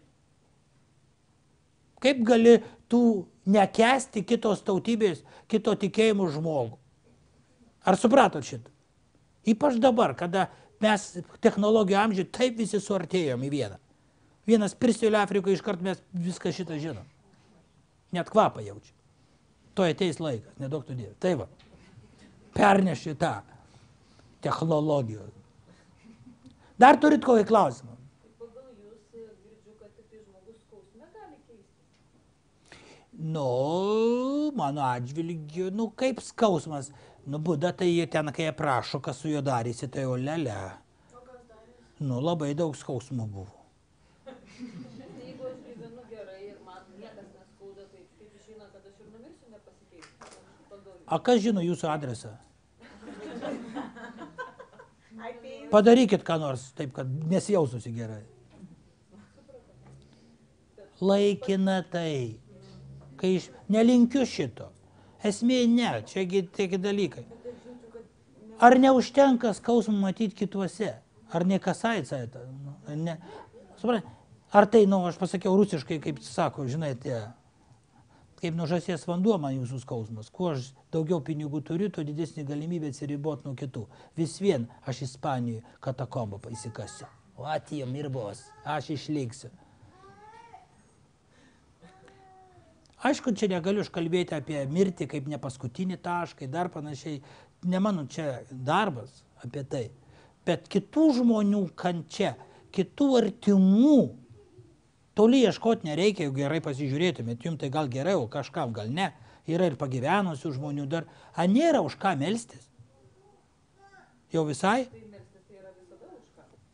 Kaip gali tu nekesti kitos tautybės, kito tikėjimų žmogų? Ar supratot šitą? Ypač dabar, kada mes technologijų amžiuje taip visi suartėjom į vieną. Vienas prisėlė Afrikoje, iškart mes viską šitą žinom. Net kvapą jaučia. To ateis laikas, nedaug tu dievė. Tai va, perneši tą technologijų. Dar turit kokį klausimą? Nu, mano atžvilgiu, nu kaip skausmas. Nu, būda tai jie ten, kai aprašo, kas su juo darysi, tai o lele. Nu, labai daug skausmų buvo. Jeigu aš gyvenu gerai ir man niekas neskauda, tai kaip išeina, kad aš ir numirsiu nepasikeisiu. Pagal jūs. A kas žino jūsų adresą? [laughs] Padarykit ką nors taip, kad nesijaustųsi gerai. Laikina tai. Kai iš... Nelinkiu šito. Esmė ne, čiagi tieki dalykai. Ar neužtenka skausmų matyti kituose? Ar ne kasaica? Nu, ne. Suprantate? Ar tai, nu, aš pasakiau rusiškai, kaip sako, žinai, tie, kaip nuo žasies vanduo man jūsų skausmas. Kuo aš daugiau pinigų turiu, tuo didesnė galimybė atsiriboti nuo kitų. Vis vien aš Ispanijoje katakombą pasikasiu. O atijom ir bos, aš išliksiu. Aišku, čia negaliu aš kalbėti apie mirtį kaip ne paskutinį tašką, dar panašiai. Ne mano čia darbas apie tai. Bet kitų žmonių kančia, kitų artimų, toli ieškoti nereikia, jeigu gerai pasižiūrėtumėt, jums tai gal gerai, o kažkam gal ne. Yra ir pagyvenusių žmonių dar. A nėra už ką melstis? Jau visai?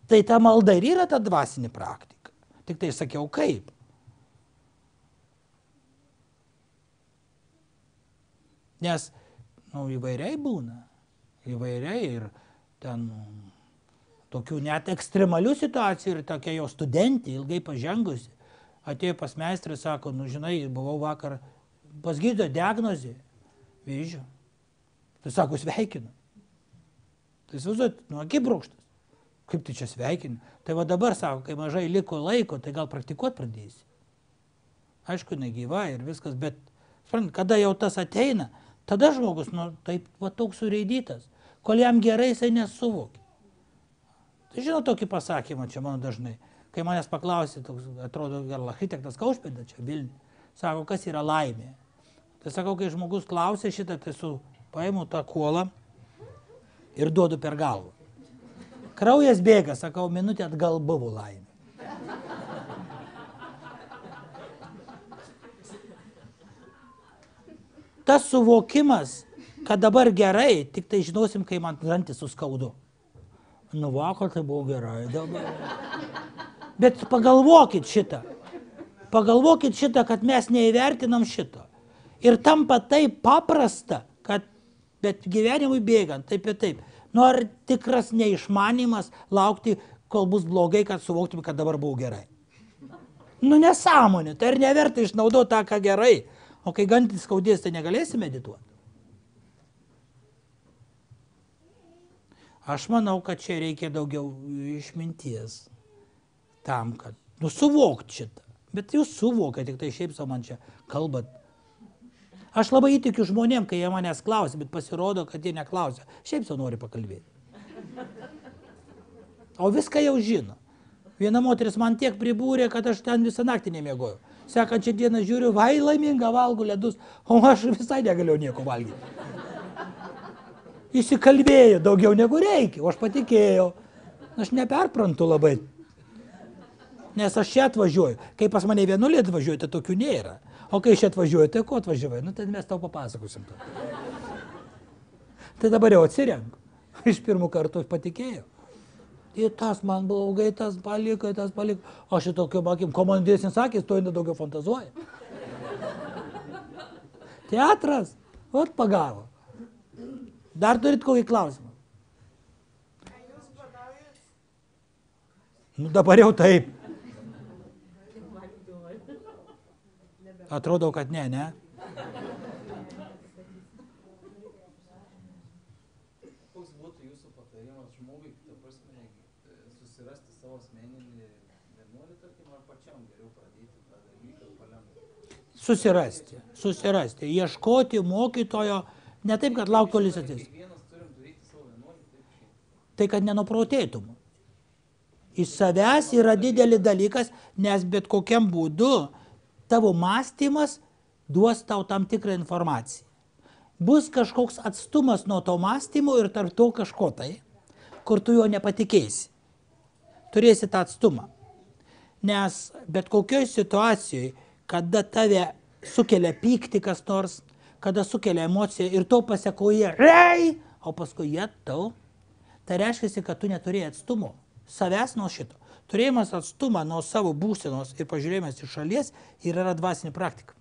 Tai ta malda ir yra ta dvasinė praktika. Tik tai sakiau kaip. Nes nu, įvairiai būna. Įvairiai ir ten tokių net ekstremalių situacijų ir tokia jo studentė, ilgai pažengusi, atėjo pas meistrą, sako, nu žinai, buvau vakar pas gydytoją diagnozį, vėžio. Tai sako, sveikinu. Tai įsivaizduot, nu akibrokštas. Kaip tai čia sveikini? Tai va dabar sako, kai mažai liko laiko, tai gal praktikuoti pradėsi. Aišku, negyva ir viskas, bet suprantat, kada jau tas ateina, tada žmogus, nu, taip, va toks sureidytas, kol jam gerai jisai nesuvokia. Tai žinot tokį pasakymą čia mano dažnai, kai manęs paklausė, toks, atrodo, gal architektas Kaušpėda čia Vilniuje, sako, kas yra laimė. Tai sakau, kai žmogus klausė šitą, tai su paimu tą kuolą ir duodu per galvą. Kraujas bėga, sakau, minutė atgal buvo laimė. Tas suvokimas, kad dabar gerai, tik tai žinosim, kai man dantis suskaudu. Nu vakar tai buvo gerai, dabar. Bet pagalvokit šitą. Pagalvokit šitą, kad mes neįvertinam šito. Ir tampa taip paprasta, kad bet gyvenimui bėgant, taip ir taip. Nu ar tikras neišmanimas laukti, kol bus blogai, kad suvoktum, kad dabar buvo gerai. Nu nesąmonė, tai ir neverta išnaudoti tą, ką gerai. O kai gantis skaudės, tai negalėsi medituoti. Aš manau, kad čia reikia daugiau išminties tam, kad nusivokti šitą. Bet jūs suvokat, tik tai šiaip savo man čia kalbat. Aš labai įtikiu žmonėm, kai jie manęs klausia, bet pasirodo, kad jie neklausia. Šiaip savo nori pakalbėti. O viską jau žino. Viena moteris man tiek pribūrė, kad aš ten visą naktį nemiegojau. Sekančią dieną žiūriu, vai laiminga valgu ledus, o aš visai negalėjau nieko valgyti. Įsikalbėjo daugiau negu reikia, o aš patikėjau. Aš neperprantu labai. Nes aš čia atvažiuoju. Kai pas mane vienulį atvažiuoju, tai tokių nėra. O kai čia atvažiuoju, tai ko atvažiavai? Nu, tai mes tau papasakosim. To. Tai dabar jau atsirenku. Iš pirmų kartų patikėjau. Ir tas man blogai, tas paliko, tas paliko. Aš šitokiu akim, komandės nesakys, to jinai daugiau fantazuoja. [laughs] Teatras, vat pagavo. Dar turit kokį klausimą? Nu dabar jau taip. Atrodo, kad ne, ne? Koks būtų jūsų patarimas žmogui, ta prasme, e, susirasti savo asmeninį vienuolį, tarkim, ar pačiam geriau pradėti tą dalyką palengva? Susirasti, susirasti, ieškoti mokytojo, ne taip, kad laukti, kol jis ateis. Tai kad nenuprotėtum. Iš savęs yra didelis dalykas, nes bet kokiam būdu tavo mąstymas duos tau tam tikrą informaciją. Bus kažkoks atstumas nuo to mąstymo ir tarp to kažko tai, kur tu jo nepatikėsi. Turėsi tą atstumą. Nes bet kokioje situacijoje, kada tave sukelia pykti kas nors, kada sukelia emociją ir to pasiekoje rei, o paskui jie tau, tai reiškia, kad tu neturėjai atstumo savęs nuo šito. Turėjimas atstumą nuo savo būsenos ir pažiūrėjimas iš šalies ir yra dvasinė praktika.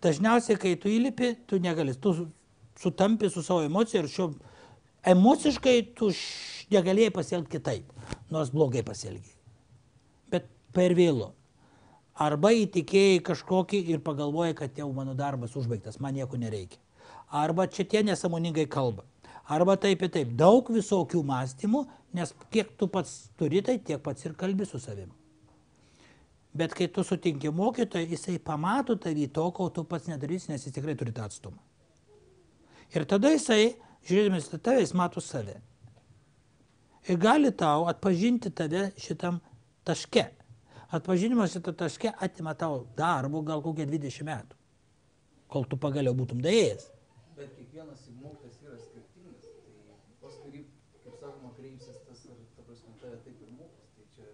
Dažniausiai, kai tu įlipi, tu negali, tu sutampi su savo emocija ir šio emociškai tu negalėjai pasielgti kitaip, nors blogai pasielgiai. Bet per vėlu. Arba įtikėjai kažkokį ir pagalvojai, kad jau mano darbas užbaigtas, man nieko nereikia. Arba čia tie nesąmoningai kalba. Arba taip ir taip. Daug visokių mąstymų, nes kiek tu pats turi, tai tiek pats ir kalbi su savimi. Bet kai tu sutinki mokytoją, jisai pamato tavį to, ko tu pats nedarysi, nes jis tikrai turi tą atstumą. Ir tada jisai, žiūrėdamas į tave, jis mato save. Ir gali tau atpažinti tave šitam taške. Atpažinimas šitą taške atima tau darbo gal kokie 20 metų, kol tu pagaliau būtum daėjęs. Bet kiekvienas mokytas yra skirtingas, tai pas kurį, kaip sakoma, kreipsis tas ir, ta prasme, tave taip ir mokys. Tai čia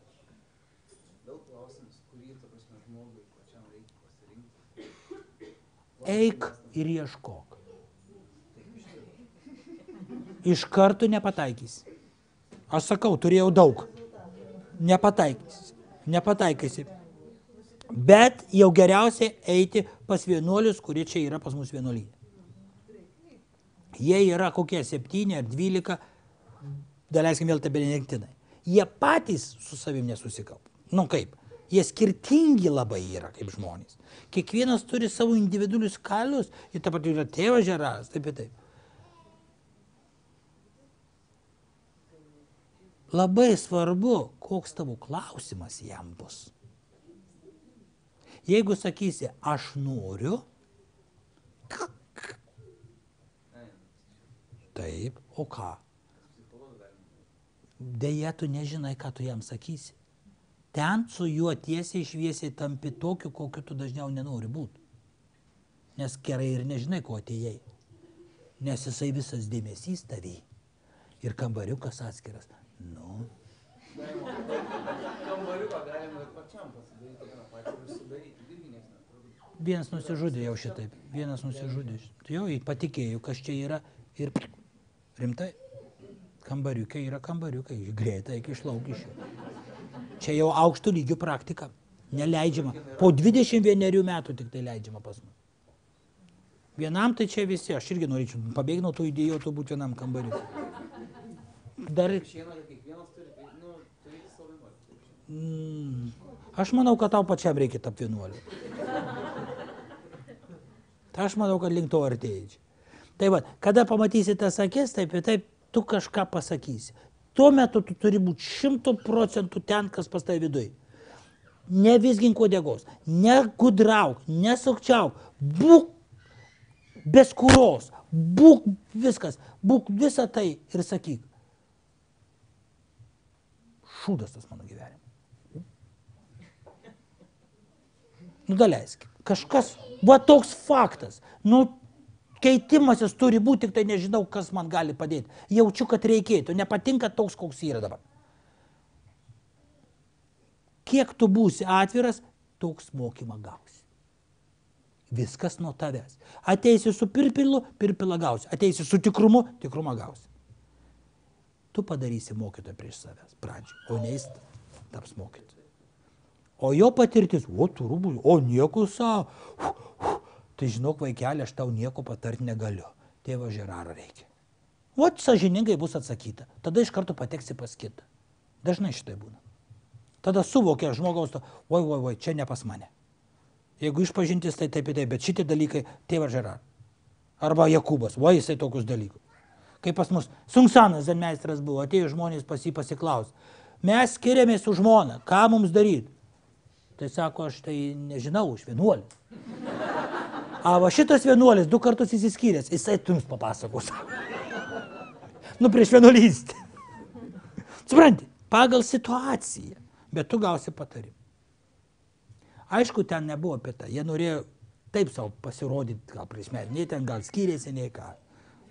vėl klausimas, kurį, ta prasme, žmogui pačiam reikia pasirinkti. Eik ir ieškok. Iš karto nepataikysi. Aš sakau, turėjau daug. Nepataikysi. Nepataikysi. Bet jau geriausia eiti pas vienuolius, kurie čia yra pas mus vienuolyje. Jie yra kokie septyni ar dvylika, daleiskim vėl tie benediktinai. Jie patys su savim nesusikalba. Nu kaip? Jie skirtingi labai yra kaip žmonės. Kiekvienas turi savo individualius kalius. Ir taip pat yra tėvas žeras, taip ir taip. Labai svarbu, koks tavo klausimas jam bus. Jeigu sakysi, aš noriu, taip, o ką? Deja, tu nežinai, ką tu jam sakysi. Ten su juo tiesiai šviesiai tampi tokiu, kokiu tu dažniau nenori būti. Nes gerai ir nežinai, ko atėjai. Nes jisai visas dėmesys taviai. Ir kambariukas atskiras. Nu, Kambariuką galima ir pačiam pasidaryti, vieną patį ir sudaryti, irgi niekas netrukdo. vienas nusižudė jau šitaip. Vienas nusižudė. Jo, jį patikėjau, kas čia yra. Ir rimtai. Kambariukai yra kambariukai. Greitai iki išlauk iš jų. Čia jau aukšto lygio praktika. Neleidžiama. Po 21 metų tik tai leidžiama pas mus. Vienam tai čia visi, aš irgi norėčiau, pabėgti nuo tų idiotų būti vienam kambariu. Dar turi, nu. Mm, aš manau, kad tau pačiam reikia tapti vienuoliu. Tai [laughs] aš manau, kad link to artėjai. Tai va, kada pamatysi tas akis, taip ir taip, tu kažką pasakysi. Tuo metu tu turi būti šimtų procentų ten, kas pas tai viduje. Nevisgink uodegos, negudrauk, nesukčiauk, būk beskuros, būk viskas, būk visą tai ir sakyk. Šūdas tas mano gyvenimas. Nu, daleiskit. Kažkas, va toks faktas. Nu, keitimasis turi būti, tik tai nežinau, kas man gali padėti. Jaučiu, kad reikėtų, nepatinka toks, koks yra dabar. Kiek tu būsi atviras, toks mokymą gausi. Viskas nuo tavęs. Ateisi su pirpilu, pirpilą gausi. Ateisi su tikrumu, tikrumą gausi. Tu padarysi mokytoją prieš savęs pradžią, o ne jis taps mokytoju. O jo patirtis, o turbūt, o nieko savo. Tai žinok, vaikeli, aš tau nieko patarti negaliu. Tėvo Žeraro reikia. O sažiningai bus atsakyta. Tada iš karto pateksi pas kitą. Dažnai šitai būna. Tada suvokia žmogaus, to, oi, oi, oi, čia ne pas mane. Jeigu išpažintis, tai taip ir taip, bet šitie dalykai tėvas Žerar. Arba Jakubas, oi, jisai tokius dalykus. Kaip pas mus, Sunksanas Zenmeistras buvo, atėjo žmonės pas jį pasiklaus. Mes skiriamės su žmona, ką mums daryti? Tai sako, aš tai nežinau, už vienuolį. A, va šitas vienuolis du kartus įsiskyręs, jisai jums papasakos. [laughs] nu, prieš vienuolystę. Supranti, pagal situaciją, bet tu gausi patarimą. Aišku, ten nebuvo apie tai. Jie norėjo taip savo pasirodyti, gal prieš metų, nei ten gal skyrėsi, nei ką.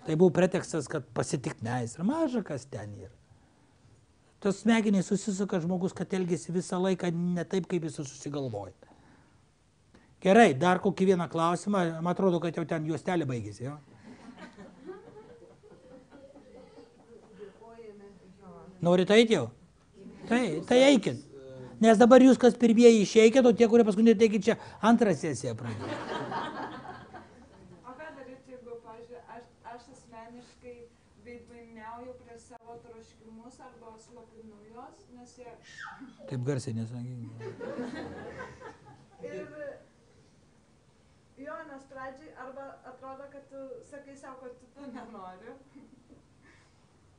Tai buvo pretekstas, kad pasitikti meistrą. Maža kas ten yra. Tas smegenys susisuka žmogus, kad elgesi visą laiką ne taip, kaip jis susigalvoja. Gerai, dar kokį vieną klausimą. Man atrodo, kad jau ten juostelė baigėsi. Jo? Norit eiti jau? Tai, tai eikit. Nes dabar jūs kas pirmieji išeikit, o tie, kurie paskutinį teikit čia antrą sesiją pradėjo. O ką daryti, jeigu, pavyzdžiui, aš, aš asmeniškai veidmainiauju prie savo troškimus arba slopinu juos, nes jie... Taip garsiai nesakyk. Ir jo, nes pradžiai arba atrodo, kad tu sakai savo, kad tu to nenori.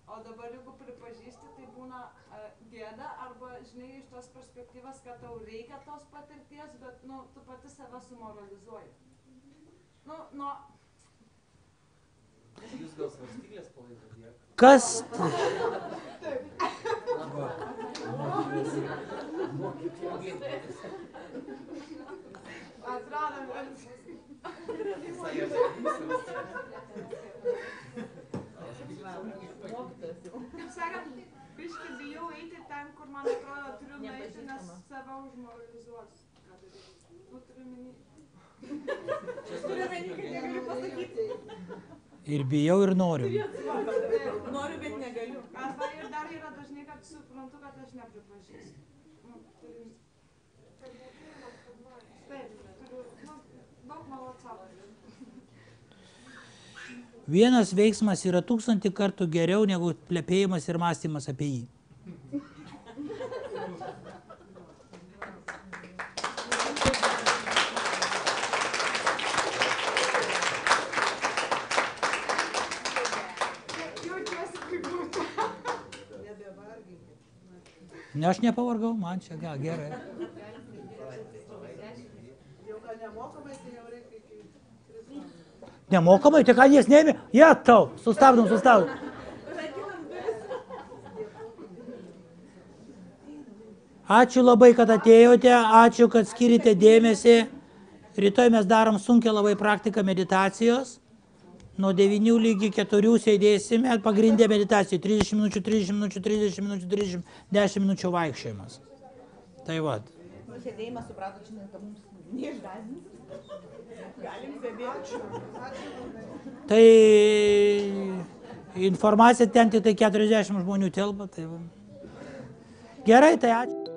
O dabar jeigu pripažįsti, tai būna uh, gėda arba, žinai, iš tos perspektyvos, kad tau reikia tos patirties, bet, nu, tu pati save sumoralizuoji. Nu, nuo... Jūs gal svarstyklės palaikot tiek? Kas? Arba mokytis. Atrado, kad... Visai jos Kaip sakant, biškai bijau eiti ten, kur man atrodo turiu nueiti, nes save užmoralizuosiu. Ką daryti? Ir bijau, ir noriu. Noriu, bet negaliu. Arba ir dar yra dažnai, kad suprantu, kad aš nepripažįstu. Nu, savo. Vienas veiksmas yra tūkstantį kartų geriau negu plepėjimas ir mąstymas apie jį. Ne, aš nepavargau, man čia gal gerai. Nemokamai, tai ką jis neėmė? Ja, tau, sustabdom, sustabdom. Ačiū labai, kad atėjote, ačiū, kad skirite dėmesį. Rytoj mes darom sunkia labai praktiką meditacijos. Nuo 9 lygi 4 sėdėsime, pagrindė meditacija 30 minučių, 30 minučių, 30 minučių, 30, 10 minučių vaikščiojimas. Tai vad. Nu, sėdėjimas, supratot, šiandien, kad mums neišgazdins. Galim sėdėti. Tai informacija ten tik tai 40 žmonių telpa. Tai va. Gerai, tai ačiū.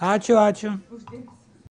Ačiū, ačiū. Uždėks.